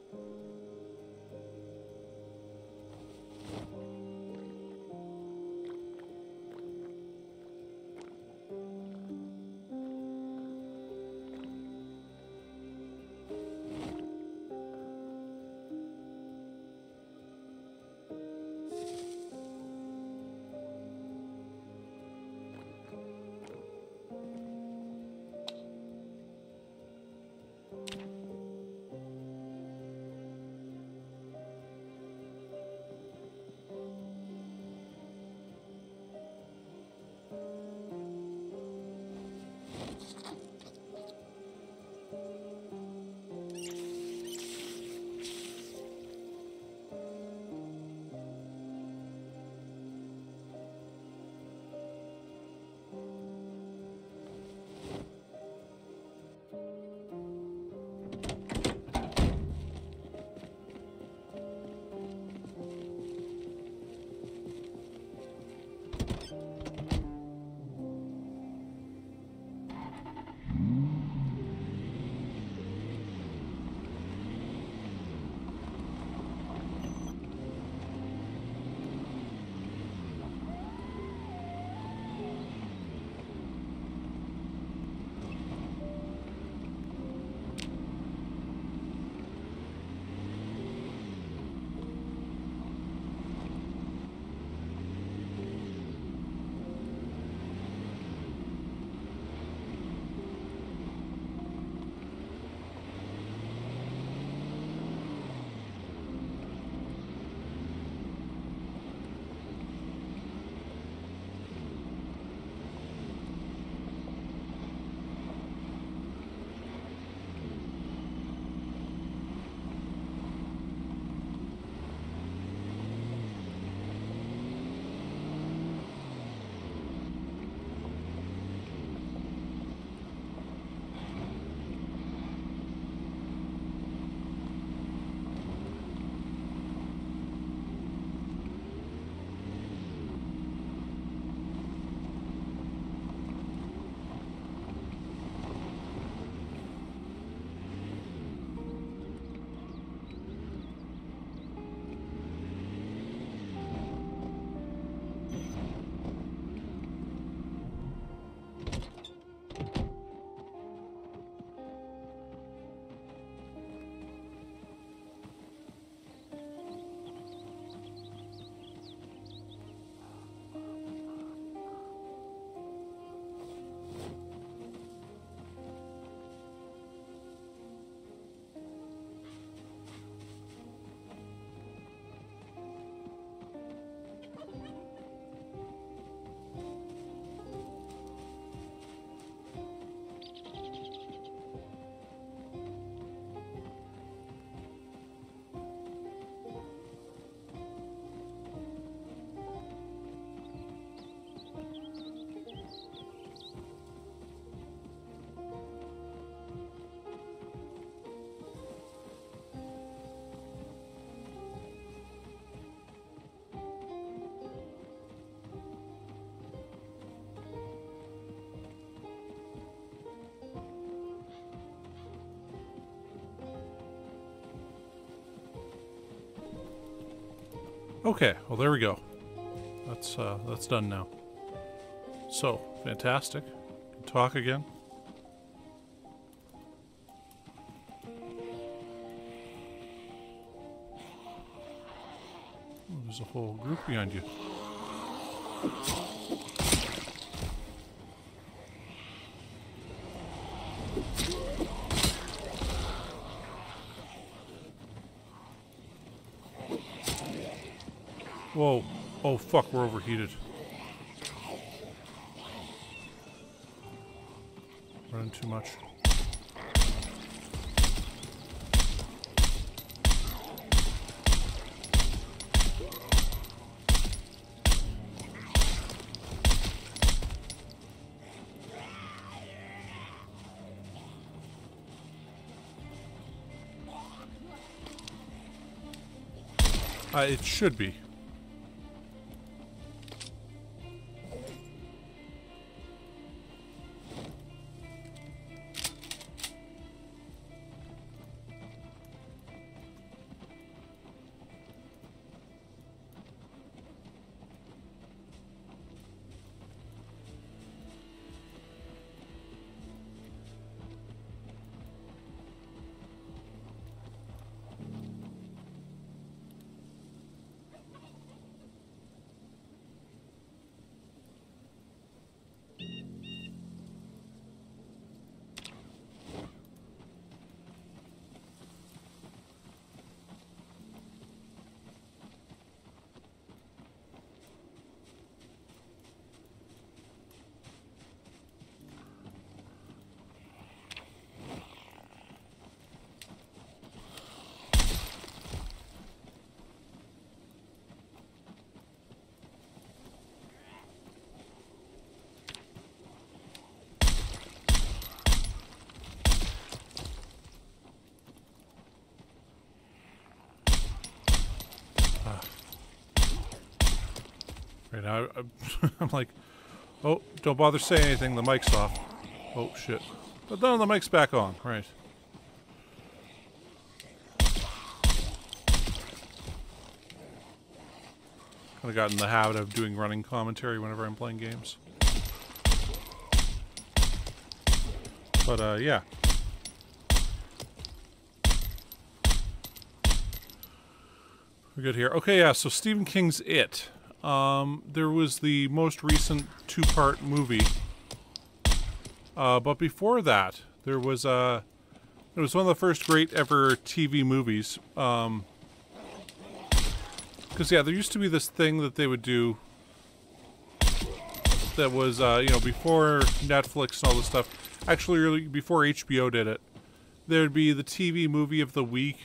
Okay, well there we go. That's uh, that's done now. So fantastic. Talk again. There's a whole group behind you. fuck, we're overheated. Running too much. Uh, it should be. I, I'm like, oh, don't bother saying anything. The mic's off. Oh shit! But then the mic's back on. Right. Kind of got in the habit of doing running commentary whenever I'm playing games. But uh, yeah. We're good here. Okay, yeah. So Stephen King's It. Um, there was the most recent two-part movie. Uh, but before that, there was a. Uh, it was one of the first great ever TV movies. Um, because yeah, there used to be this thing that they would do. That was uh, you know before Netflix and all this stuff. Actually, really before HBO did it, there'd be the TV movie of the week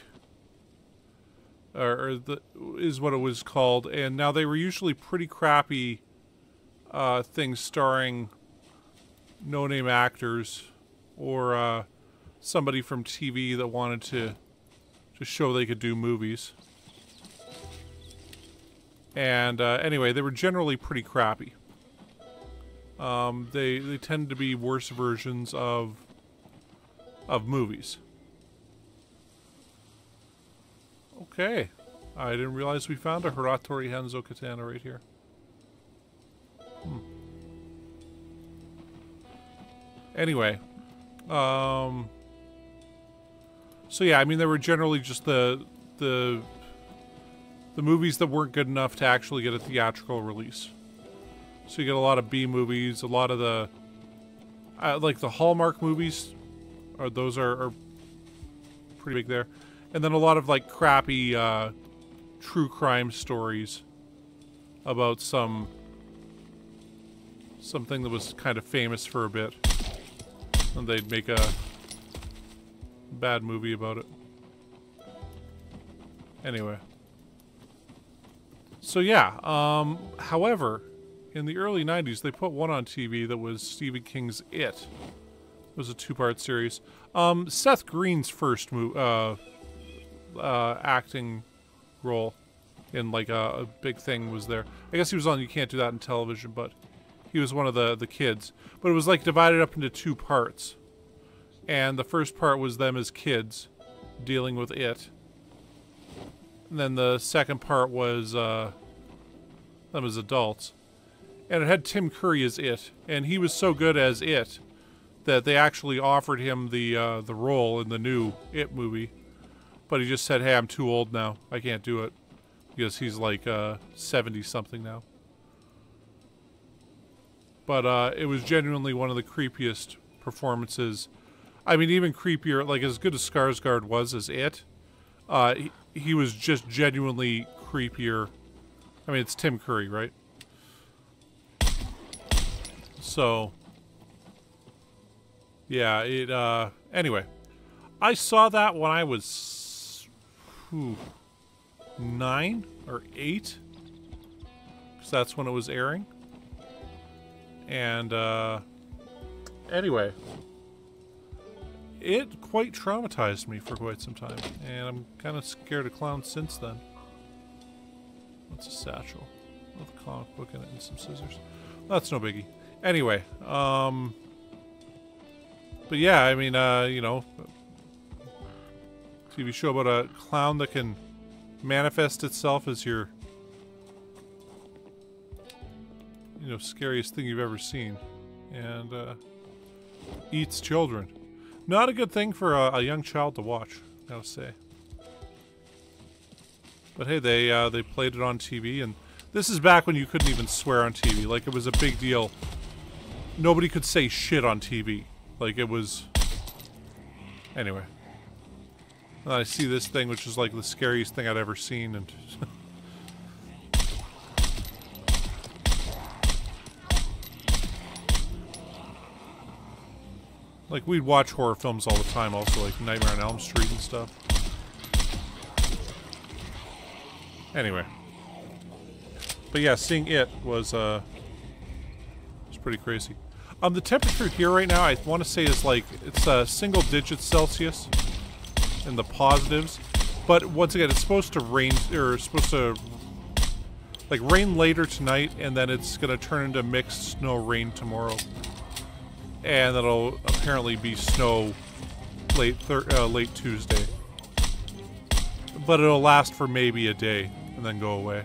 or, the, is what it was called. And now they were usually pretty crappy uh, things starring no-name actors or uh, somebody from TV that wanted to to show they could do movies. And uh, anyway, they were generally pretty crappy. Um, they they tend to be worse versions of of movies. Okay. I didn't realize we found a Hattori Hanzo katana right here. Hmm. Anyway. Um... So yeah, I mean, they were generally just the... the the movies that weren't good enough to actually get a theatrical release. So you get a lot of B movies, a lot of the... Uh, like the Hallmark movies, or those are, are pretty big there and then a lot of like crappy uh, true crime stories about some something that was kind of famous for a bit, and they'd make a bad movie about it. Anyway. So yeah, um, however, in the early 90s, they put one on TV that was Stephen King's It. It was a two-part series. Um, Seth Green's first uh, uh, acting role in like a, a, big thing was there. I guess he was on You Can't Do That in Television, but he was one of the, the kids. But it was like divided up into two parts. And the first part was them as kids dealing with it. And then the second part was uh, them as adults. And it had Tim Curry as it. And he was so good as it that they actually offered him the uh, the role in the new It movie. But he just said, hey, I'm too old now. I can't do it. Because he's like uh, 70 something now. But uh, it was genuinely one of the creepiest performances. I mean, even creepier, like as good as Skarsgård was as it, uh, he, he was just genuinely creepier. I mean, it's Tim Curry, right? So, yeah, it, uh, anyway. I saw that when I was whew, nine or eight, because that's when it was airing. And uh, anyway, it quite traumatized me for quite some time, and I'm kind of scared of clowns since then. That's a satchel with a comic book in it and some scissors. That's no biggie. Anyway, um, but yeah, I mean, uh, you know, TV show about a clown that can manifest itself as your, you know, scariest thing you've ever seen, and uh, eats children. Not a good thing for a, a young child to watch, I gotta say. But hey, they uh, they played it on TV, and this is back when you couldn't even swear on TV. Like it was a big deal. Nobody could say shit on TV. Like it was. Anyway. And I see this thing, which is like the scariest thing I'd ever seen, and. like we'd watch horror films all the time, also like Nightmare on Elm Street and stuff. Anyway. But yeah, seeing it was uh was pretty crazy. Um the temperature here right now I want to say is like it's a uh, single digit Celsius in the positives. But once again, it's supposed to rain or supposed to like rain later tonight and then it's going to turn into mixed snow rain tomorrow. And that'll apparently be snow late uh, late Tuesday. But it'll last for maybe a day and then go away.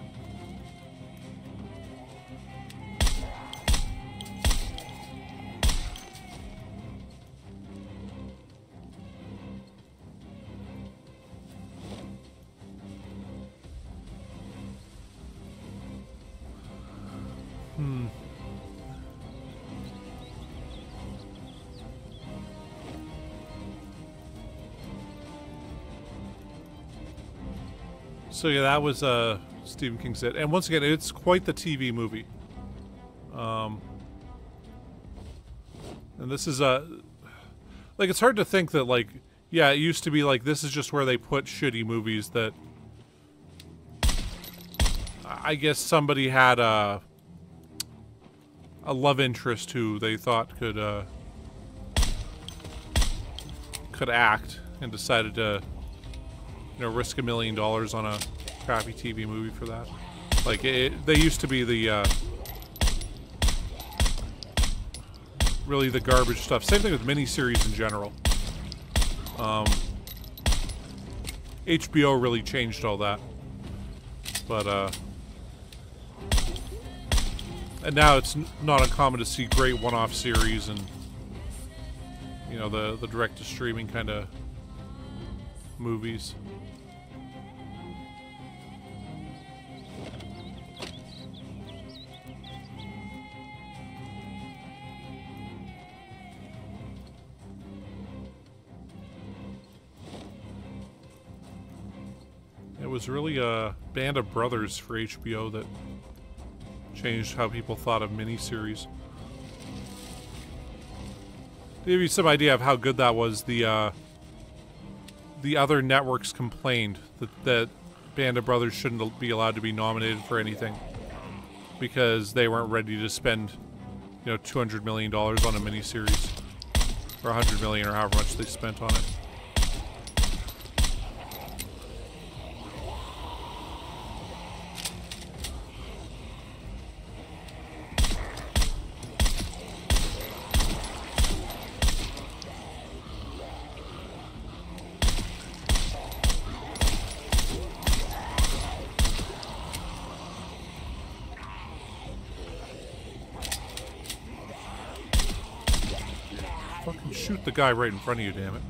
So yeah, that was uh, Stephen King's It, and once again, it's quite the TV movie. Um, and this is a uh, like it's hard to think that like yeah, it used to be like this is just where they put shitty movies that I guess somebody had a a love interest who they thought could uh, could act and decided to know, risk a million dollars on a crappy TV movie for that. Like, it, they used to be the, uh, really the garbage stuff. Same thing with miniseries in general. Um, HBO really changed all that. But, uh, and now it's not uncommon to see great one-off series and, you know, the, the direct-to-streaming kind of movies. Was really a band of brothers for HBO that changed how people thought of miniseries. To give you some idea of how good that was, the uh, the other networks complained that that Band of Brothers shouldn't be allowed to be nominated for anything because they weren't ready to spend, you know, two hundred million dollars on a miniseries or a hundred million or however much they spent on it. the guy right in front of you, damn it.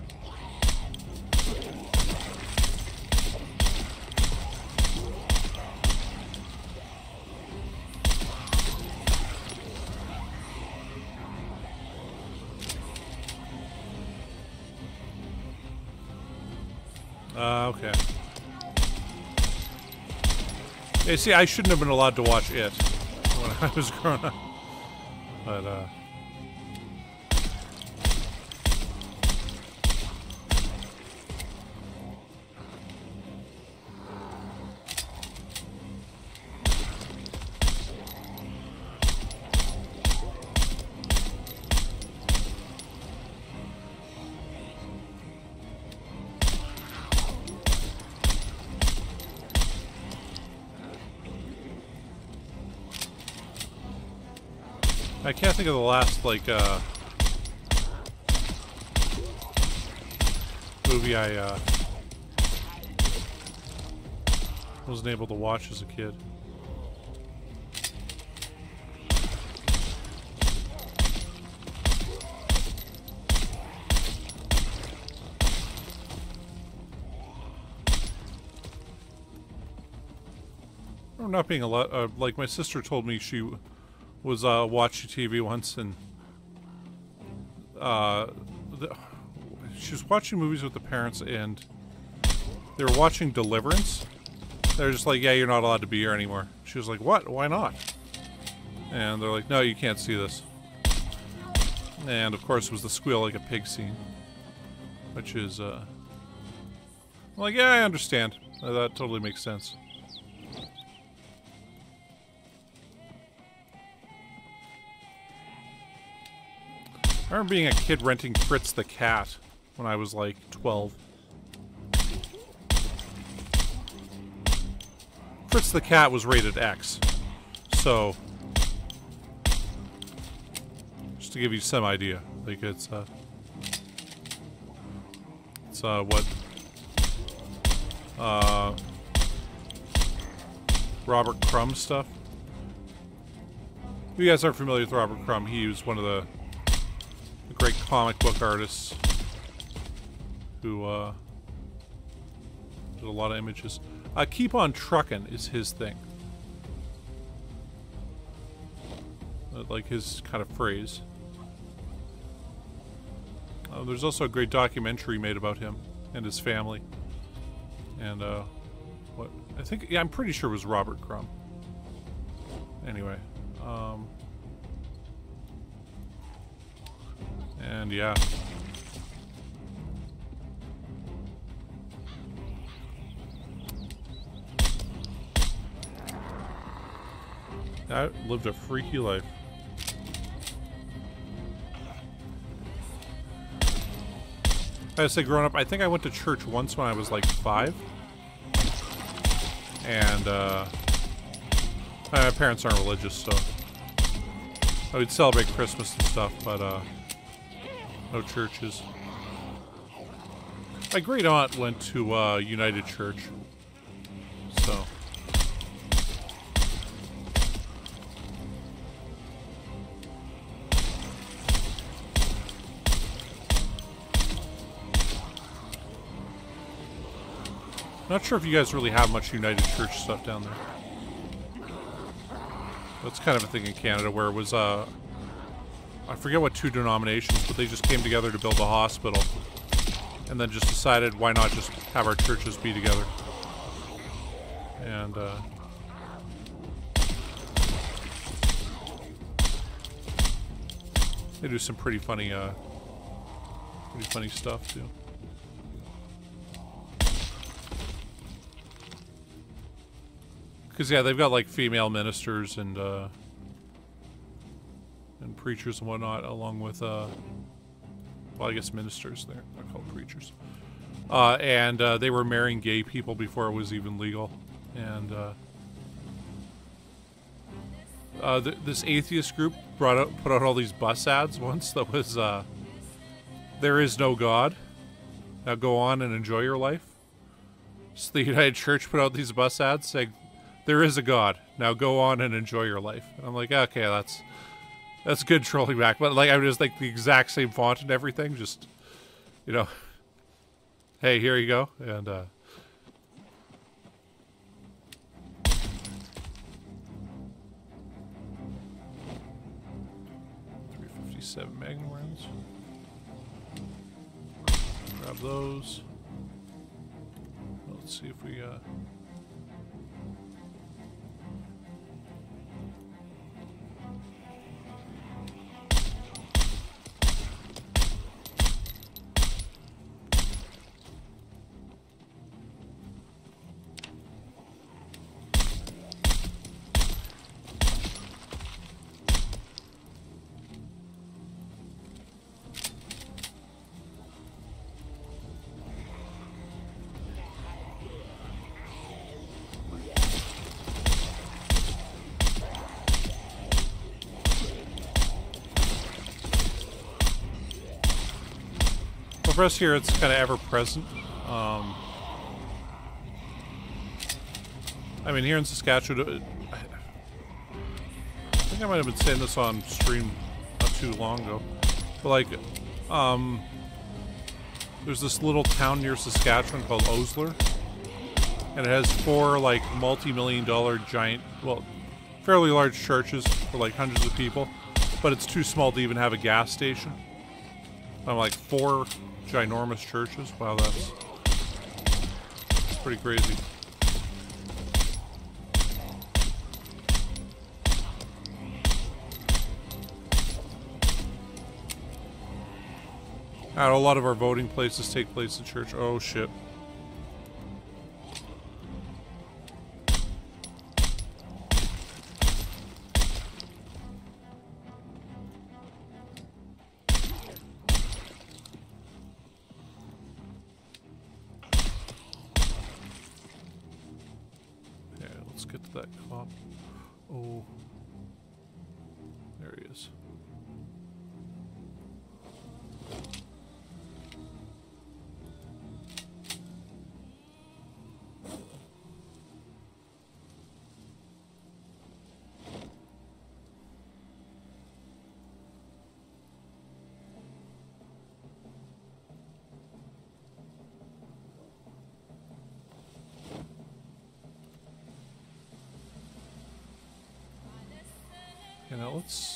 Uh, okay. Yeah, see, I shouldn't have been allowed to watch it when I was growing up. But, uh... think of the last, like, uh... Movie I, uh... Wasn't able to watch as a kid. Not being a lot, uh, like my sister told me she was uh, watching TV once and uh, the, she was watching movies with the parents and they were watching Deliverance. They're just like, yeah, you're not allowed to be here anymore. She was like, what? Why not? And they're like, no, you can't see this. And of course, it was the squeal like a pig scene, which is, uh, like, yeah, I understand. That totally makes sense. I remember being a kid renting Fritz the Cat when I was like 12. Fritz the Cat was rated X. So, just to give you some idea, like it's, uh, it's, uh, what, uh, Robert Crumb stuff. If you guys aren't familiar with Robert Crumb, he was one of the great comic book artists who uh, did a lot of images. Uh, keep on trucking is his thing. Uh, like his kind of phrase. Uh, there's also a great documentary made about him and his family. And, uh, what, I think, yeah, I'm pretty sure it was Robert Crumb. Anyway, um, And yeah. I lived a freaky life. I say growing up, I think I went to church once when I was like five. And, uh, my parents aren't religious, so I would celebrate Christmas and stuff, but, uh, no churches. My great aunt went to uh, United Church. So. Not sure if you guys really have much United Church stuff down there. That's kind of a thing in Canada where it was uh, I forget what two denominations, but they just came together to build a hospital. And then just decided why not just have our churches be together. And, uh, They do some pretty funny, uh, pretty funny stuff, too. Because, yeah, they've got, like, female ministers and, uh, and preachers and whatnot, along with, uh, well, I guess ministers. They're not called preachers. Uh, and uh, they were marrying gay people before it was even legal. And uh, uh th this atheist group brought out, put out all these bus ads once that was, uh, "There is no God. Now go on and enjoy your life." So the United Church put out these bus ads saying, "There is a God. Now go on and enjoy your life." And I'm like, okay, that's that's good trolling back, but like I was like the exact same font and everything, just you know. Hey, here you go, and uh Three fifty seven magnum rounds. Grab those. Let's see if we uh for us here, it's kind of ever present. Um, I mean, here in Saskatchewan, uh, I think I might have been saying this on stream not too long ago, but like, um, there's this little town near Saskatoon called Osler, and it has four like multi-million dollar giant, well, fairly large churches for like hundreds of people, but it's too small to even have a gas station. I'm like four ginormous churches. Wow, that's, that's pretty crazy. a lot of our voting places take place in church. Oh shit.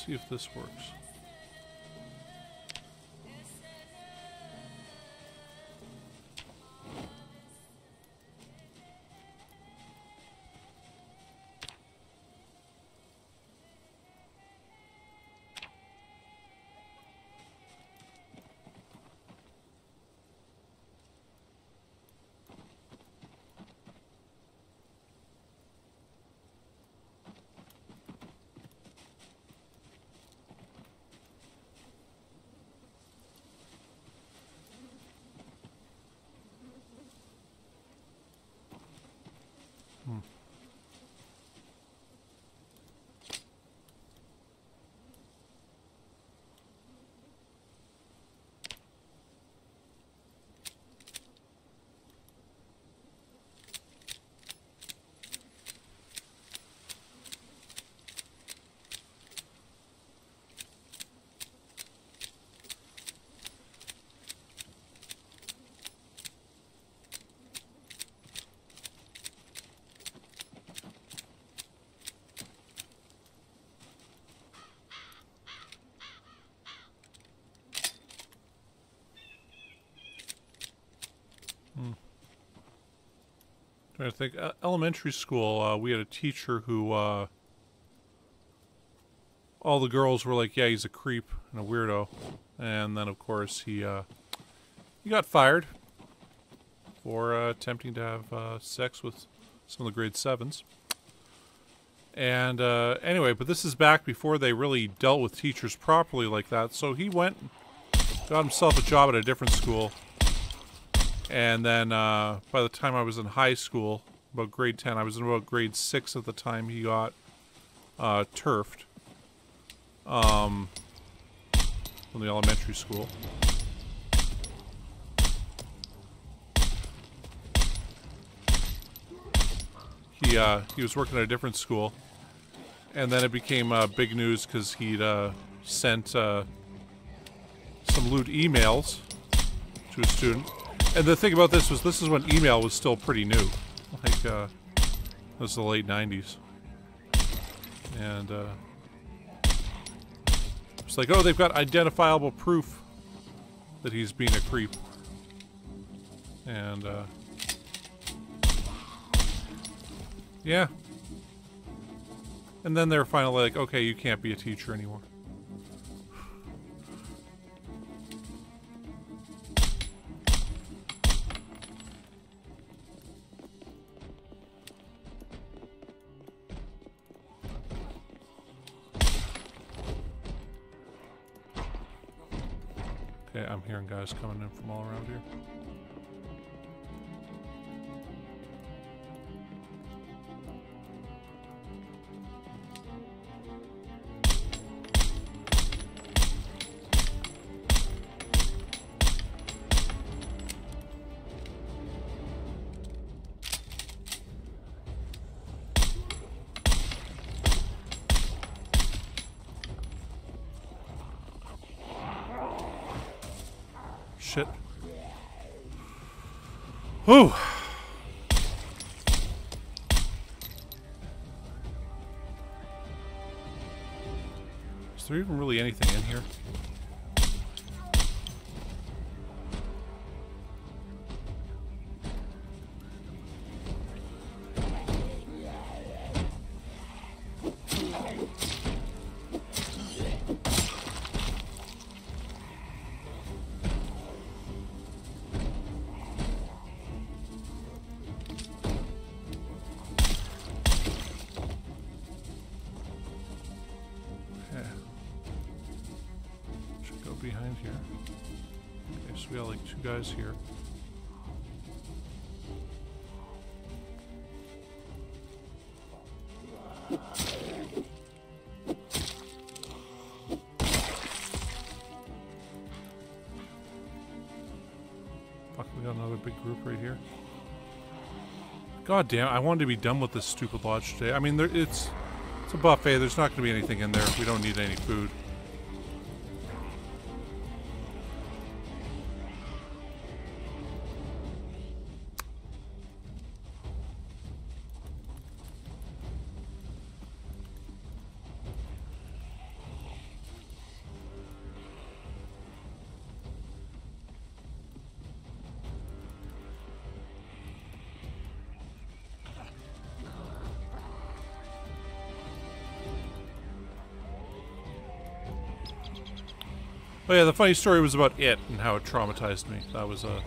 See if this works. I think uh, elementary school, uh, we had a teacher who uh, all the girls were like, "Yeah, he's a creep and a weirdo," and then of course he uh, he got fired for uh, attempting to have uh, sex with some of the grade sevens. And anyway, but this is back before they really dealt with teachers properly like that. So he went, got himself a job at a different school and then uh, by the time I was in high school, about grade 10, I was in about grade 6 at the time he got uh, turfed um, from the elementary school. He, uh, he was working at a different school, and then it became uh, big news because he'd uh, sent uh, some lewd emails to a student and the thing about this was this is when email was still pretty new. Like, uh, this was the late 90s. And, uh, it's like, oh, they've got identifiable proof that he's being a creep. And, uh, yeah. And then they're finally like, okay, you can't be a teacher anymore. Guys coming in from all around here. We got like two guys here. Fuck, we got another big group right here. God damn, I wanted to be done with this stupid lodge today. I mean, there, it's it's a buffet. There's not going to be anything in there. We don't need any food. Yeah, the funny story was about it and how it traumatized me. That was a.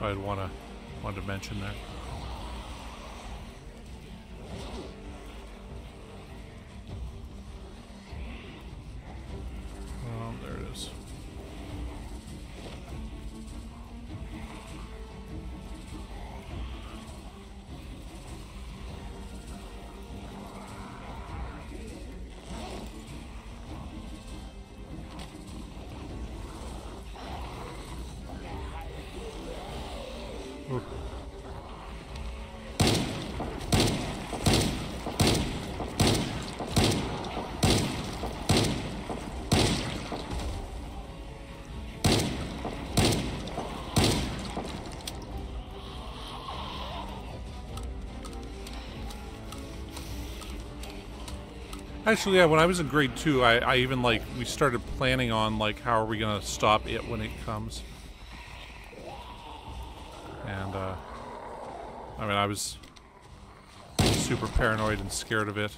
I'd wanna wanted to mention there. Actually, yeah, when I was in grade two, I, I even, like, we started planning on, like, how are we gonna stop it when it comes. And, uh, I mean, I was super paranoid and scared of it.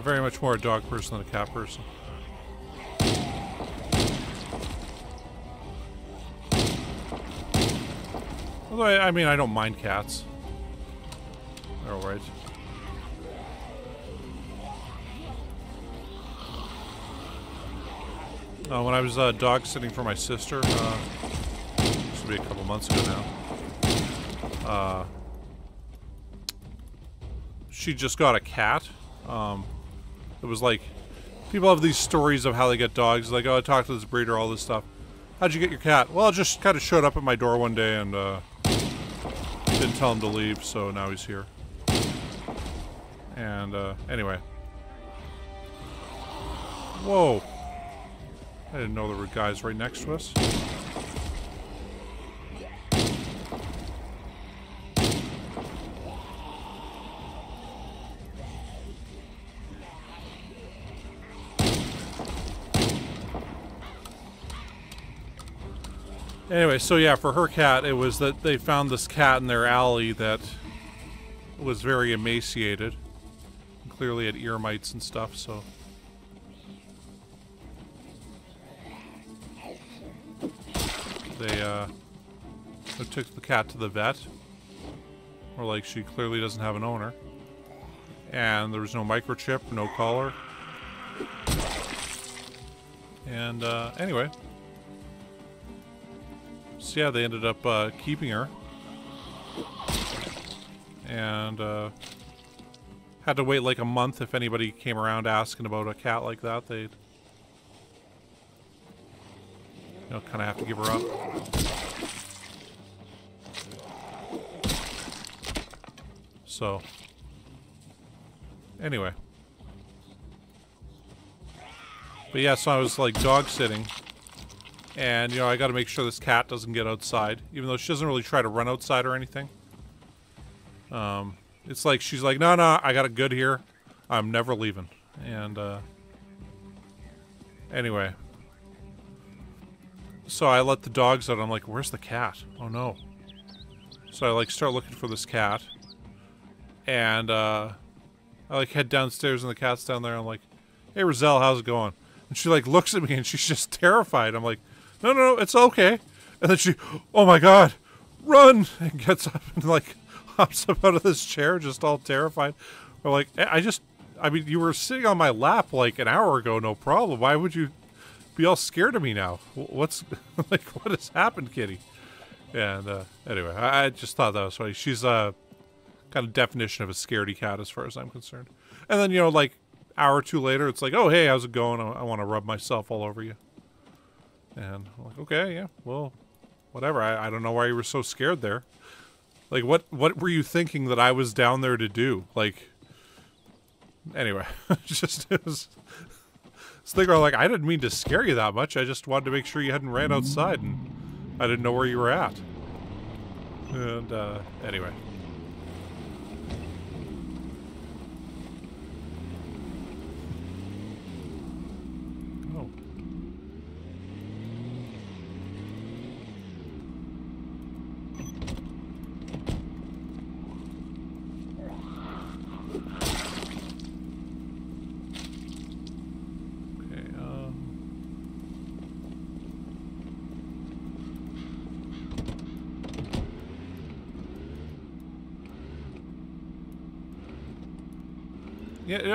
Yeah, very much more a dog person than a cat person. Although, I, I mean, I don't mind cats. They're alright. Uh, when I was uh, dog sitting for my sister, uh, this would be a couple months ago now, uh, she just got a cat. Um, it was like, people have these stories of how they get dogs. Like, oh, I talked to this breeder, all this stuff. How'd you get your cat? Well, it just kind of showed up at my door one day and uh, didn't tell him to leave, so now he's here. And uh, anyway. Whoa. I didn't know there were guys right next to us. Anyway, so yeah, for her cat, it was that they found this cat in their alley that was very emaciated. Clearly had ear mites and stuff, so... They, uh... Took the cat to the vet. Or like, she clearly doesn't have an owner. And there was no microchip, no collar. And, uh, anyway. So yeah, they ended up, uh, keeping her. And, uh, had to wait like a month if anybody came around asking about a cat like that. They'd, you know, kind of have to give her up. So, anyway. But yeah, so I was like dog sitting. And, you know, I got to make sure this cat doesn't get outside. Even though she doesn't really try to run outside or anything. Um, it's like, she's like, no, no, I got it good here. I'm never leaving. And, uh... Anyway. So I let the dogs out. I'm like, where's the cat? Oh, no. So I, like, start looking for this cat. And, uh... I, like, head downstairs and the cat's down there. I'm like, hey, Roselle, how's it going? And she, like, looks at me and she's just terrified. I'm like, no, no, no, it's okay. And then she, oh my god, run! And gets up and like hops up out of this chair, just all terrified. We're like, I just, I mean, you were sitting on my lap like an hour ago, no problem. Why would you be all scared of me now? What's, like, what has happened, kitty? And uh, anyway, I, just thought that was funny. She's a uh, kind of definition of a scaredy cat as far as I'm concerned. And then, you know, like, hour or two later, it's like, oh, hey, how's it going? I, I want to rub myself all over you. And I'm like, okay, yeah, well, whatever. I, I don't know why you were so scared there. Like, what what were you thinking that I was down there to do? Like, anyway, just it was. This thing like I didn't mean to scare you that much. I just wanted to make sure you hadn't ran outside, and I didn't know where you were at. And uh, anyway.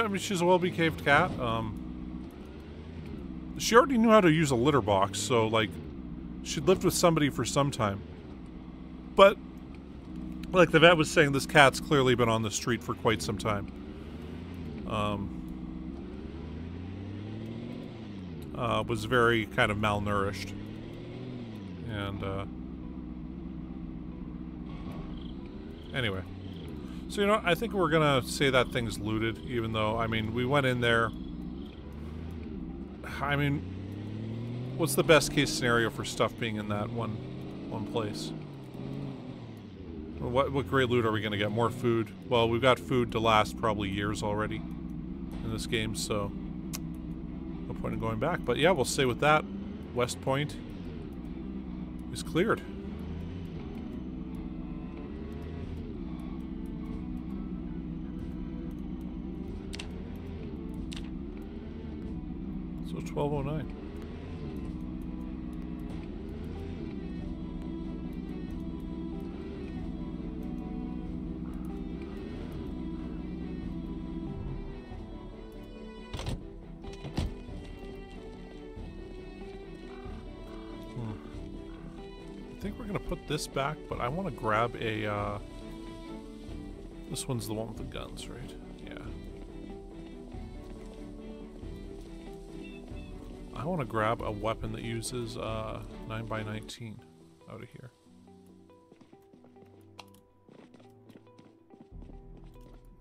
I mean, she's a well-behaved cat. Um, she already knew how to use a litter box, so, like, she'd lived with somebody for some time. But, like the vet was saying, this cat's clearly been on the street for quite some time. Um, uh, was very kind of malnourished. And, uh, anyway. So, you know, I think we're going to say that thing's looted, even though, I mean, we went in there. I mean, what's the best case scenario for stuff being in that one one place? What, what great loot are we going to get? More food? Well, we've got food to last probably years already in this game, so no point in going back. But yeah, we'll stay with that. West Point is cleared. 1209. Hmm. I think we're gonna put this back, but I want to grab a, uh, this one's the one with the guns, right? I want to grab a weapon that uses uh, 9x19 out of here.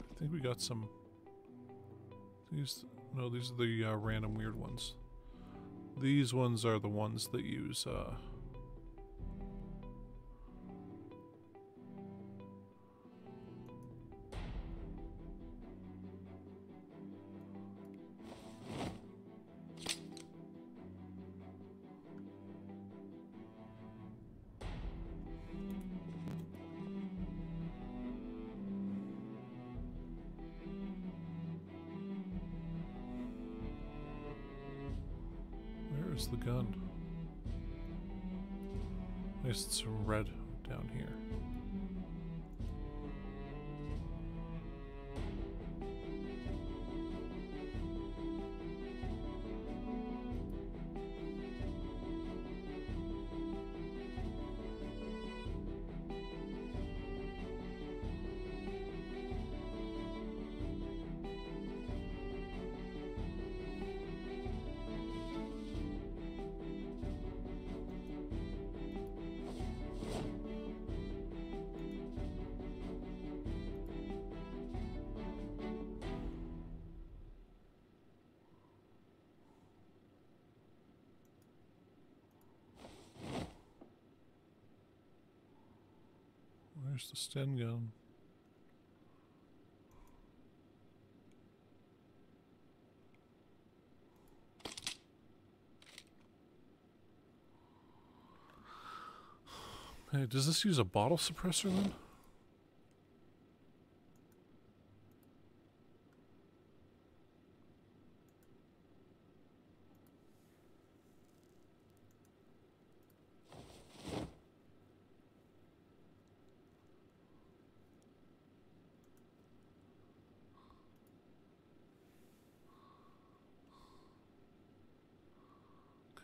I think we got some... These, no, these are the uh, random weird ones. These ones are the ones that use... Uh, Where's the Sten gun? Hey, does this use a bottle suppressor then?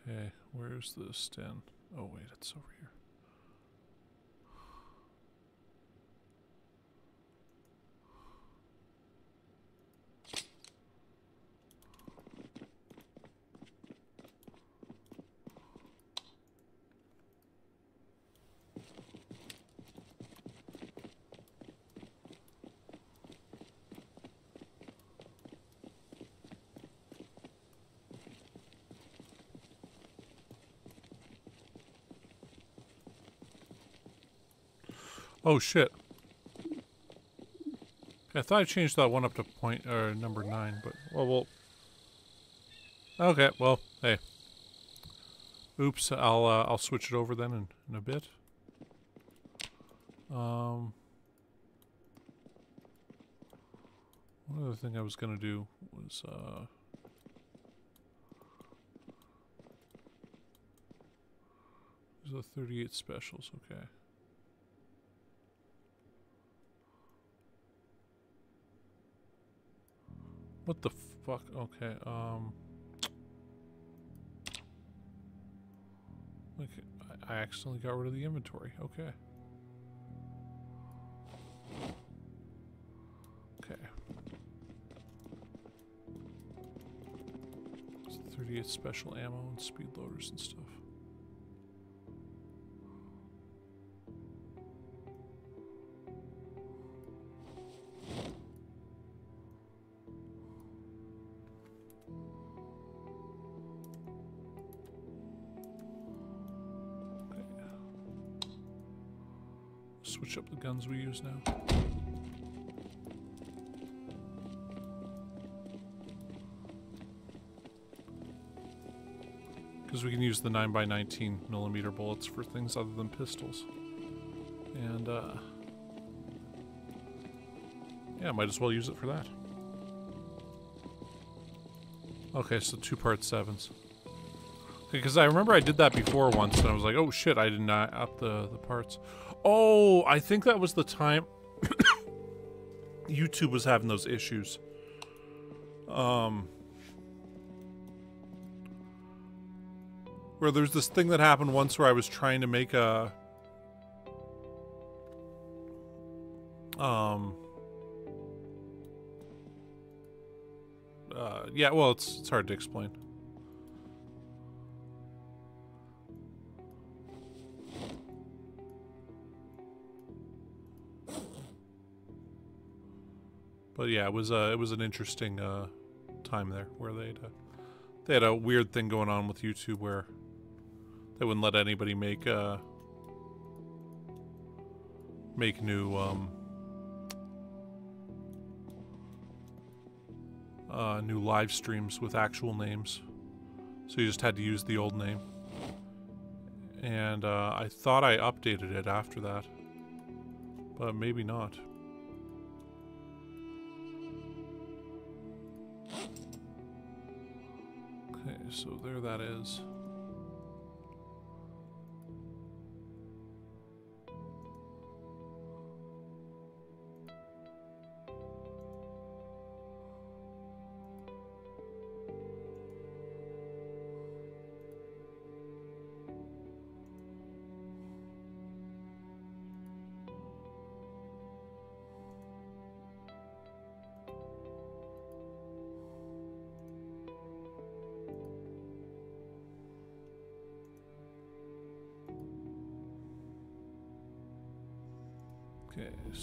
Okay, where's the stand? Oh wait, it's over here. Oh shit. I thought I changed that one up to point or number nine, but well, well. Okay, well, hey. Oops, I'll uh, I'll switch it over then in, in a bit. Um, one other thing I was gonna do was uh. There's a 38 specials, okay. What the fuck? Okay, um... Like, I accidentally got rid of the inventory. Okay. Okay. It's 38 special ammo and speed loaders and stuff. Guns we use now. Because we can use the 9x19 millimeter bullets for things other than pistols. And, uh... Yeah, might as well use it for that. Okay, so two part sevens. Because I remember I did that before once, and I was like, oh shit, I did not up the, the parts. Oh, I think that was the time YouTube was having those issues. Um, where there's this thing that happened once where I was trying to make a um uh, yeah, well, it's it's hard to explain. But yeah, it was uh, it was an interesting uh, time there where they uh, they had a weird thing going on with YouTube where they wouldn't let anybody make uh, make new um, uh, new live streams with actual names. So you just had to use the old name. And uh, I thought I updated it after that, but maybe not. So there that is.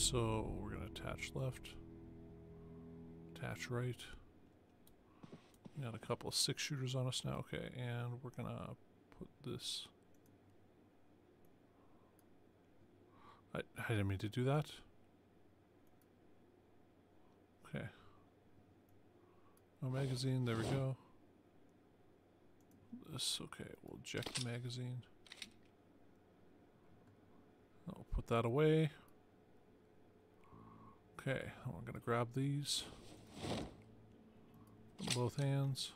So we're going to attach left, attach right. We got a couple of six shooters on us now. Okay, and we're going to put this. I, I didn't mean to do that. Okay. No magazine, there we go. This, okay, we'll eject the magazine. I'll put that away. Okay, I'm going to grab these. Both hands.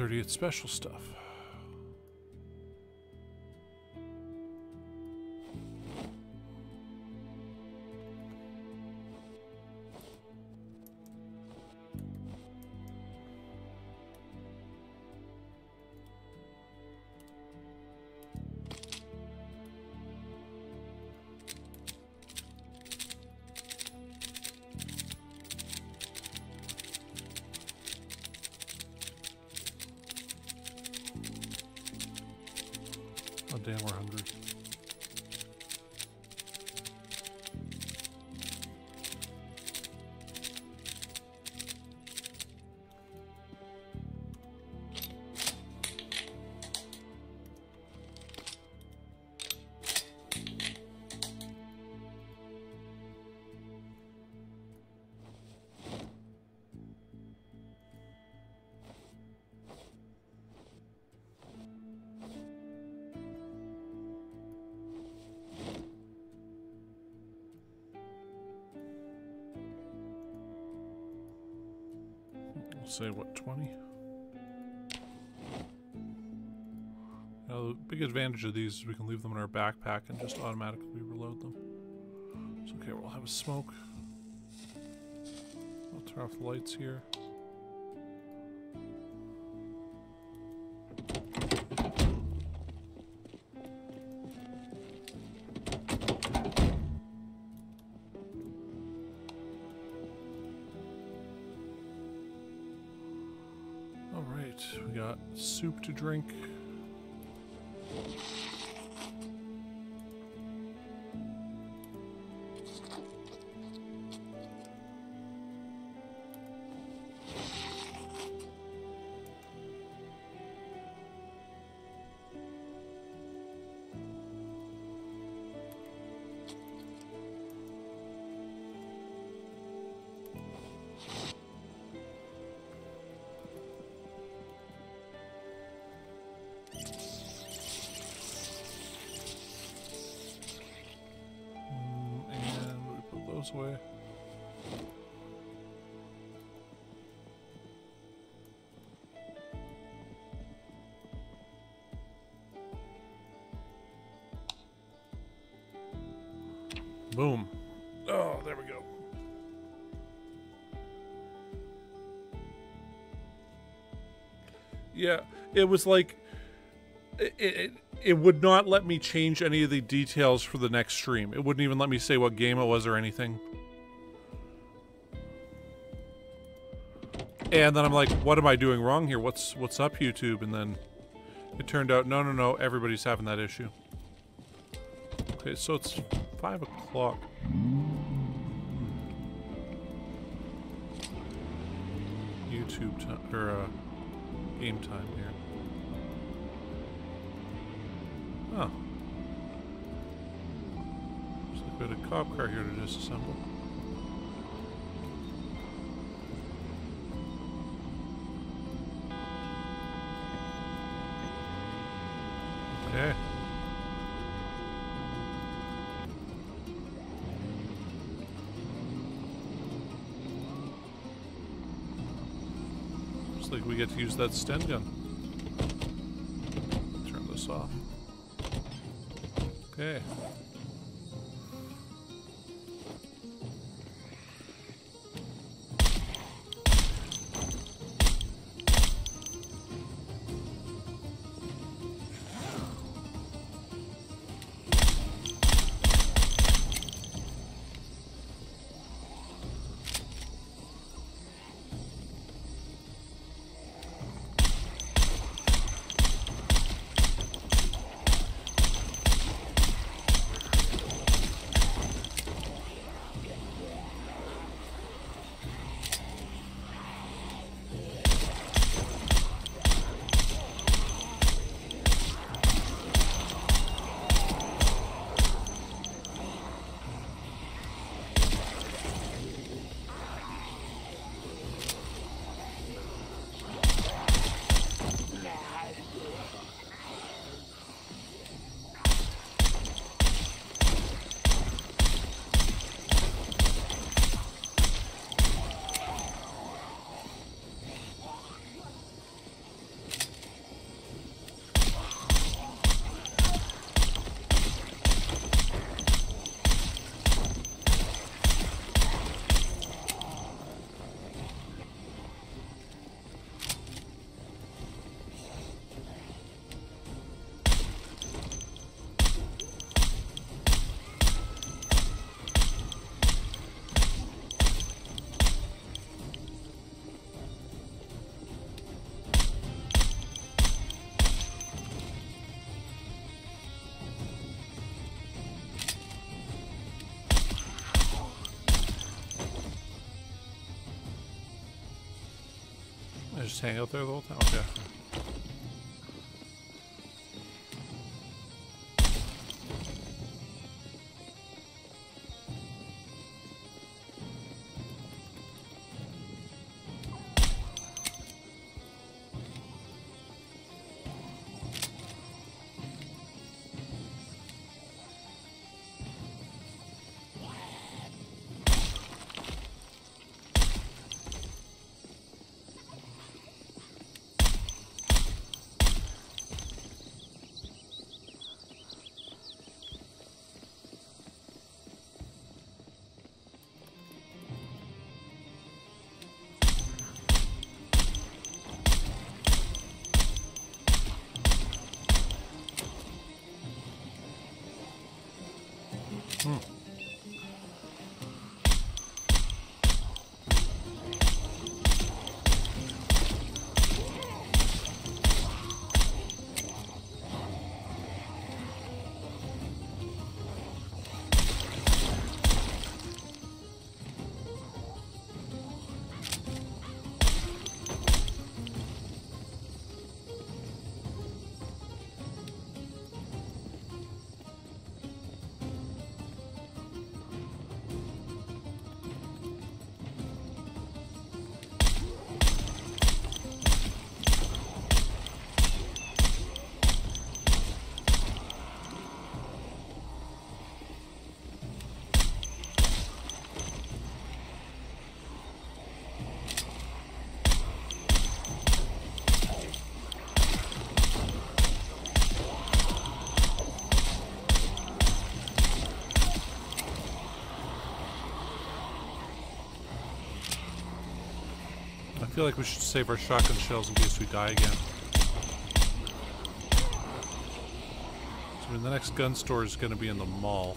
30th special stuff. Advantage of these is we can leave them in our backpack and just automatically reload them. So, okay, we'll have a smoke. I'll turn off the lights here. Boom. Oh, there we go. Yeah, it was like it, it it would not let me change any of the details for the next stream. It wouldn't even let me say what game it was or anything. And then I'm like, what am I doing wrong here? What's what's up, YouTube? And then it turned out, no, no, no, everybody's having that issue. Okay, so it's five o'clock. YouTube time or uh, game time here. Oh. Looks like we had a cop car here to disassemble. Use that Sten gun. Turn this off. Okay. I just hang out there the whole feel like we should save our shotgun shells in case we die again. So, I mean, the next gun store is going to be in the mall.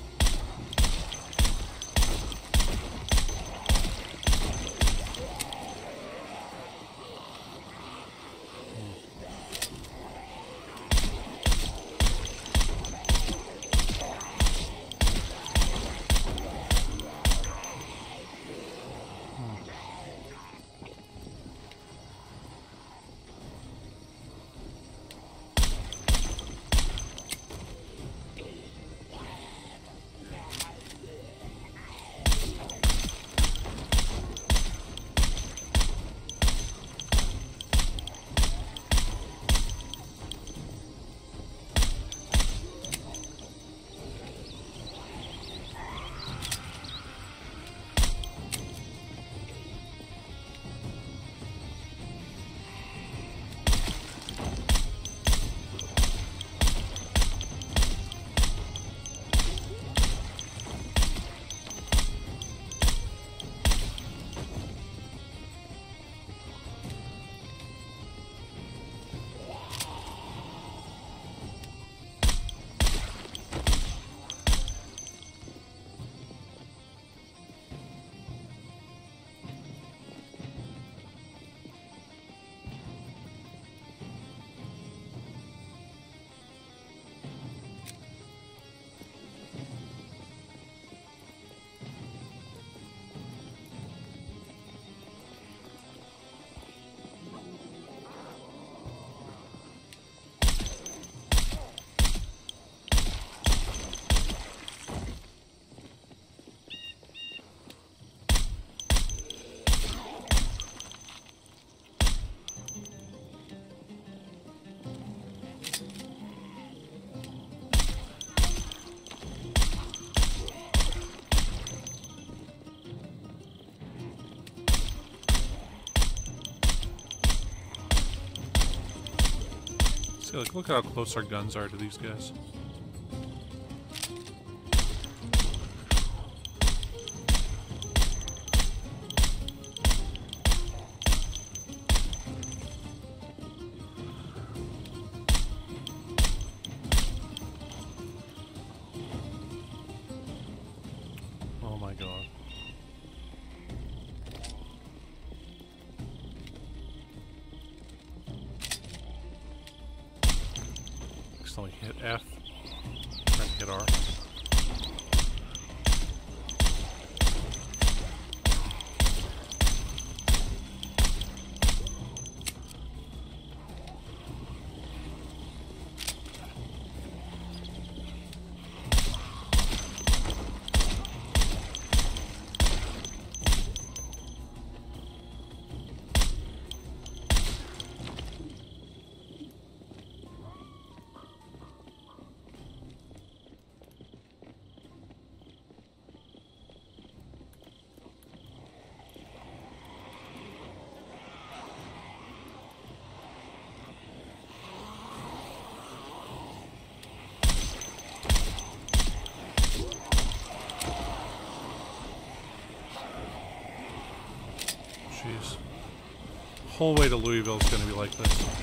See, like, look how close our guns are to these guys. Accidentally hit F. Trying to hit R. Jeez. Whole way to Louisville is going to be like this.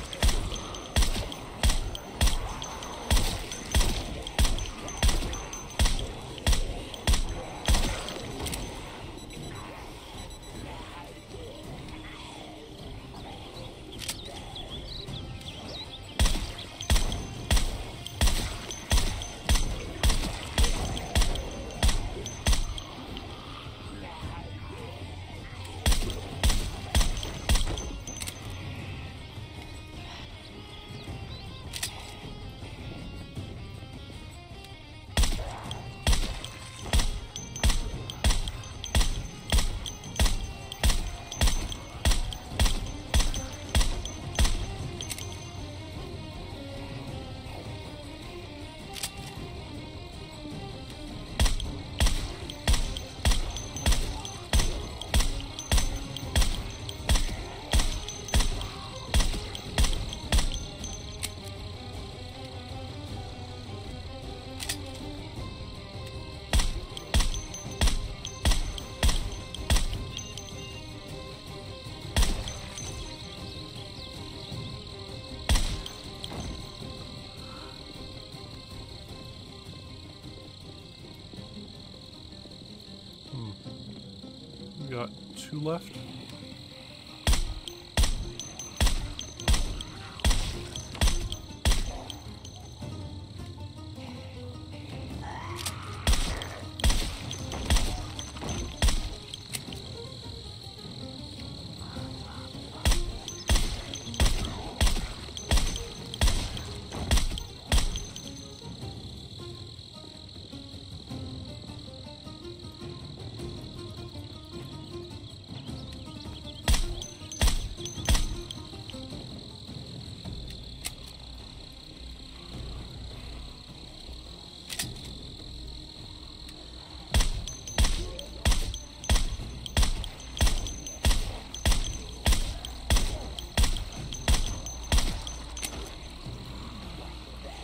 Two left.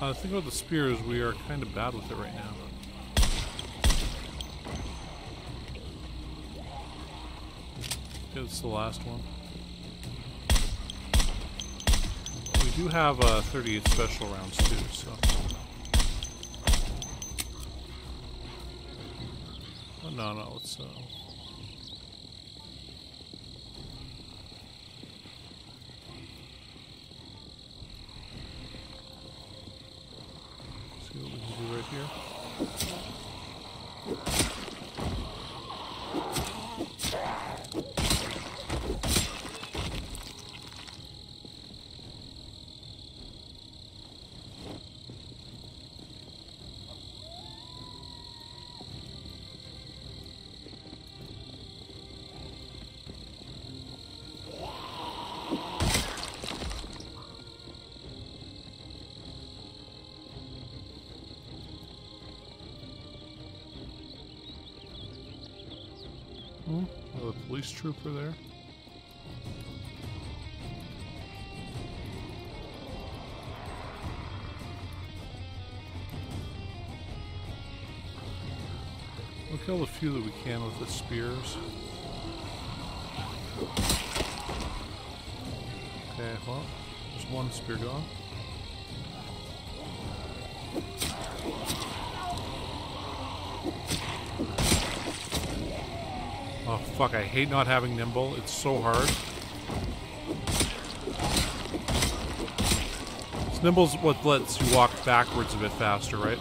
Uh, the thing about the spear is we are kind of bad with it right now. It's the last one. We do have uh, 38 special rounds too, so. Oh, no, no, let's. Uh, trooper there. We'll kill the few that we can with the spears. Okay, well, there's one spear gone. Fuck, I hate not having nimble. It's so hard. Nimble's what lets you walk backwards a bit faster, right?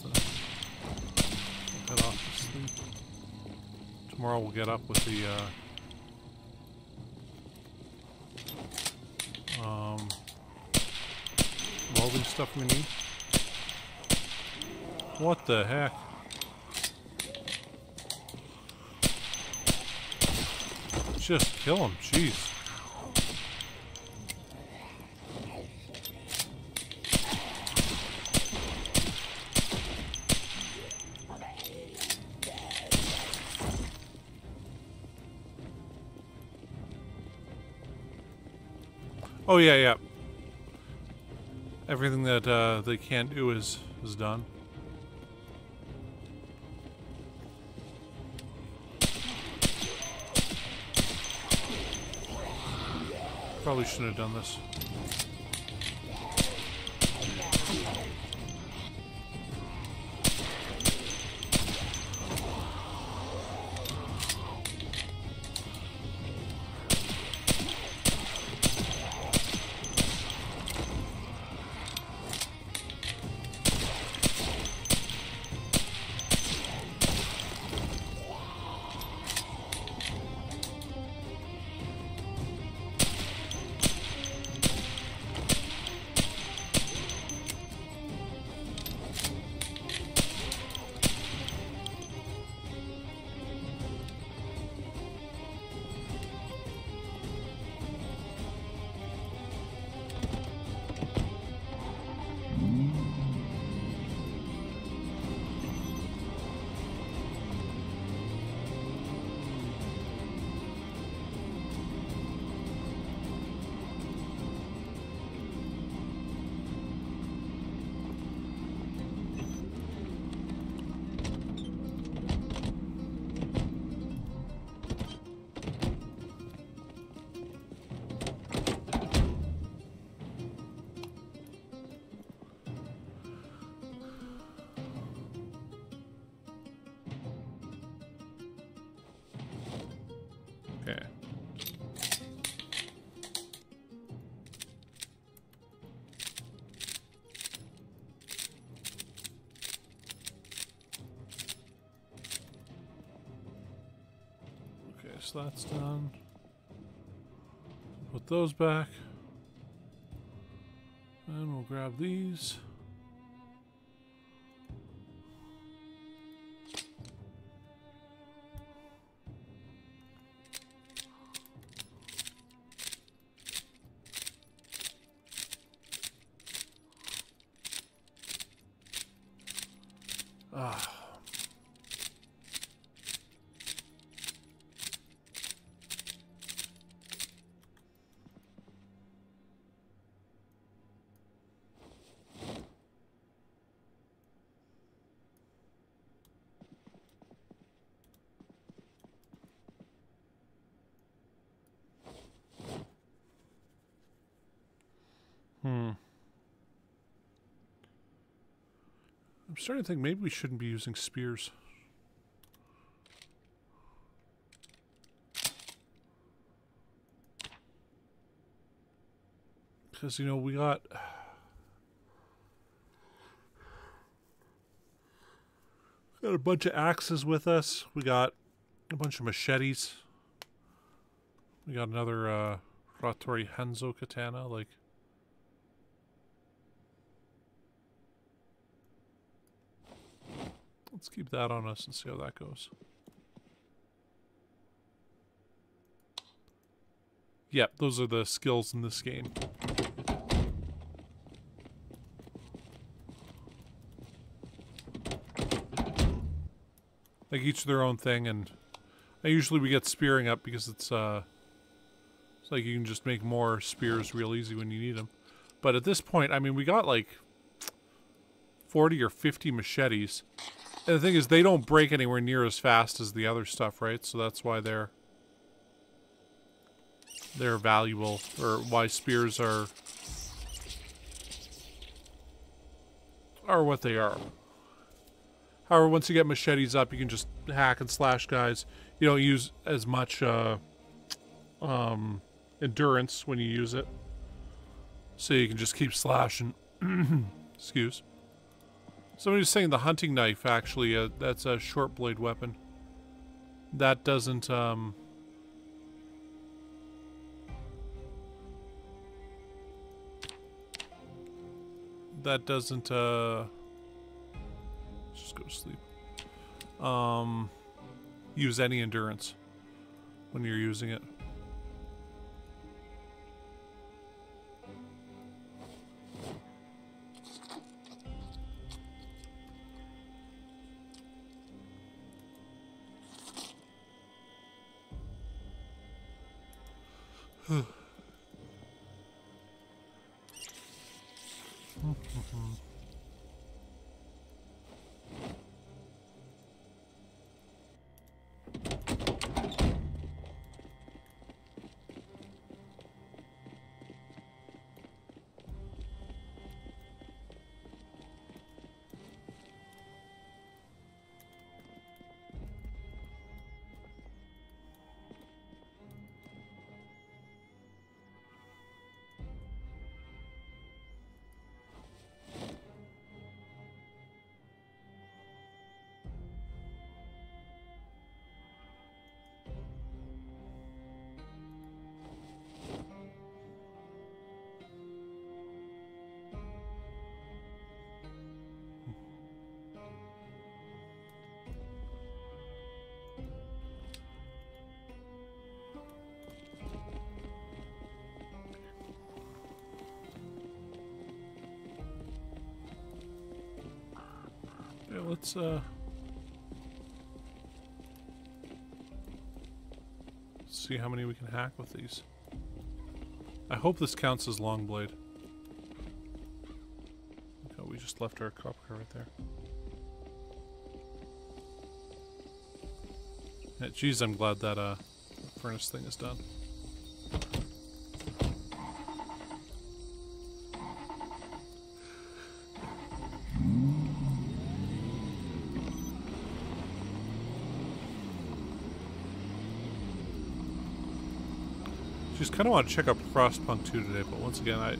Then we'll off to sleep. Tomorrow we'll get up with the uh, um, welding stuff we need. What the heck? Just kill him, jeez. Oh yeah, yeah. Everything that uh, they can't do is is done. Probably shouldn't have done this. That's done. Put those back. And we'll grab these. I'm starting to think maybe we shouldn't be using spears. Because, you know, we got... Got a bunch of axes with us. We got a bunch of machetes. We got another uh, Hattori Hanzo katana. Like, Let's keep that on us and see how that goes. Yep, those are the skills in this game. Like each their own thing, and I usually we get spearing up because it's uh, it's like you can just make more spears real easy when you need them. But at this point, I mean, we got like 40 or 50 machetes. And the thing is, they don't break anywhere near as fast as the other stuff, right? So that's why they're they're valuable, or why spears are are what they are. However, once you get machetes up, you can just hack and slash guys. You don't use as much uh, um, endurance when you use it, so you can just keep slashing. Excuse. Somebody was saying the hunting knife, actually, uh, that's a short blade weapon. That doesn't, um... That doesn't, uh... just go to sleep. Um... Use any endurance when you're using it. Hmm. Let's uh see how many we can hack with these. I hope this counts as long blade. Oh, we just left our copper right there. Yeah, geez, I'm glad that uh, furnace thing is done. Kind of want to check out Frostpunk 2 today, but once again, I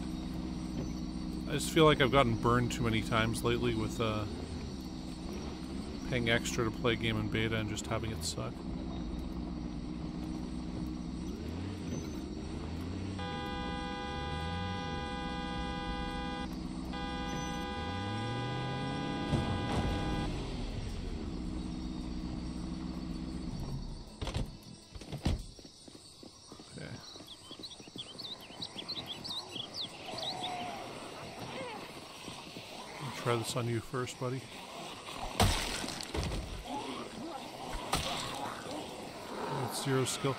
I just feel like I've gotten burned too many times lately with uh, paying extra to play a game in beta and just having it suck. on you first, buddy. Zero skill.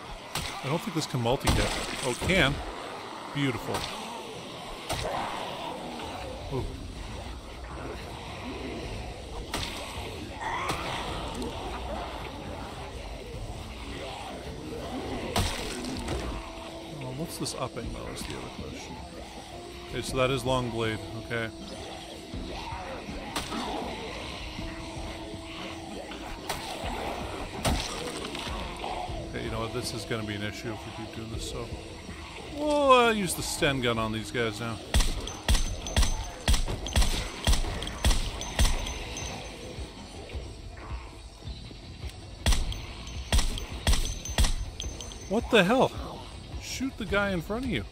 I don't think this can multi-hit. Oh, can. Beautiful. Oh. What's this upping though is the other question. Okay, so that is long blade, okay. This is going to be an issue if we keep doing this, so... We'll uh, use the Sten gun on these guys now. What the hell? Shoot the guy in front of you.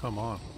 Come on.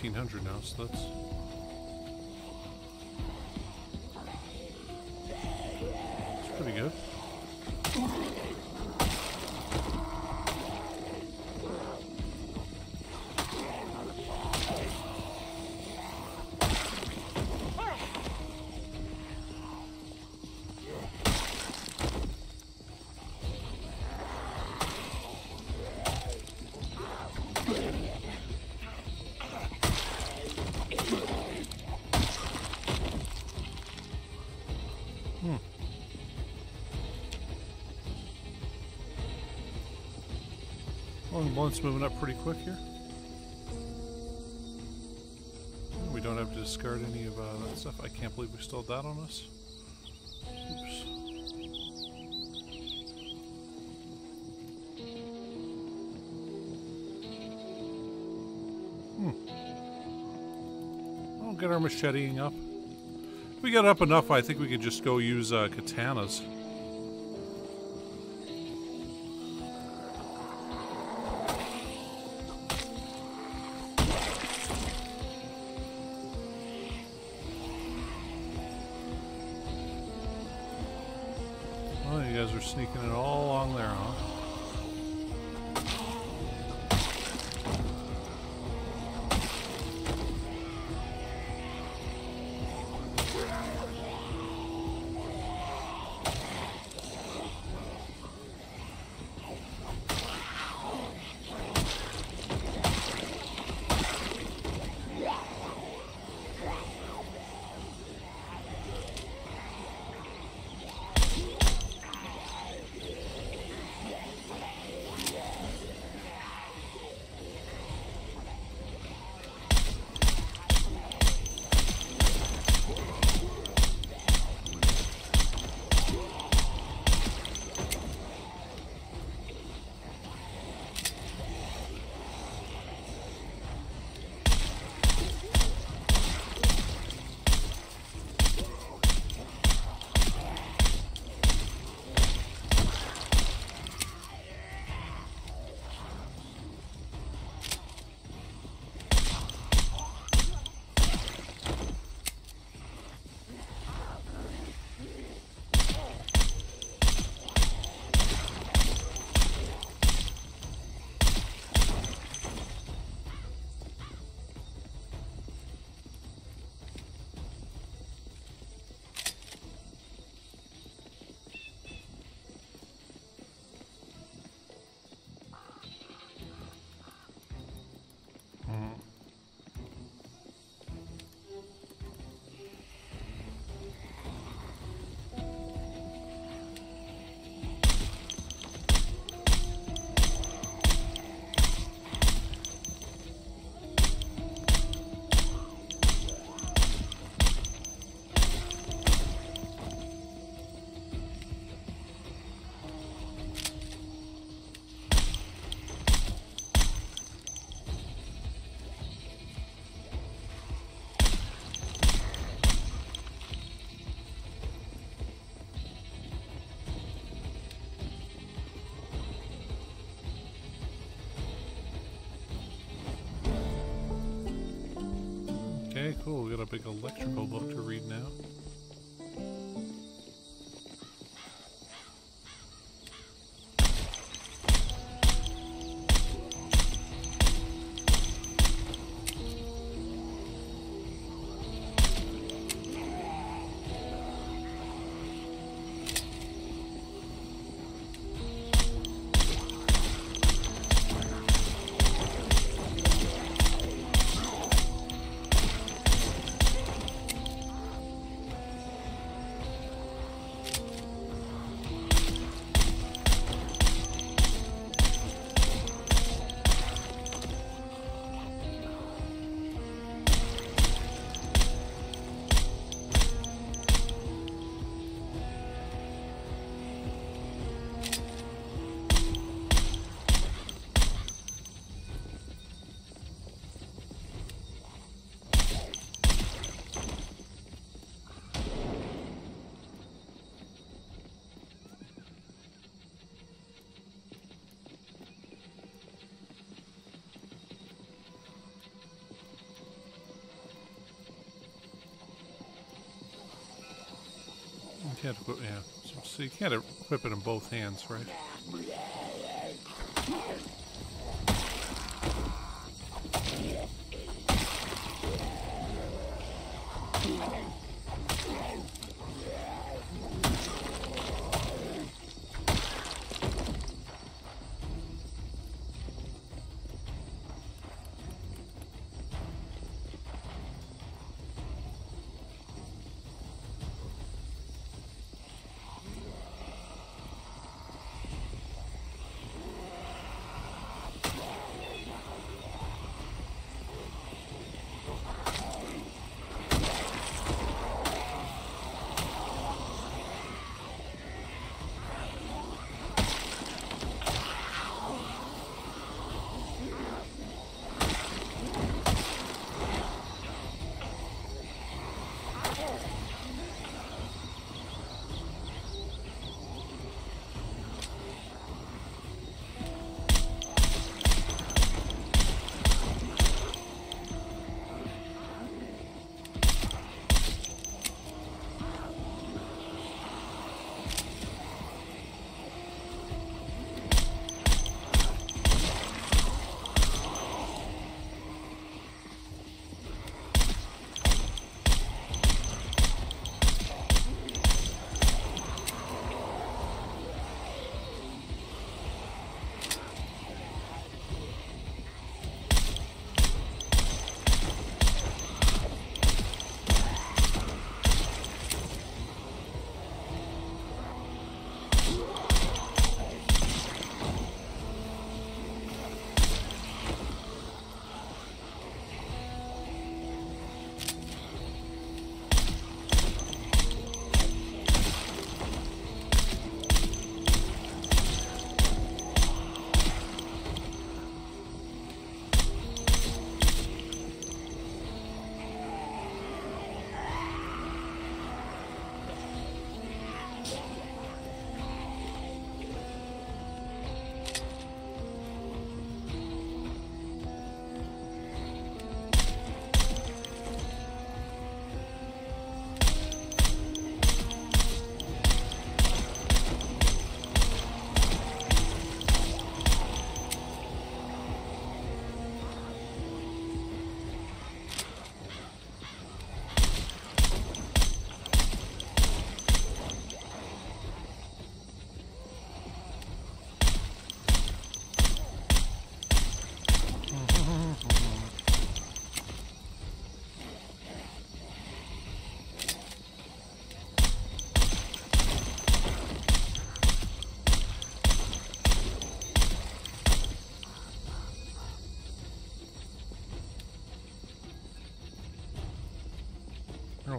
We're up to 1500 now, so. That's Blunt's moving up pretty quick here. We don't have to discard any of uh, that stuff. I can't believe we still had that on us. Oops. Hmm. I'll get our macheting up. If we get up enough, I think we could just go use uh, katanas. Okay, cool. We got a big electrical book to read now. Can't equip, yeah. So, you can't equip it in both hands, right?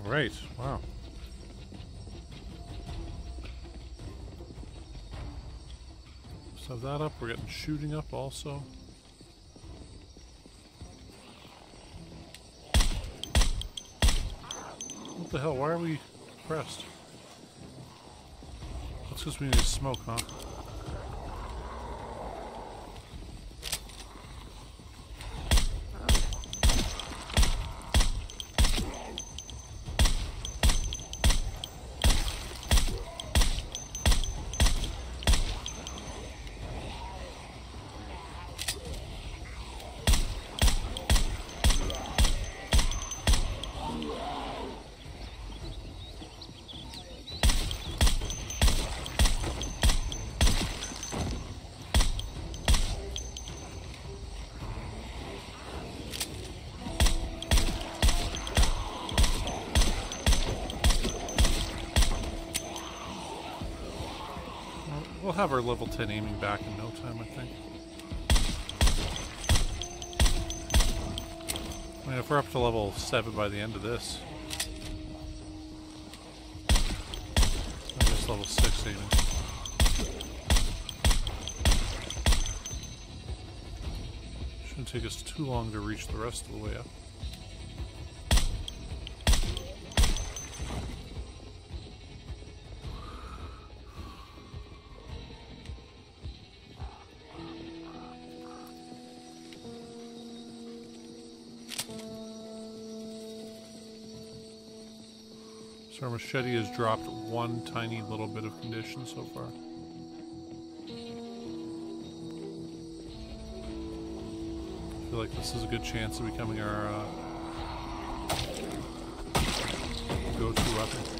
Right. Wow. So that up. We're getting shooting up also. What the hell? Why are we pressed? That's because we need smoke, huh? Have our level 10 aiming back in no time, I think. I mean, if we're up to level 7 by the end of this. I guess level 6 aiming. Shouldn't take us too long to reach the rest of the way up. Machete has dropped one tiny little bit of condition so far. I feel like this is a good chance of becoming our uh, go-to weapon.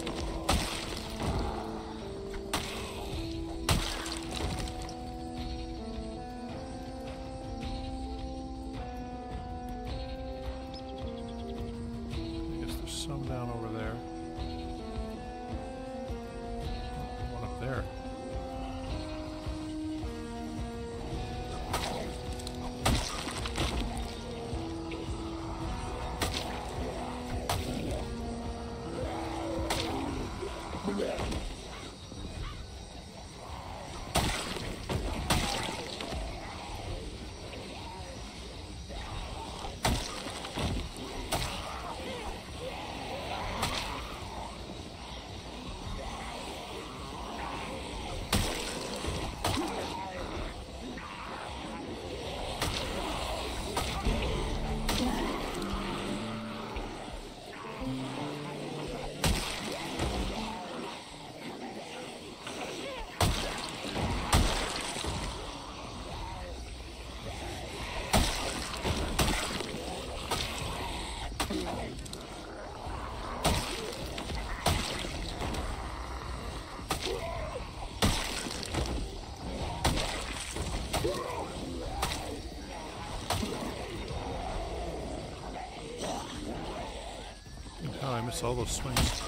Miss all those swings.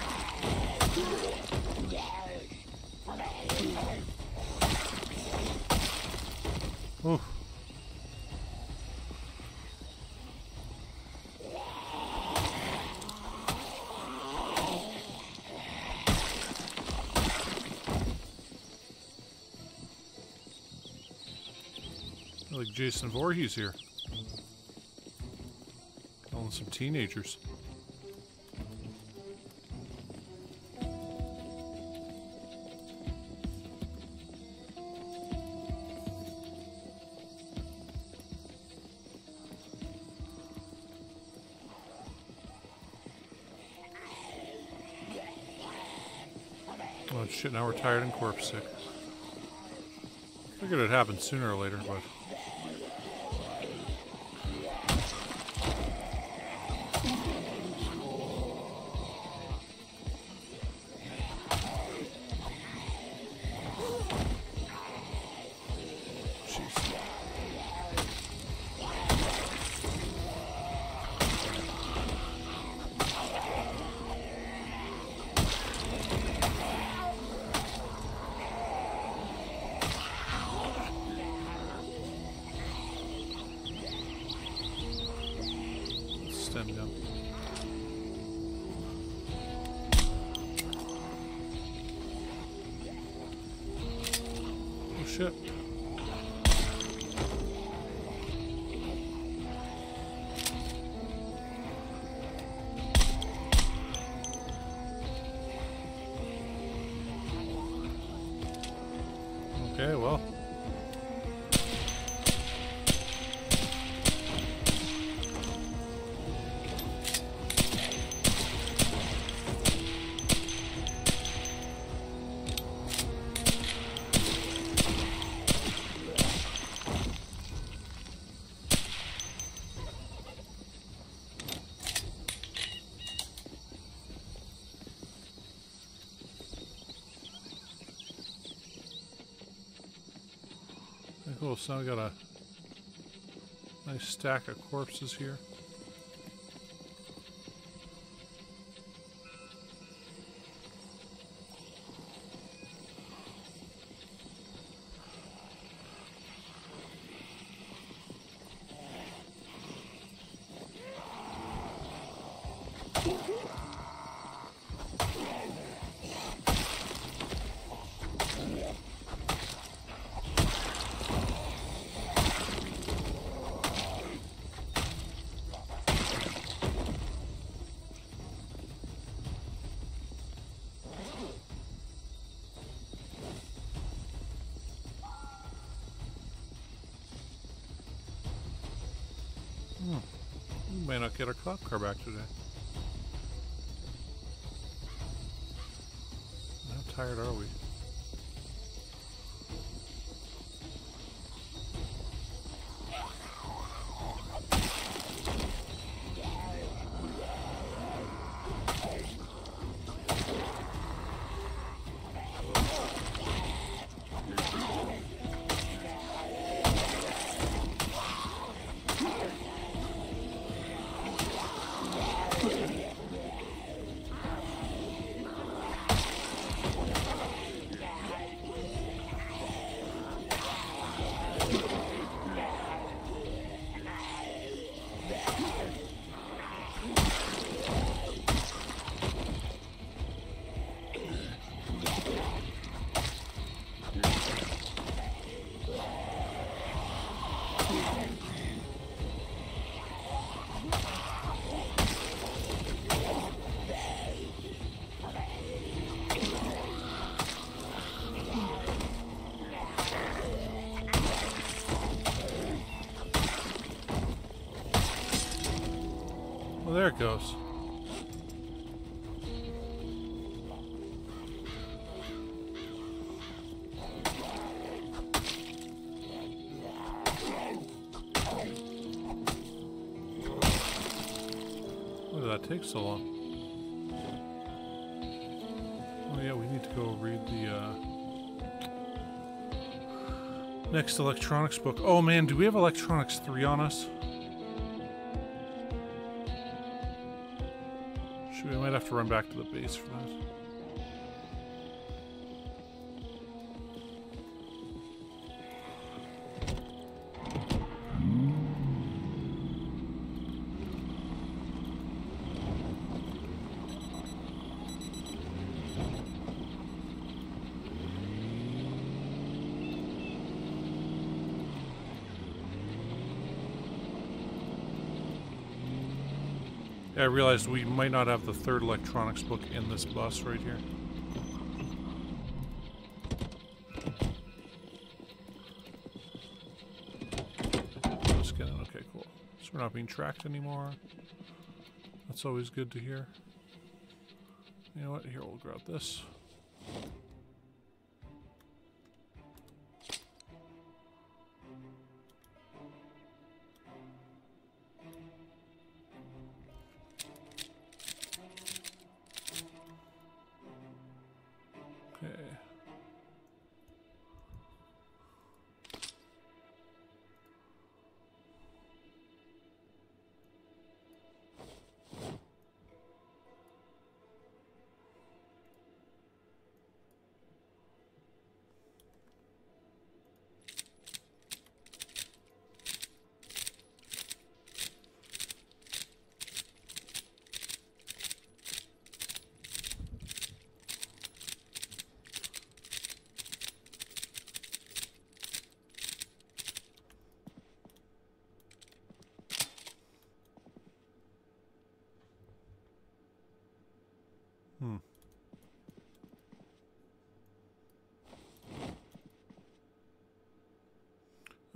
Oh. Like Jason Voorhees here. Killing some teenagers. Shit, now we're tired and corpse sick. Figured it'd happen sooner or later, but... Oh Cool, so I got a nice stack of corpses here. Get our cop car back today. Goes. Why did that take so long? Oh yeah, we need to go read the uh, next electronics book. Oh man, do we have electronics 3 on us? To run back to the base for that. I realized we might not have the third electronics book in this bus right here. Just kidding. Okay, cool. So we're not being tracked anymore. That's always good to hear. You know what? Here, we'll grab this.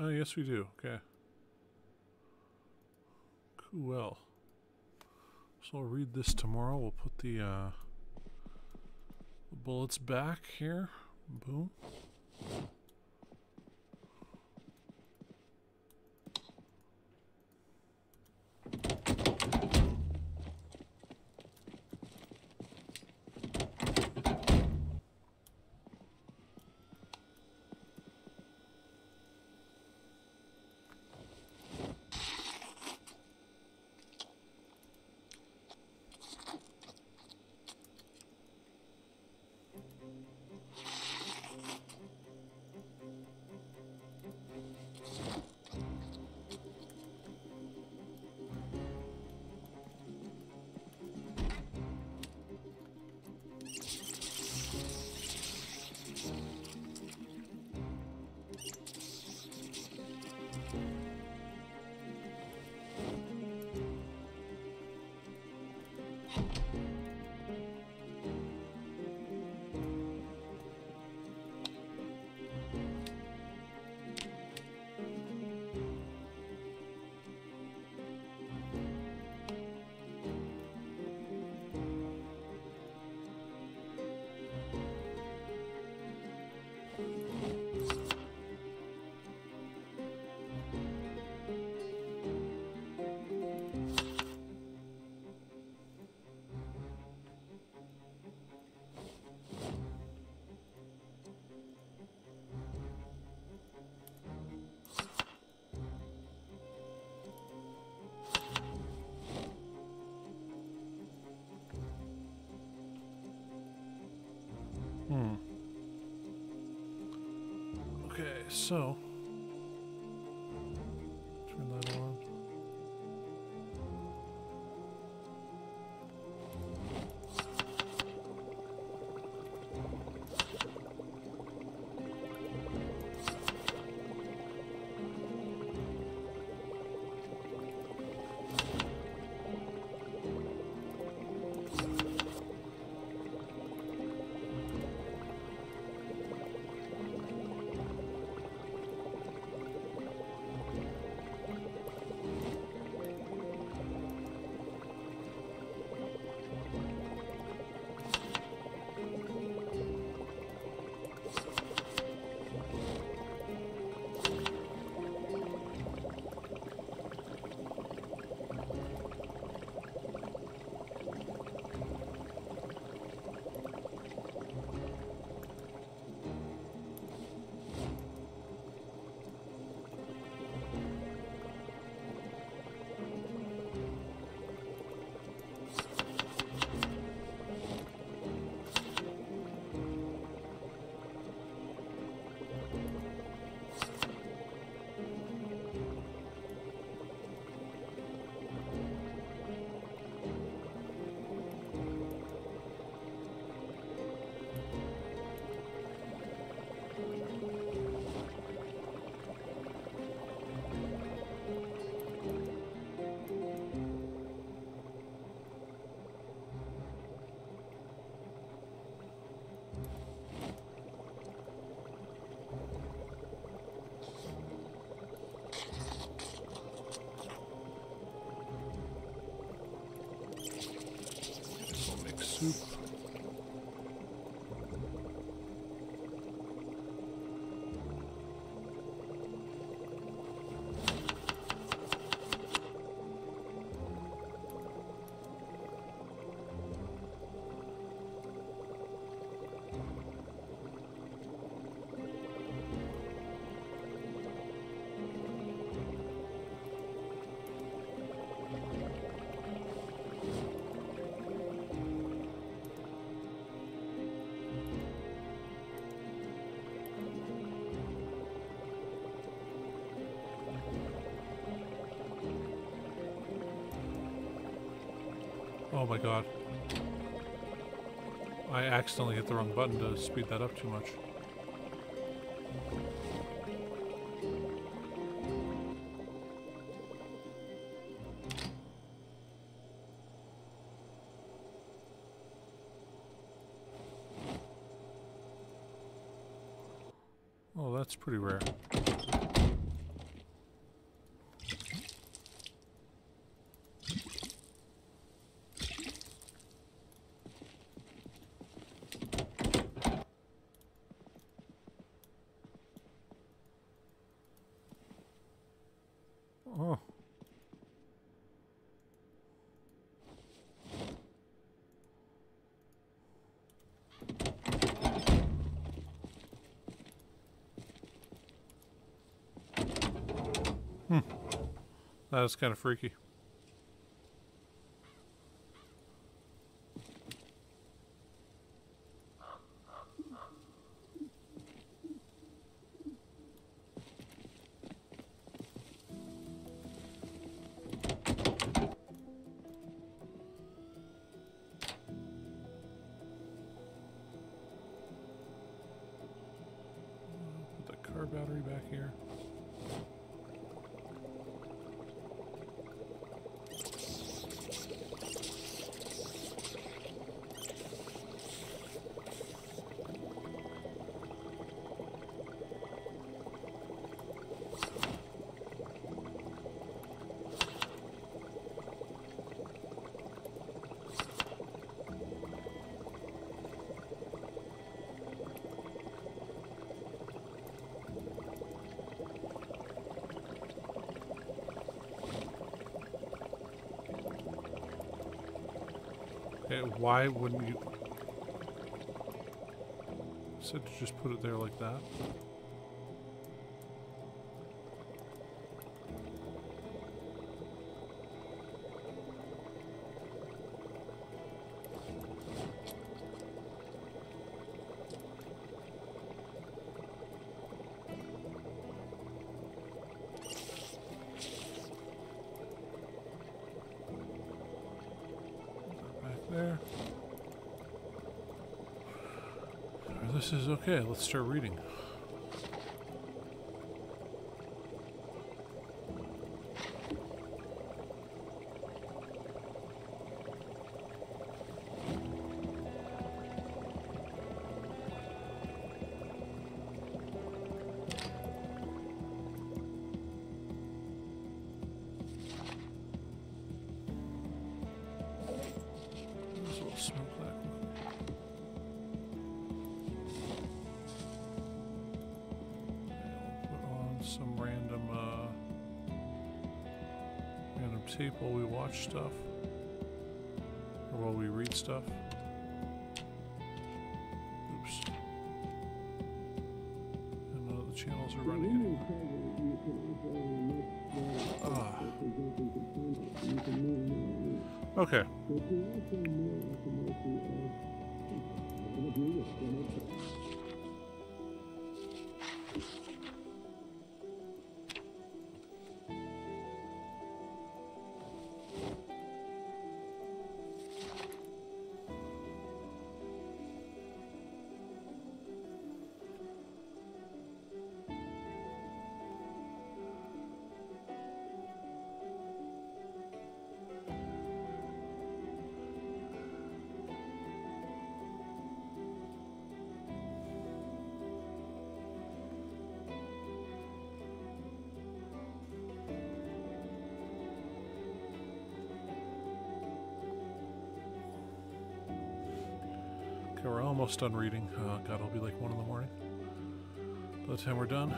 Oh, yes, we do. Okay. Cool. So I'll read this tomorrow. We'll put the, uh, the bullets back here. Boom. So Oh my god. I accidentally hit the wrong button to speed that up too much. Oh, that's pretty rare. Oh. Hmm. That was kind of freaky. Battery back here. Eh, why wouldn't you? Said to just put it there like that. This is okay. Let's start reading. Stuff, or while we read stuff. Oops. And none of the channels are running. Ah. Okay. Okay, we're almost done reading. Oh, God, it'll be like 1 in the morning. By the time we're done,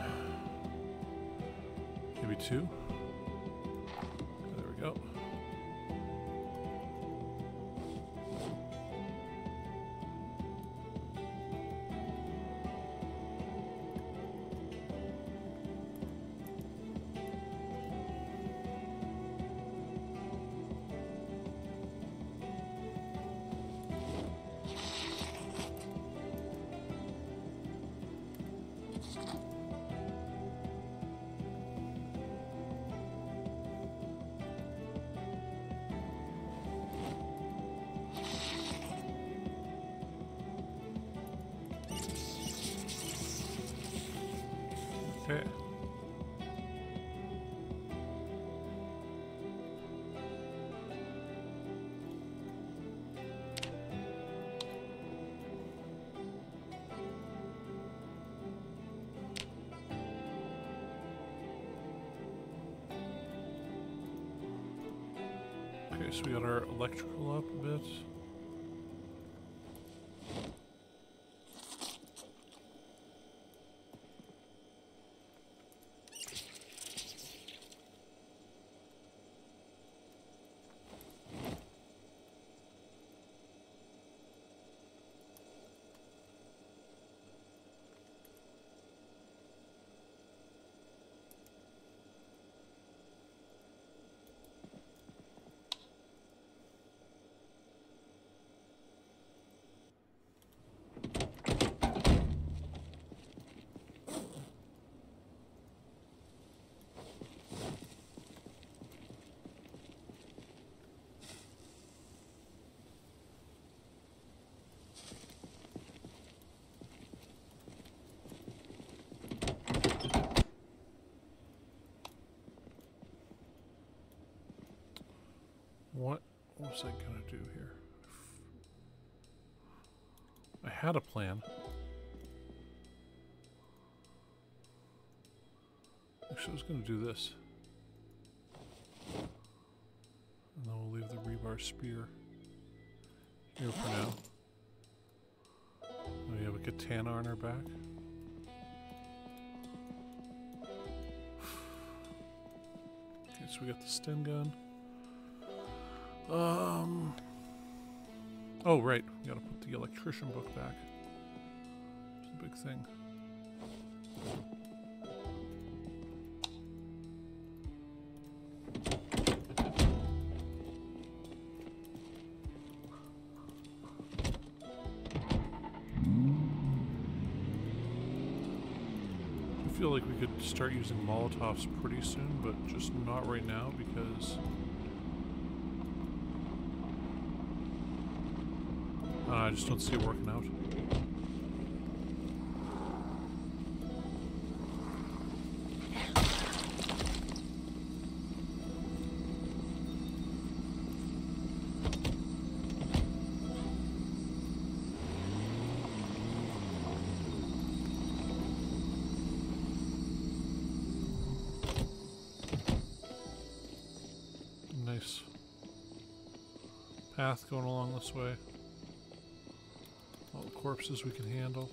maybe 2. We got our electrical up a bit. What was I gonna do here? I had a plan. Actually, I was gonna do this. And then we'll leave the rebar spear here for now. We have a katana on our back. Okay, so we got the stem gun. Um. Oh, right. We gotta put the electrician book back. It's a big thing. I feel like we could start using Molotovs pretty soon, but just not right now because I just don't see it working out. Nice. Path going along this way. Corpses we can handle.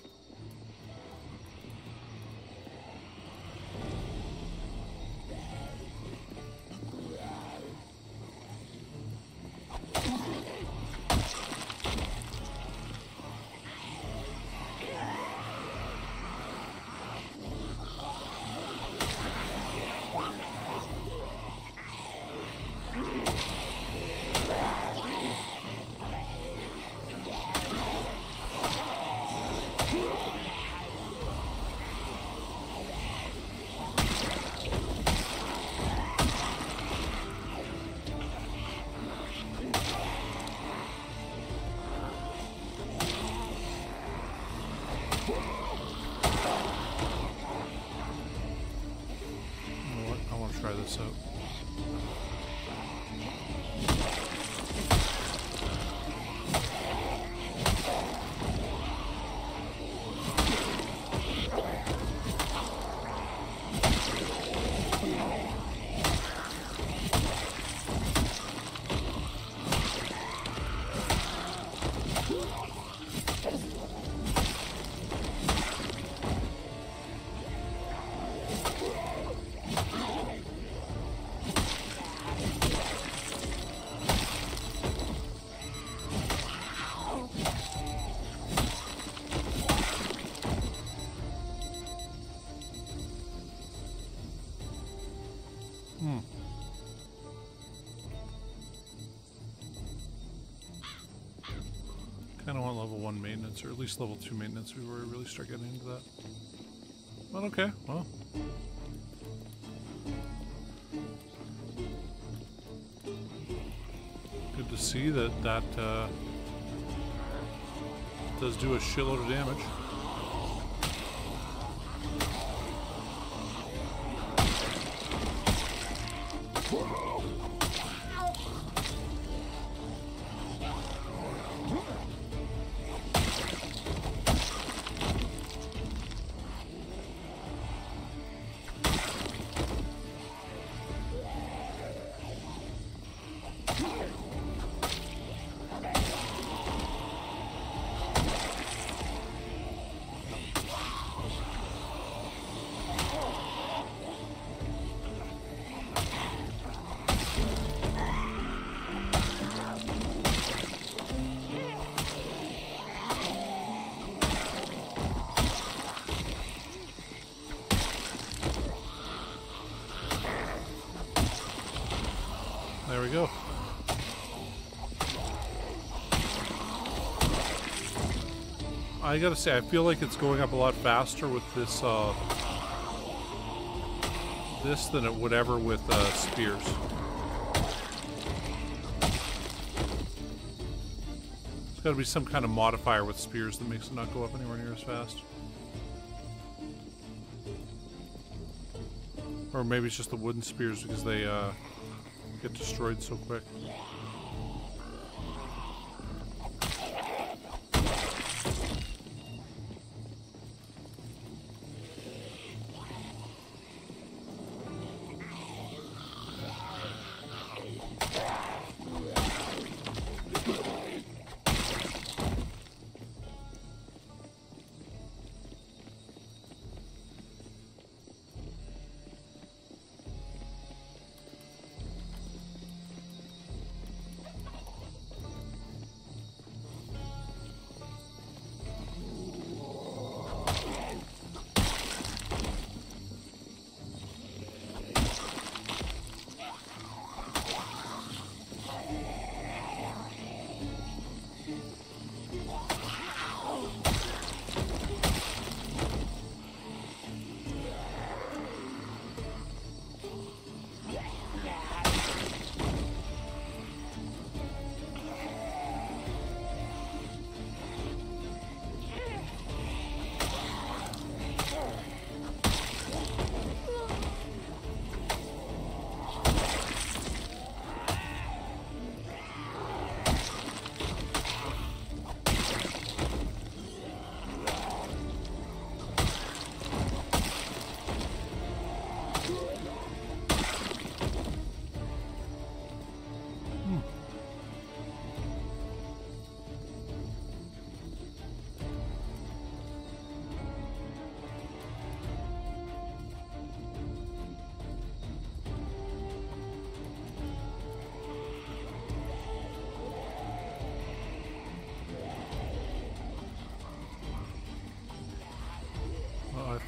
Maintenance, or at least level 2 maintenance before we really start getting into that. But okay, well. Good to see that that uh, does do a shitload of damage. I gotta say, I feel like it's going up a lot faster with this, uh, this than it would ever with, uh, spears. There's gotta be some kind of modifier with spears that makes it not go up anywhere near as fast. Or maybe it's just the wooden spears because they, uh, get destroyed so quick.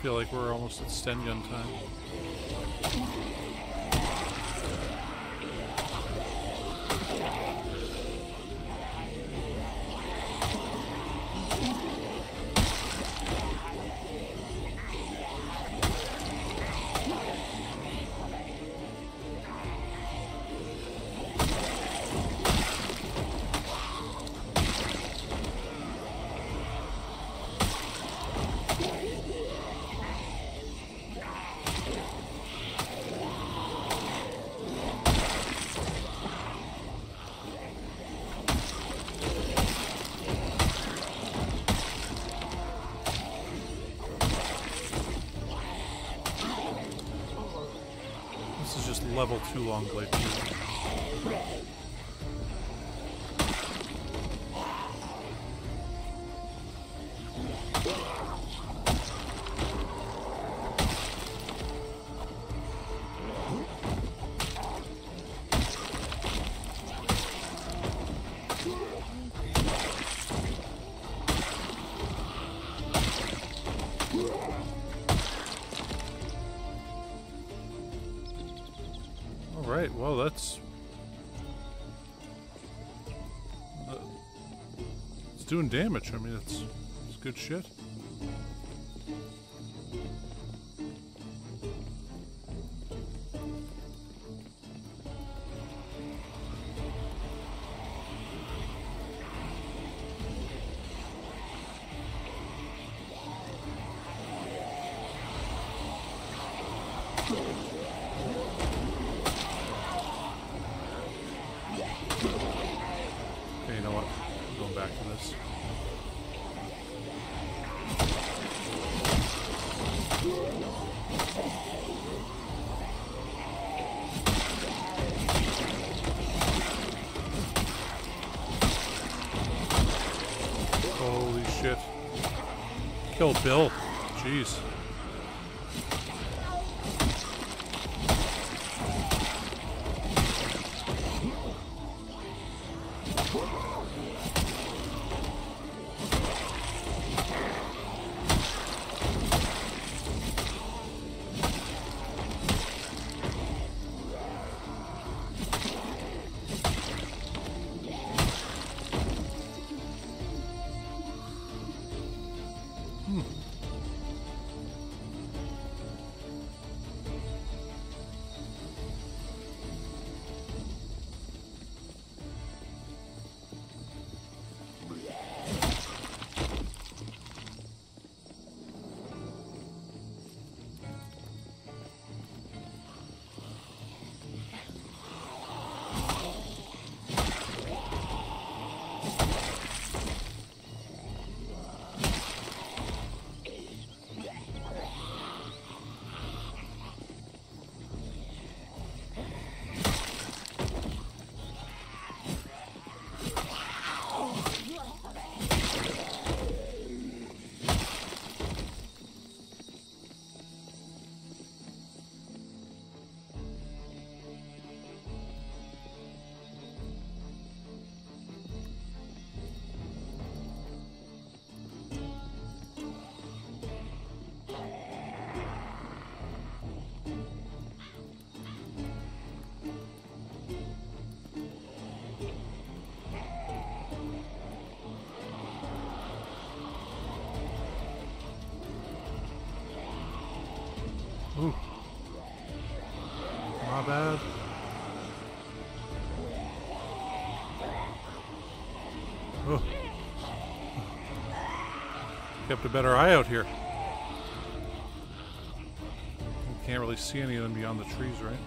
Feel like we're almost at Stengun time. Two long blade. Well, that's uh, it's doing damage. I mean, it's it's good shit. Bill. Kept a better eye out here. You can't really see any of them beyond the trees, right?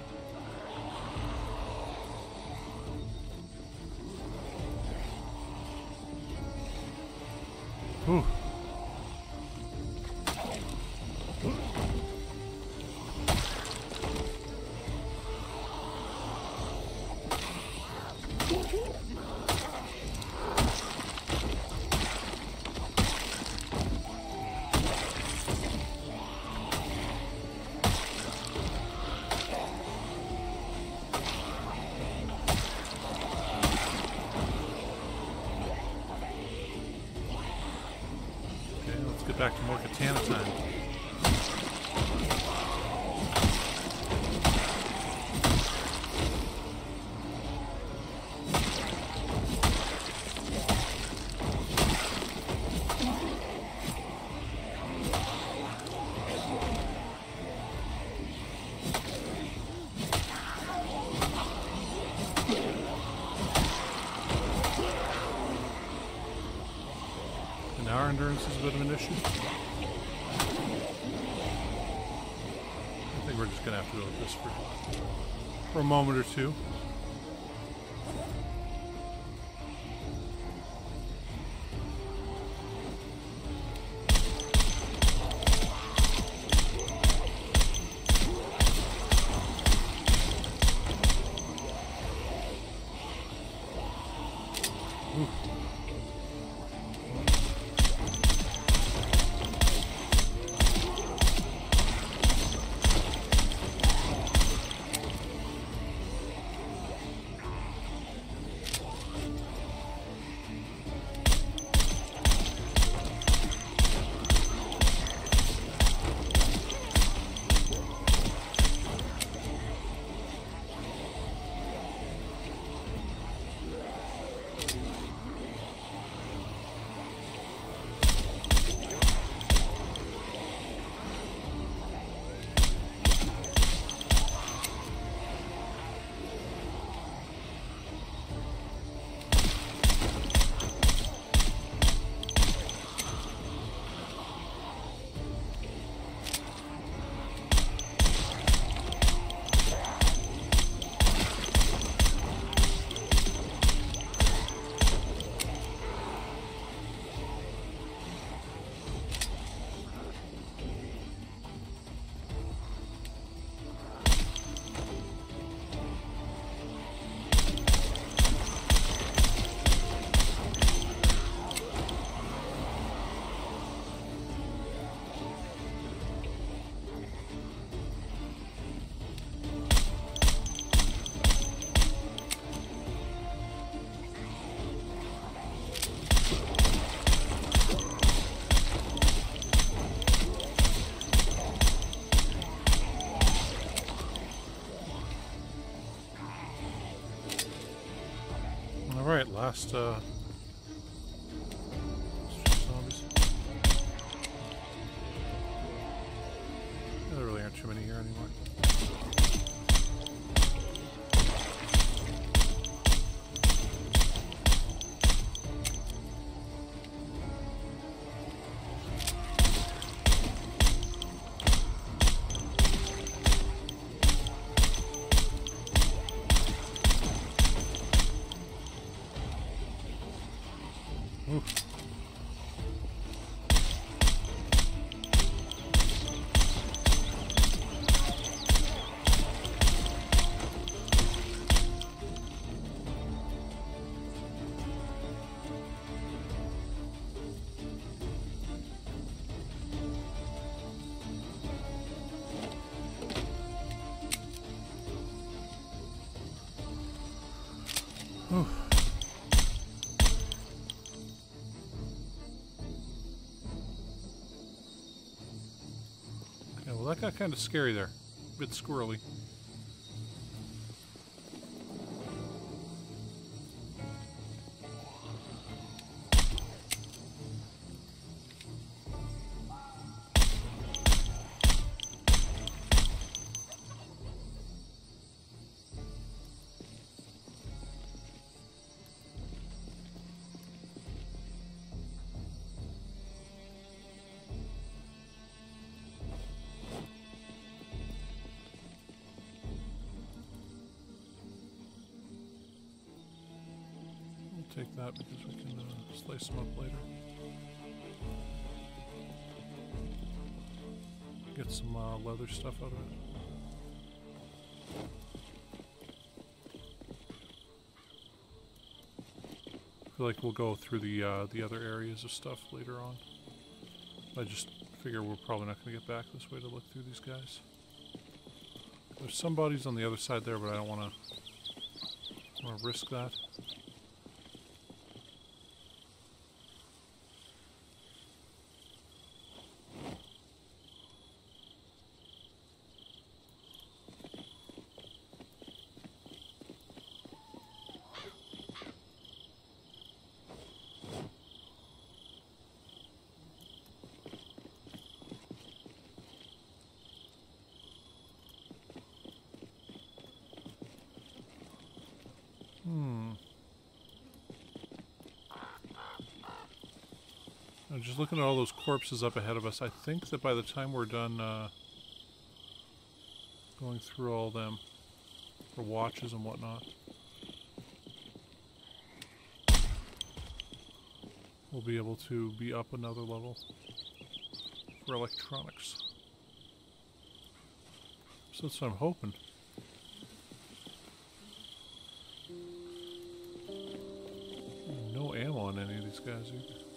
Katana time. endurance is a bit of an issue. For a moment or two. Alright, uh got kind of scary there. A bit squirrely. Take that because we can uh, slice them up later. Get some uh, leather stuff out of it. Like we'll go through the uh, the other areas of stuff later on. I just figure we're probably not going to get back this way to look through these guys. There's some bodies on the other side there, but I don't want to want to risk that. Hmm. Looking at all those corpses up ahead of us. I think that by the time we're done uh, going through all them for watches and whatnot, we'll be able to be up another level for electronics. So that's what I'm hoping. No ammo on any of these guys either.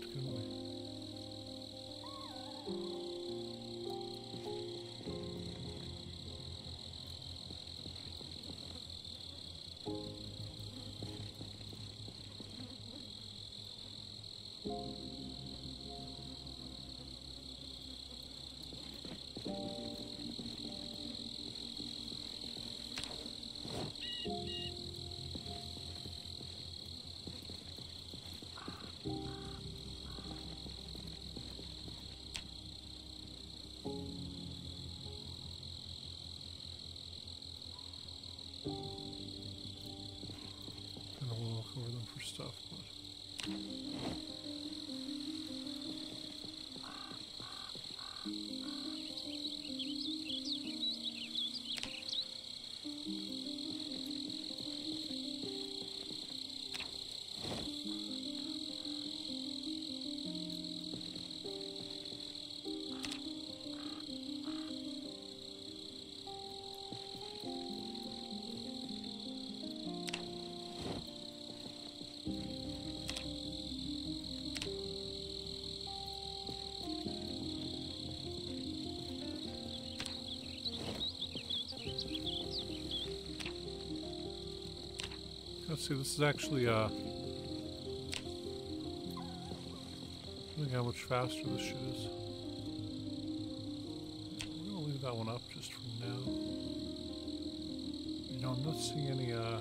We Let's see, this is actually, uh... Look how much faster this shit is. I'm gonna leave that one up just for now. You know, I'm not seeing any, uh...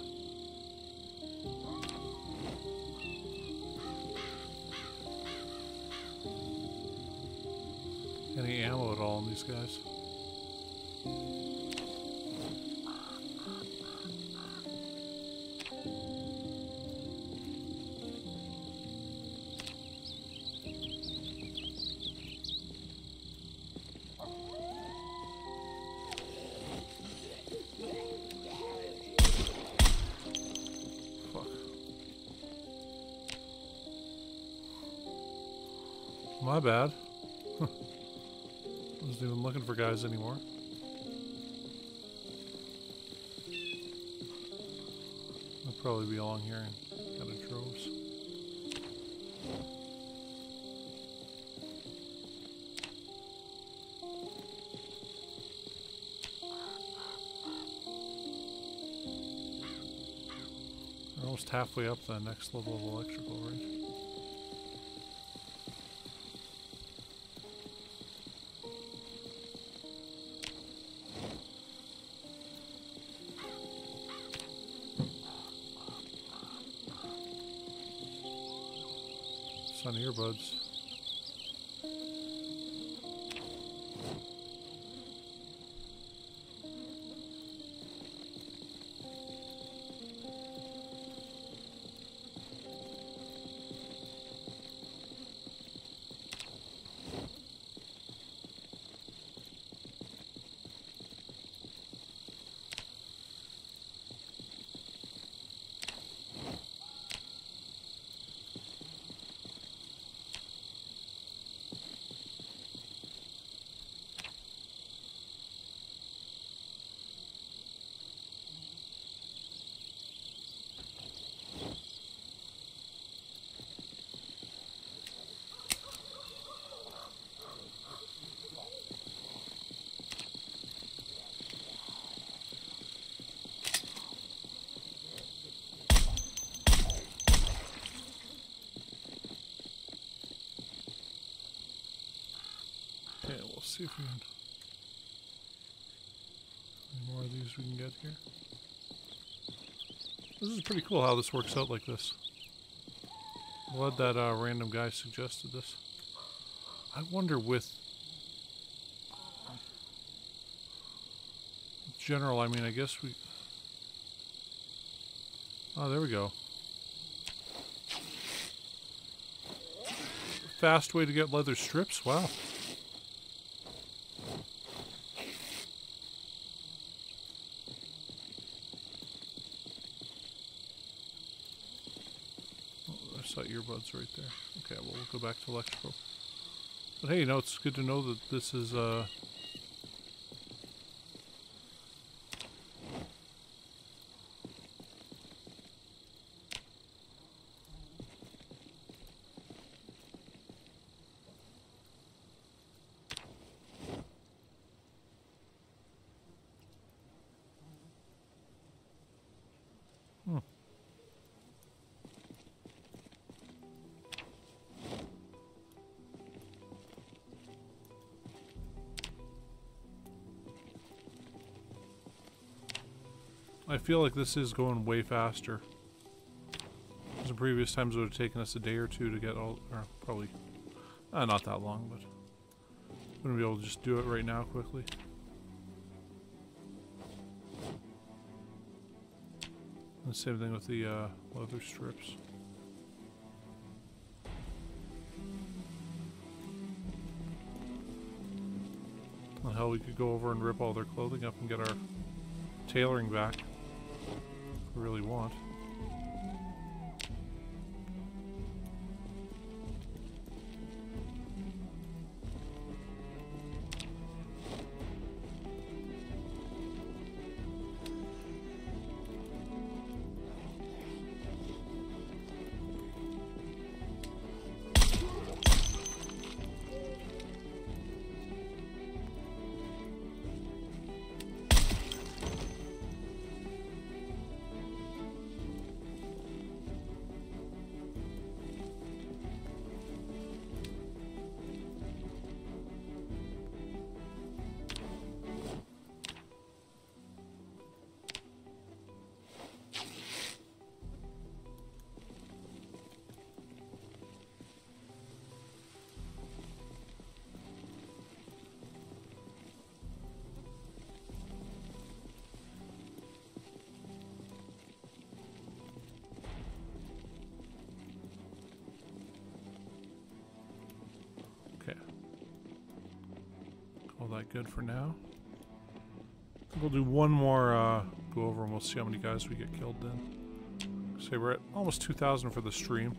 Any ammo at all on these guys. My bad. I wasn't even looking for guys anymore. I'll probably be along here in kind of droves. We're almost halfway up the next level of electrical, right? If we can. Any more of these we can get here? This is pretty cool how this works out like this. Glad that uh, random guy suggested this. I wonder with general, I mean, I guess we... Oh, there we go. Fast way to get leather strips? Wow. Oh, Right there. Okay, well, we'll go back to electrical. But hey, you know, it's good to know that this is, uh, feel like this is going way faster. Because in previous times it would have taken us a day or two to get all, or probably, uh, not that long, but I'm going to be able to just do it right now quickly. And same thing with the uh, leather strips. Well, hell, we could go over and rip all their clothing up and get our tailoring back really want. That good for now. We'll do one more uh, go over and we'll see how many guys we get killed then. Say we're at almost 2,000 for the stream.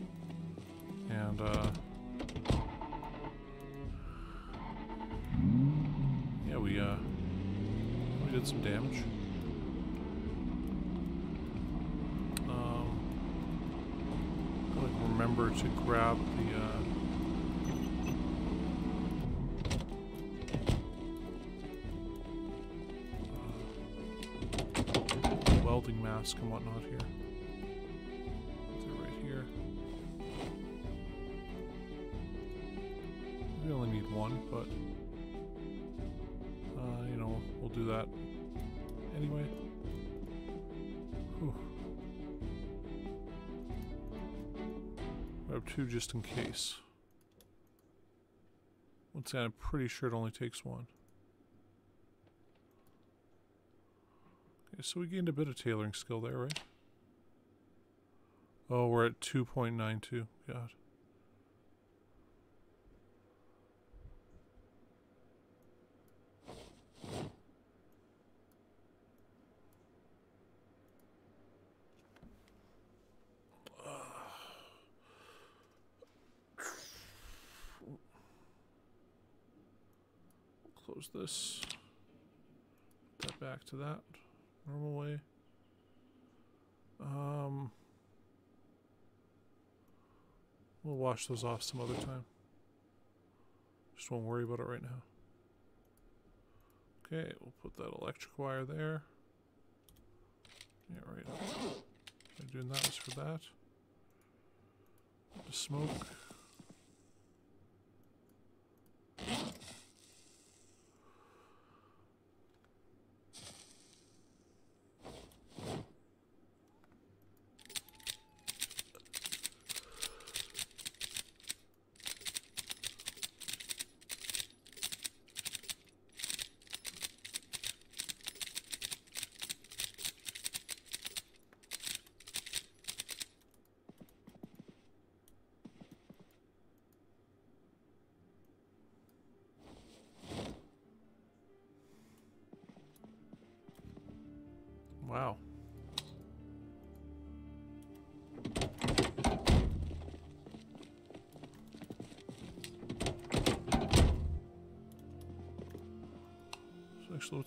And, uh... Yeah, we, uh... We did some damage. Um... Like remember to grab the, uh... Grab two just in case. Once again, I'm pretty sure it only takes one. Okay, so we gained a bit of tailoring skill there, right? Oh, we're at 2.92. God. Close this. That back to that normal way. Um, we'll wash those off some other time. Just won't worry about it right now. Okay, we'll put that electric wire there. Yeah, right. I'm doing that was for that. The smoke.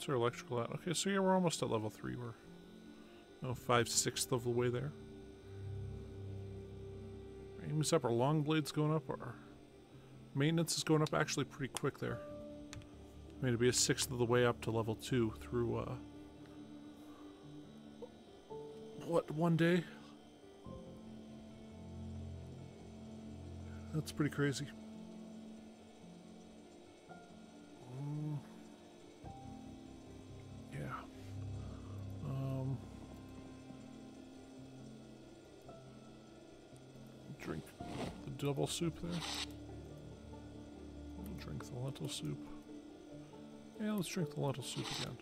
What's our electrical at? Okay, so yeah, we're almost at level 3. We're oh, five sixths of the way there. Aim's up, our long blade's going up, our maintenance is going up actually pretty quick there. I mean, to be a sixth of the way up to level 2 through, uh, what, one day? That's pretty crazy. Double soup there. We'll drink the lentil soup. Yeah, let's drink the lentil soup again.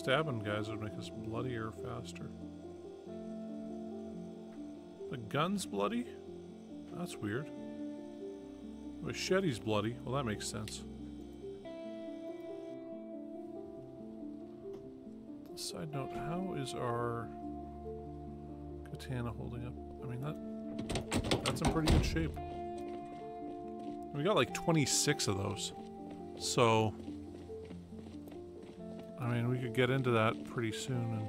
Stabbing guys would make us bloodier faster. The gun's bloody? That's weird. Machete's bloody. Well, that makes sense. Side note, how is our katana holding up? I mean, that that's in pretty good shape. We got like 26 of those. So, mean, we could get into that pretty soon and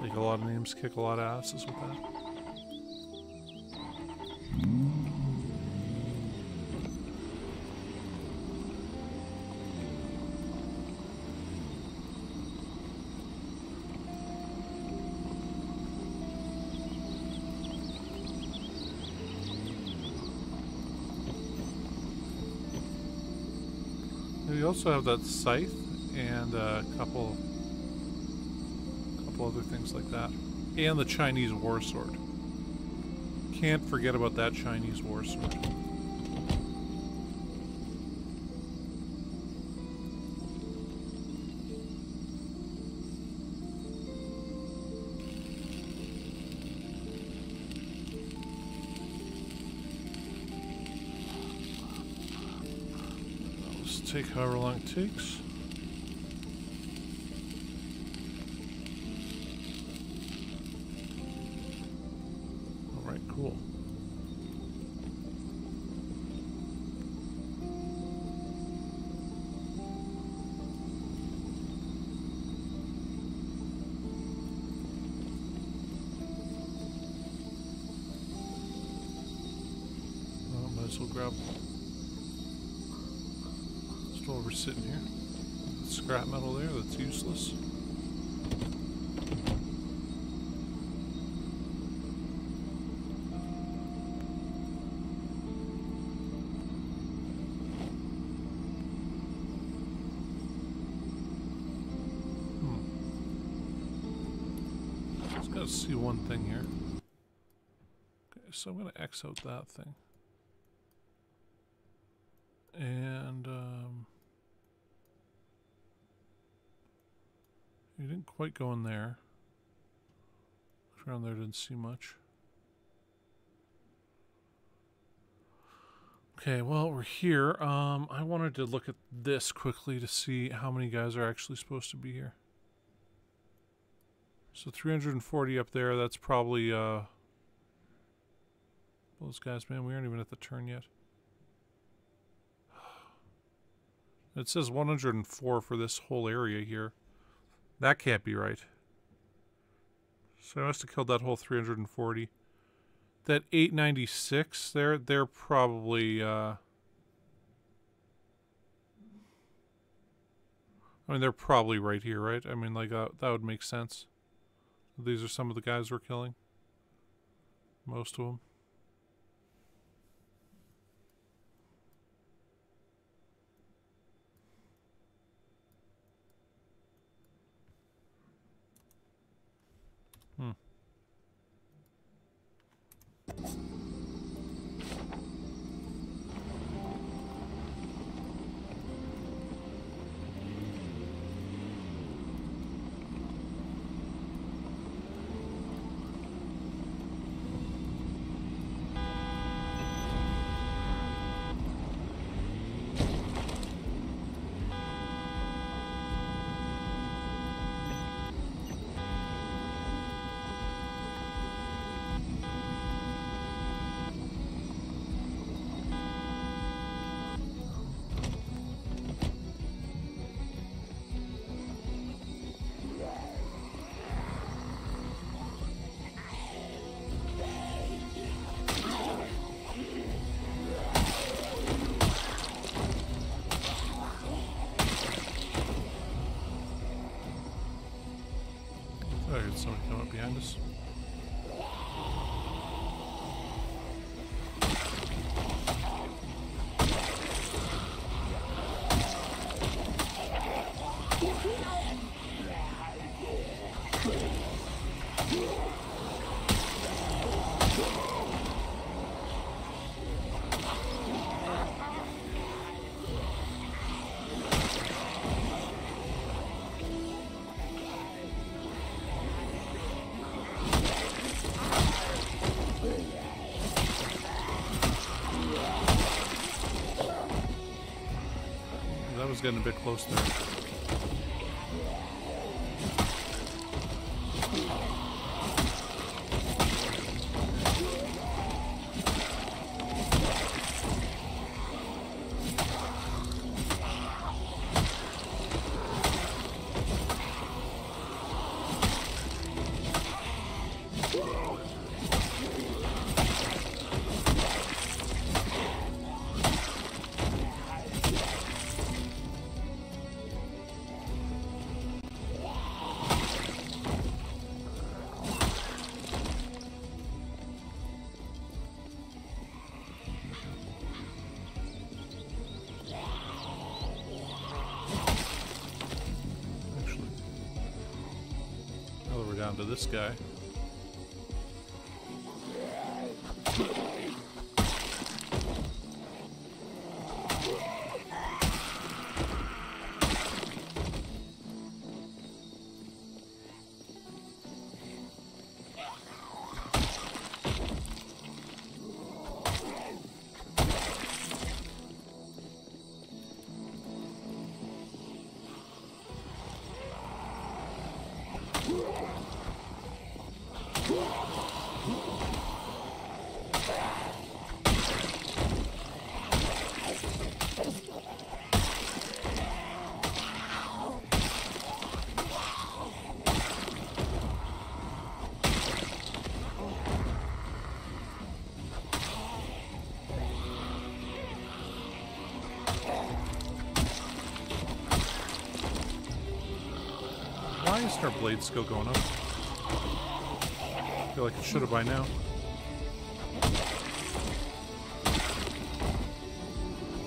make a lot of names, kick a lot of asses with that. Also have that scythe and a couple, couple other things like that, and the Chinese war sword. Can't forget about that Chinese war sword. However long it takes. Gotta see one thing here. Okay, so I'm gonna X out that thing. And um, you didn't quite go in there. Around there didn't see much. Okay, well we're here. Um, I wanted to look at this quickly to see how many guys are actually supposed to be here. So 340 up there. That's probably uh, those guys. Man, we aren't even at the turn yet. It says 104 for this whole area here. That can't be right. So I must have killed that whole 340. That 896, they're, they're probably... Uh, I mean, they're probably right here, right? I mean, like, uh, that would make sense. These are some of the guys we're killing. Most of them. Hmm. Somebody come up behind us? Getting a bit close there. This guy. Isn't our blade skill going up? I feel like it should have by now.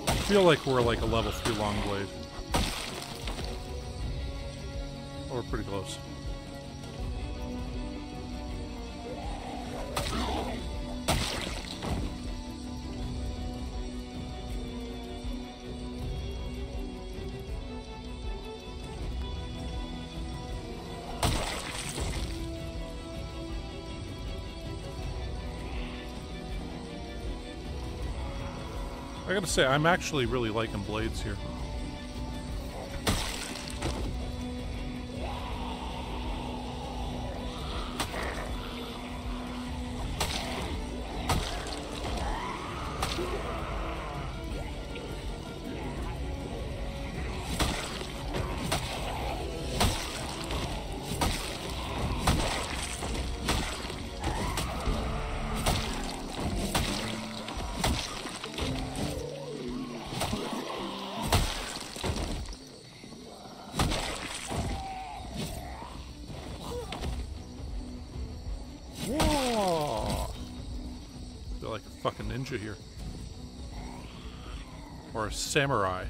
I feel like we're like a level 3 long blade. We're pretty close. Say, I'm actually really liking blades here. Ninja here. Or a samurai.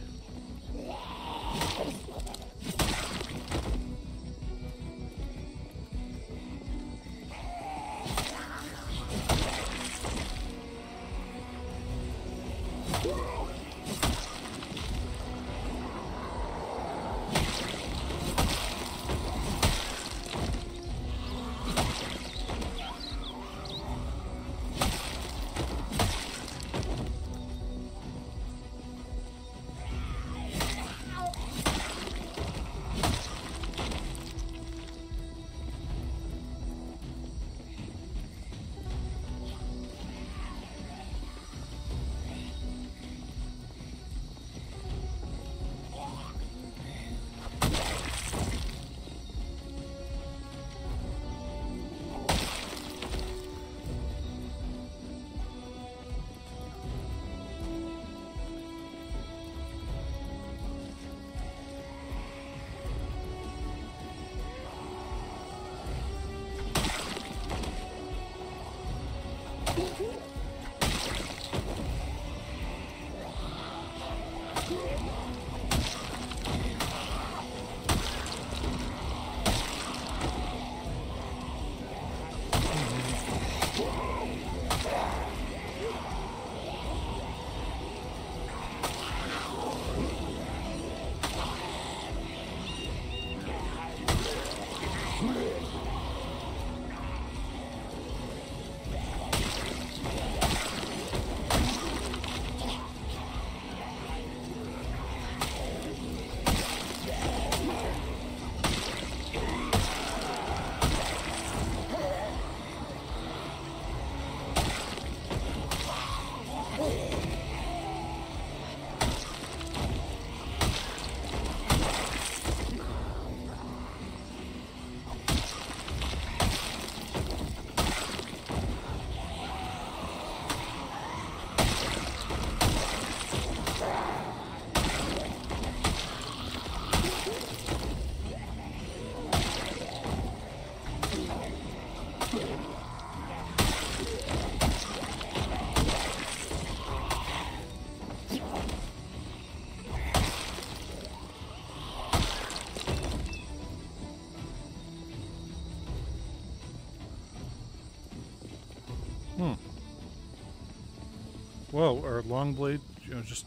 Well, or long blade, you know, just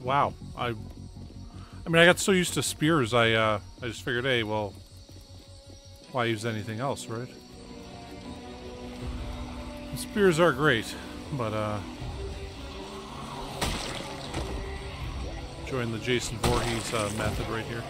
wow. I, I mean, I got so used to spears, I, uh, I just figured, hey, well, why use anything else, right? Spears are great, but uh, join the Jason Voorhees uh, method right here.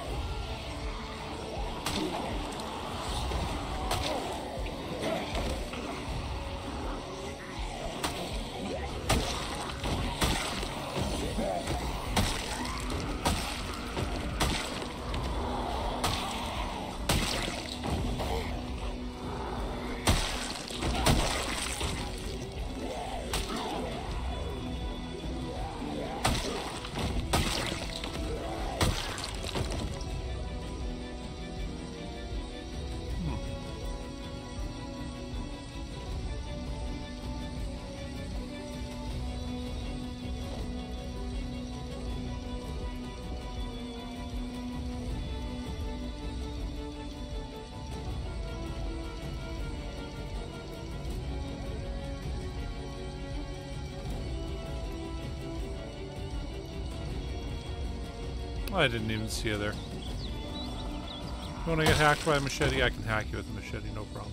I didn't even see you there. Want to get hacked by a machete? I can hack you with a machete, no problem.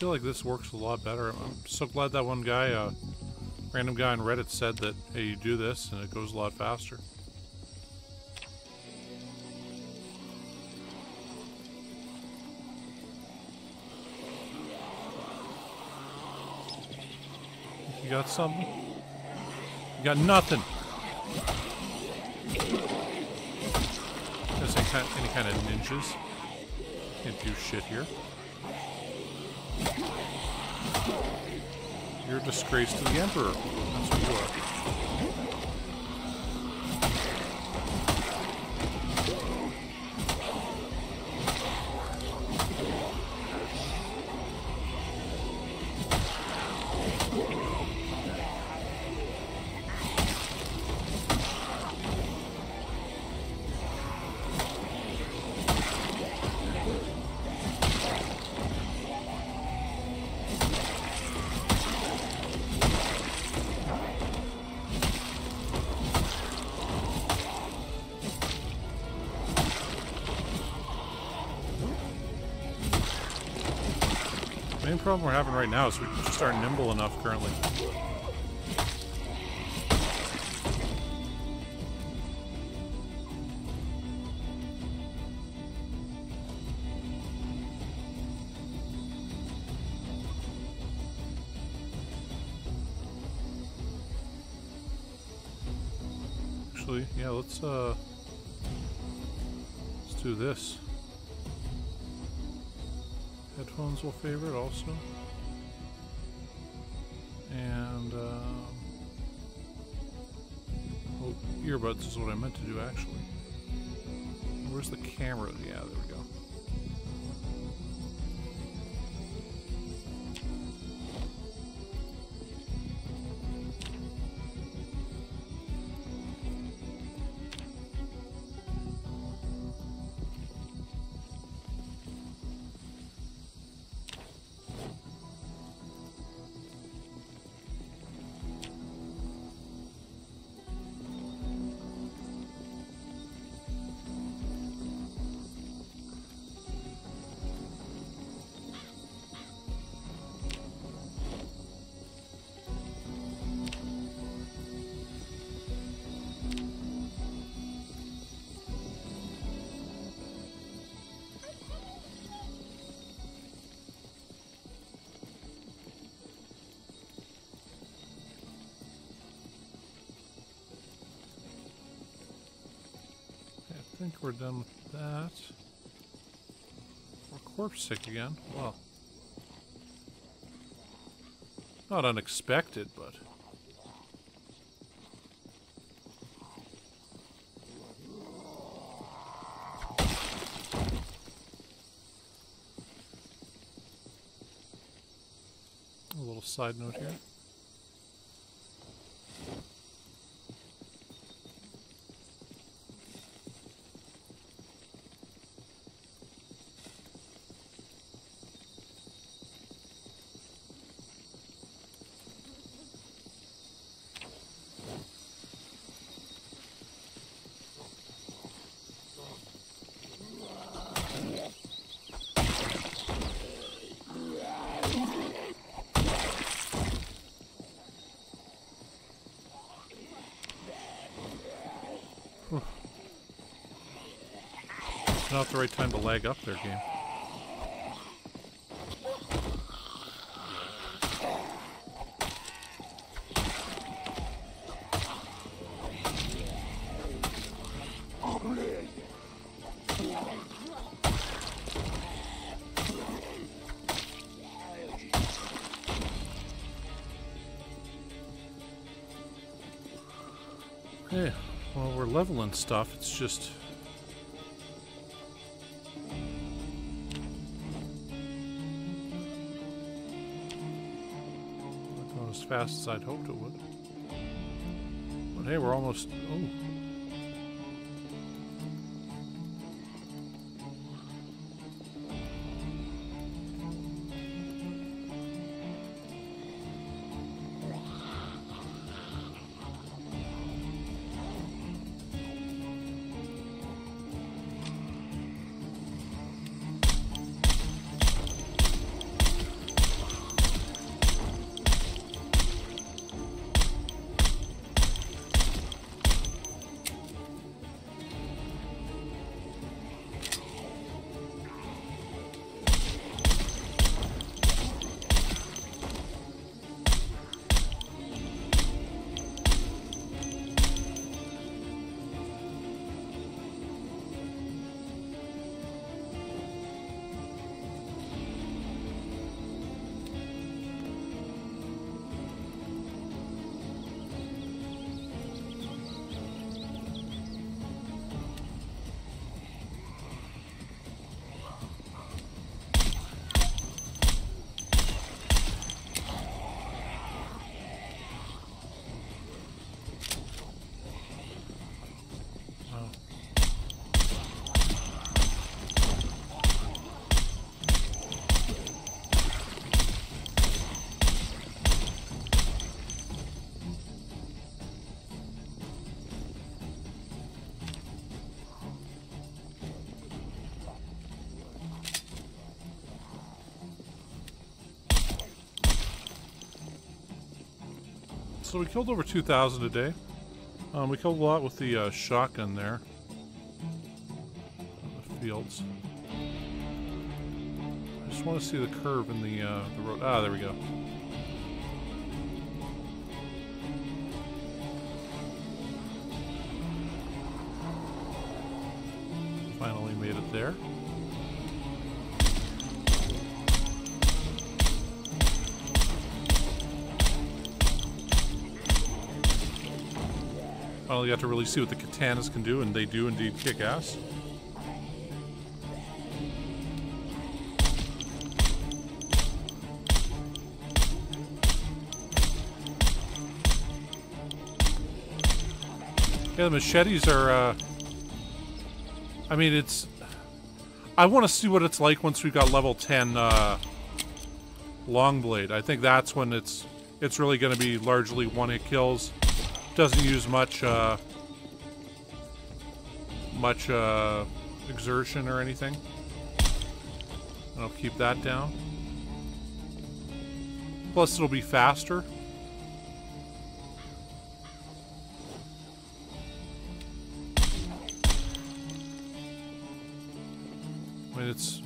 Feel like this works a lot better. I'm so glad that one guy, uh, random guy on Reddit said that, hey, you do this and it goes a lot faster. You got something? You got nothing. Ain't kind any kind of ninjas. Can't do shit here. You're a disgrace to the Emperor. That's what you are. Problem we're having right now is we just aren't nimble enough currently. Headphones will favor it also. And, um, oh, earbuds is what I meant to do actually. Where's the camera? Yeah, there think we're done with that. We're corpse sick again. Well. Not unexpected, but... A little side note here. Not the right time to lag up their game. Hey, well, we're leveling stuff. It's just fast as I'd hoped it would. But hey, we're almost... Oh. So we killed over 2,000 a day. Um, we killed a lot with the uh, shotgun there. The fields. I just want to see the curve in the, uh, the road. Ah, there we go. Finally made it there. Finally got to really see what the katanas can do, and they do indeed kick ass. Yeah, the machetes are, uh, I mean, it's, I want to see what it's like once we've got level 10, uh, Longblade. I think that's when it's, it's really going to be largely one-hit kills doesn't use much uh, much uh, exertion or anything. I'll keep that down. Plus it'll be faster. I mean, it's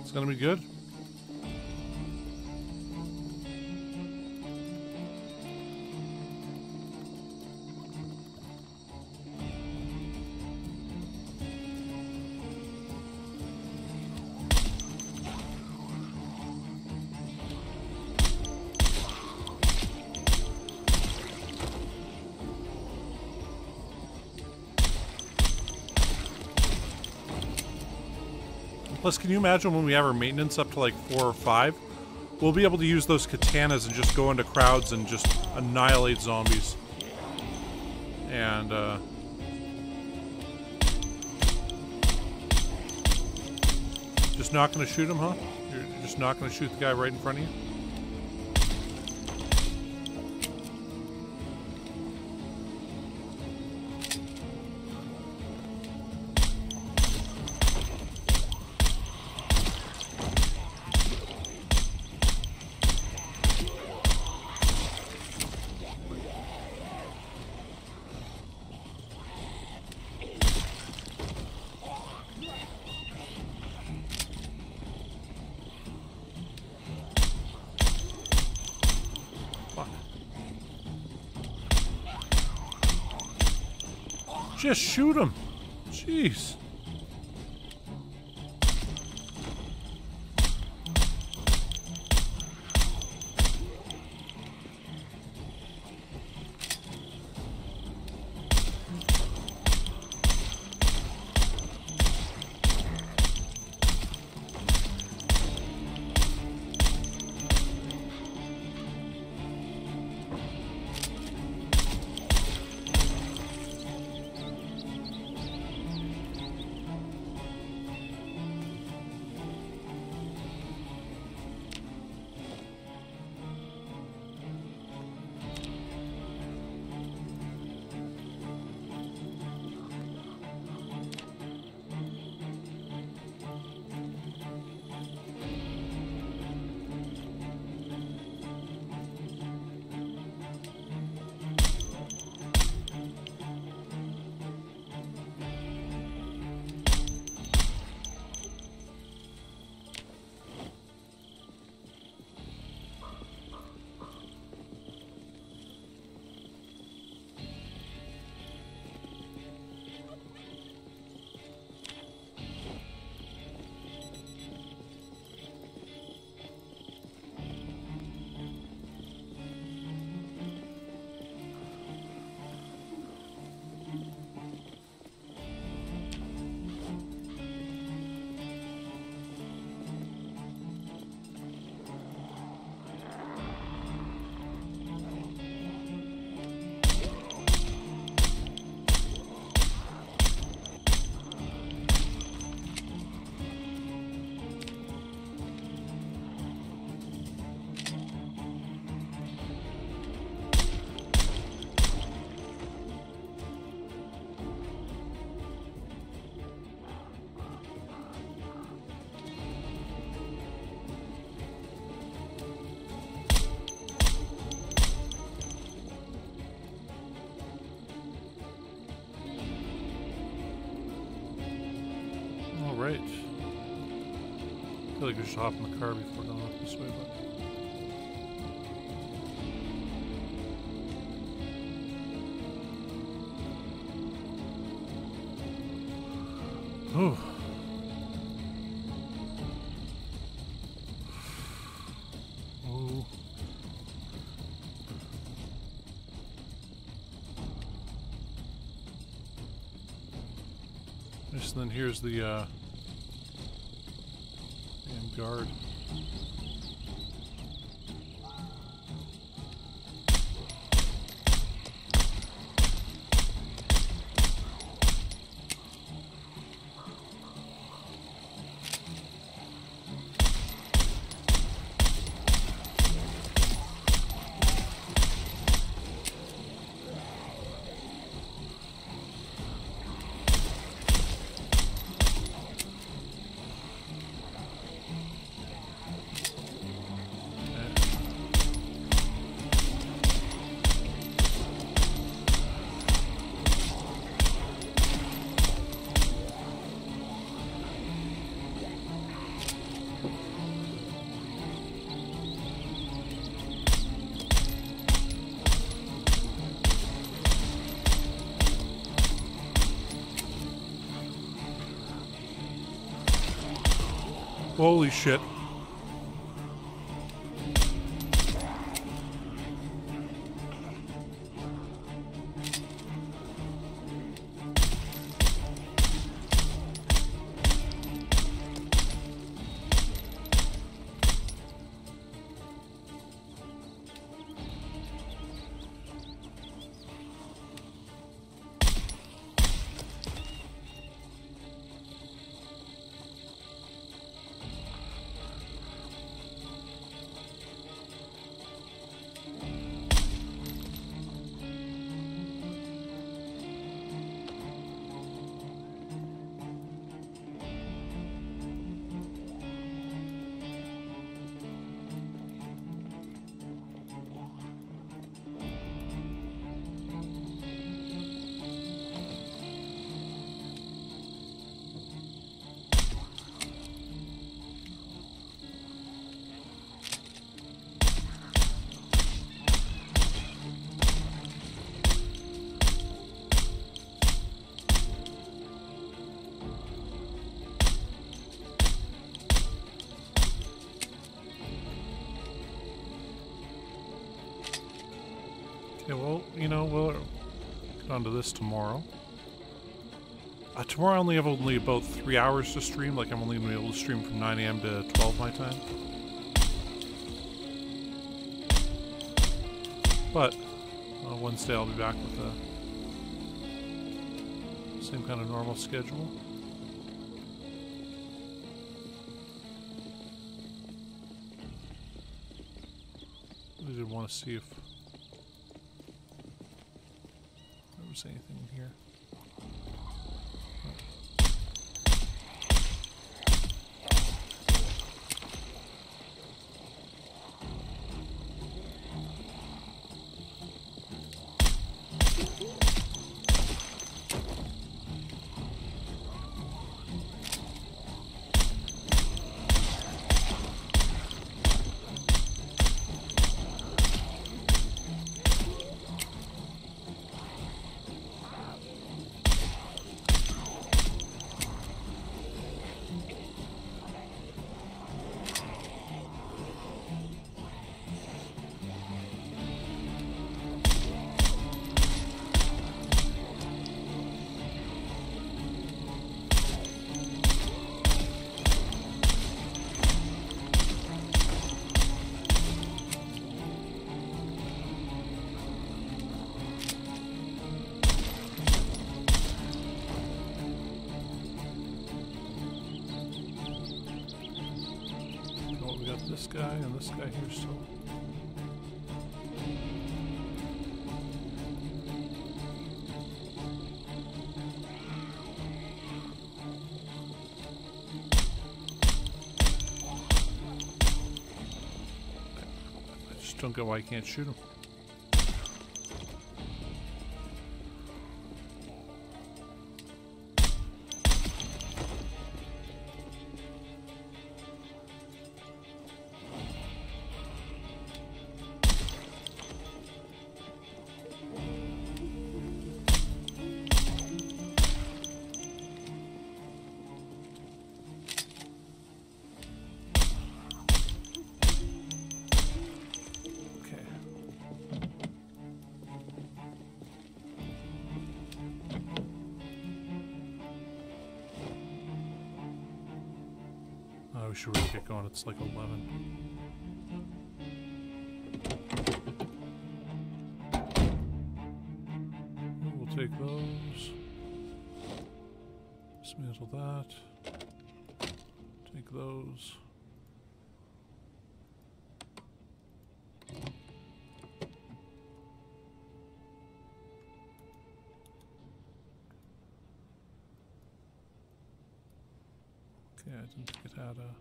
it's gonna be good. Plus, can you imagine when we have our maintenance up to like four or five? We'll be able to use those katanas and just go into crowds and just annihilate zombies. And, uh... Just not gonna shoot him, huh? You're just not gonna shoot the guy right in front of you? Shoot him. Like we should hop in the car before going up this way, but. Oh. Oh. And then here's the uh, damn Holy shit. Okay, well, you know, we'll get onto this tomorrow. Uh, tomorrow I only have only about three hours to stream. Like, I'm only going to be able to stream from 9 a.m. to 12 my time. But, uh, Wednesday I'll be back with the same kind of normal schedule. I did want to see if there anything in here. Guy here still. I just don't get why I can't shoot him. We should really get going. It's like 11. We'll take those. Dismantle that. Take those. Okay, I didn't think it had a.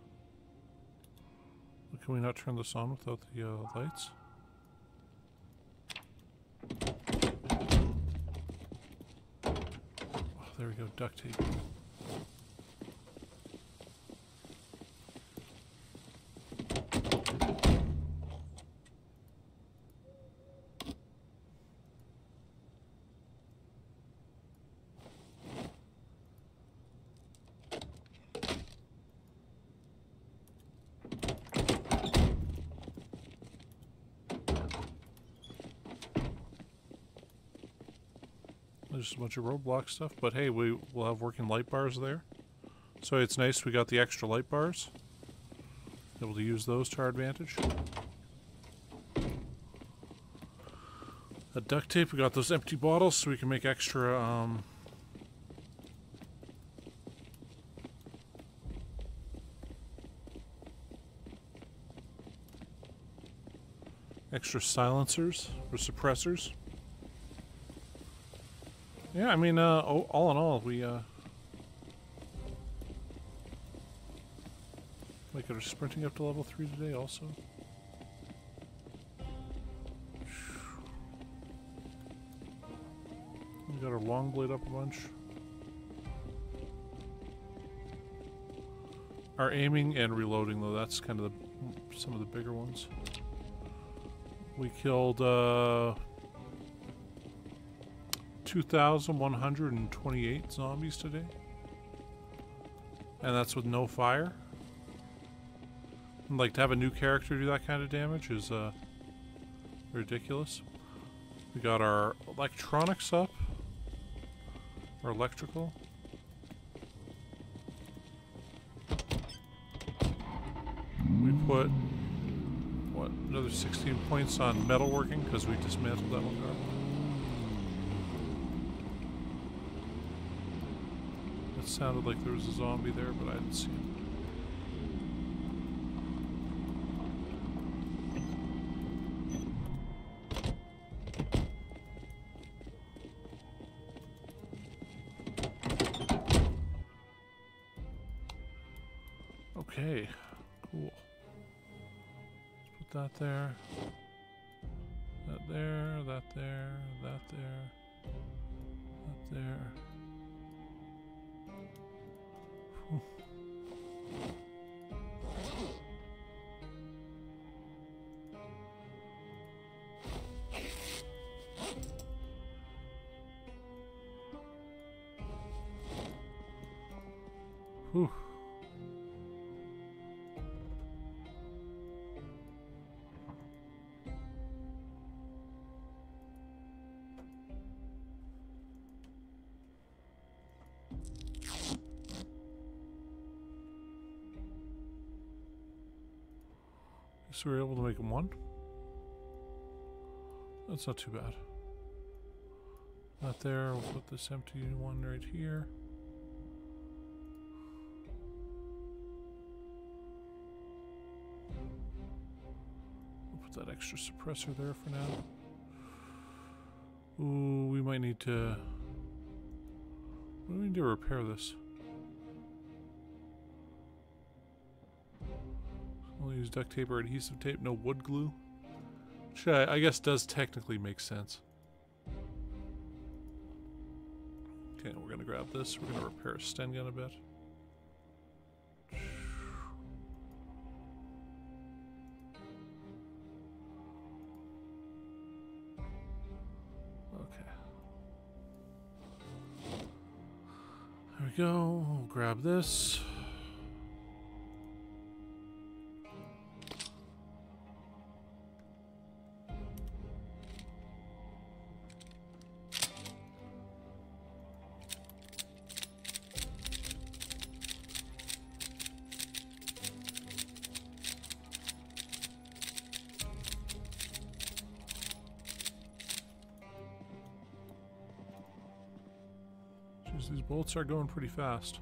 Can we not turn this on without the uh, lights? Oh, there we go, duct tape. There's bunch of roadblock stuff, but hey, we will have working light bars there. So it's nice we got the extra light bars. Able to use those to our advantage. A duct tape, we got those empty bottles so we can make extra um, extra silencers or suppressors. Yeah, I mean, uh, all in all, we, uh... Like, are sprinting up to level 3 today also? We got our long blade up a bunch. Our aiming and reloading, though, that's kind of the some of the bigger ones. We killed, uh... 2,128 zombies today. And that's with no fire. And, like, to have a new character do that kind of damage is, uh, ridiculous. We got our electronics up. Or electrical. We put, what, another 16 points on metalworking because we dismantled that one guard. Sounded like there was a zombie there, but I didn't see him. So we were able to make them one. That's not too bad. Not there. We'll put this empty one right here. We'll put that extra suppressor there for now. Ooh, we might need to. We need to repair this? Use duct tape or adhesive tape, no wood glue. Which I, I guess does technically make sense. Okay, we're gonna grab this. We're gonna repair a Sten gun a bit. Okay. There we go. Grab this. These are going pretty fast.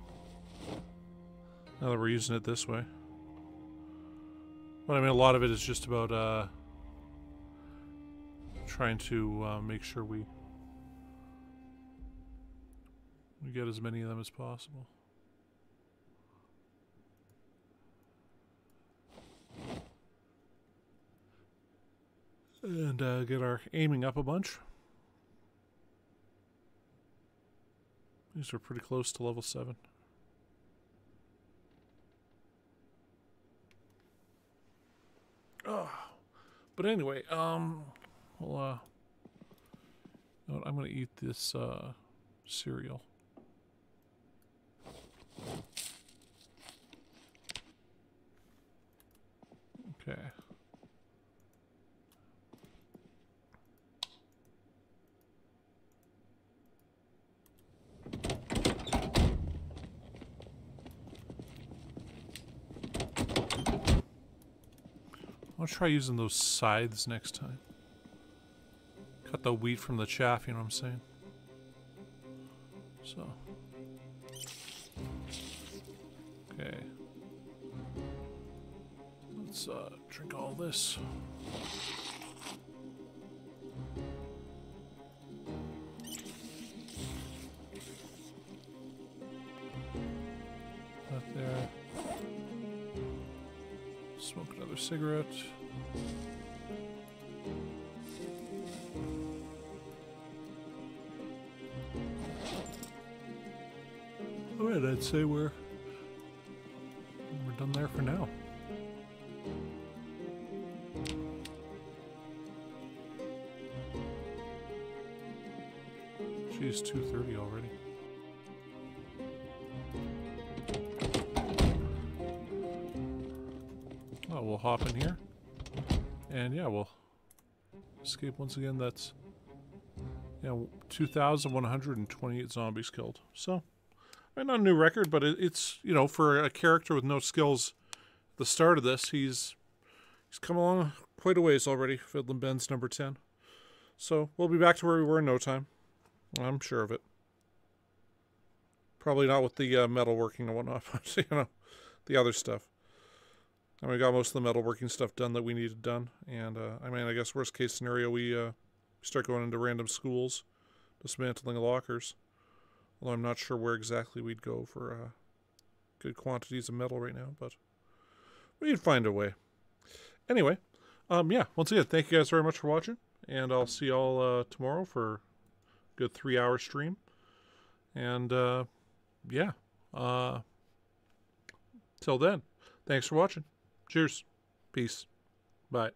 Now that we're using it this way. But I mean, a lot of it is just about uh, trying to uh, make sure we we get as many of them as possible. And uh, get our aiming up a bunch. These are pretty close to level 7. Oh. But anyway, um, well, uh, you know I'm going to eat this, uh, cereal. Okay. I'll try using those scythes next time. Cut the wheat from the chaff, you know what I'm saying? So. Okay. Let's uh, drink all this. Cigarette. Alright, I'd say we're Hop in here. And yeah, we'll escape once again. That's Yeah, 2,128 zombies killed. So, I mean, not a new record, but it, it's, you know, for a character with no skills the start of this, he's he's come along quite a ways already, Fidlum Benz number 10. So, we'll be back to where we were in no time. I'm sure of it. Probably not with the uh, metal working and whatnot, but, you know, the other stuff. And we got most of the metalworking stuff done that we needed done. And, uh, I mean, I guess worst case scenario, we uh, start going into random schools, dismantling lockers. Although I'm not sure where exactly we'd go for uh, good quantities of metal right now, but we'd find a way. Anyway, um, yeah, once again, thank you guys very much for watching, and I'll see y'all uh, tomorrow for a good three hour stream. And uh, yeah, uh, till then, thanks for watching. Cheers. Peace. Bye.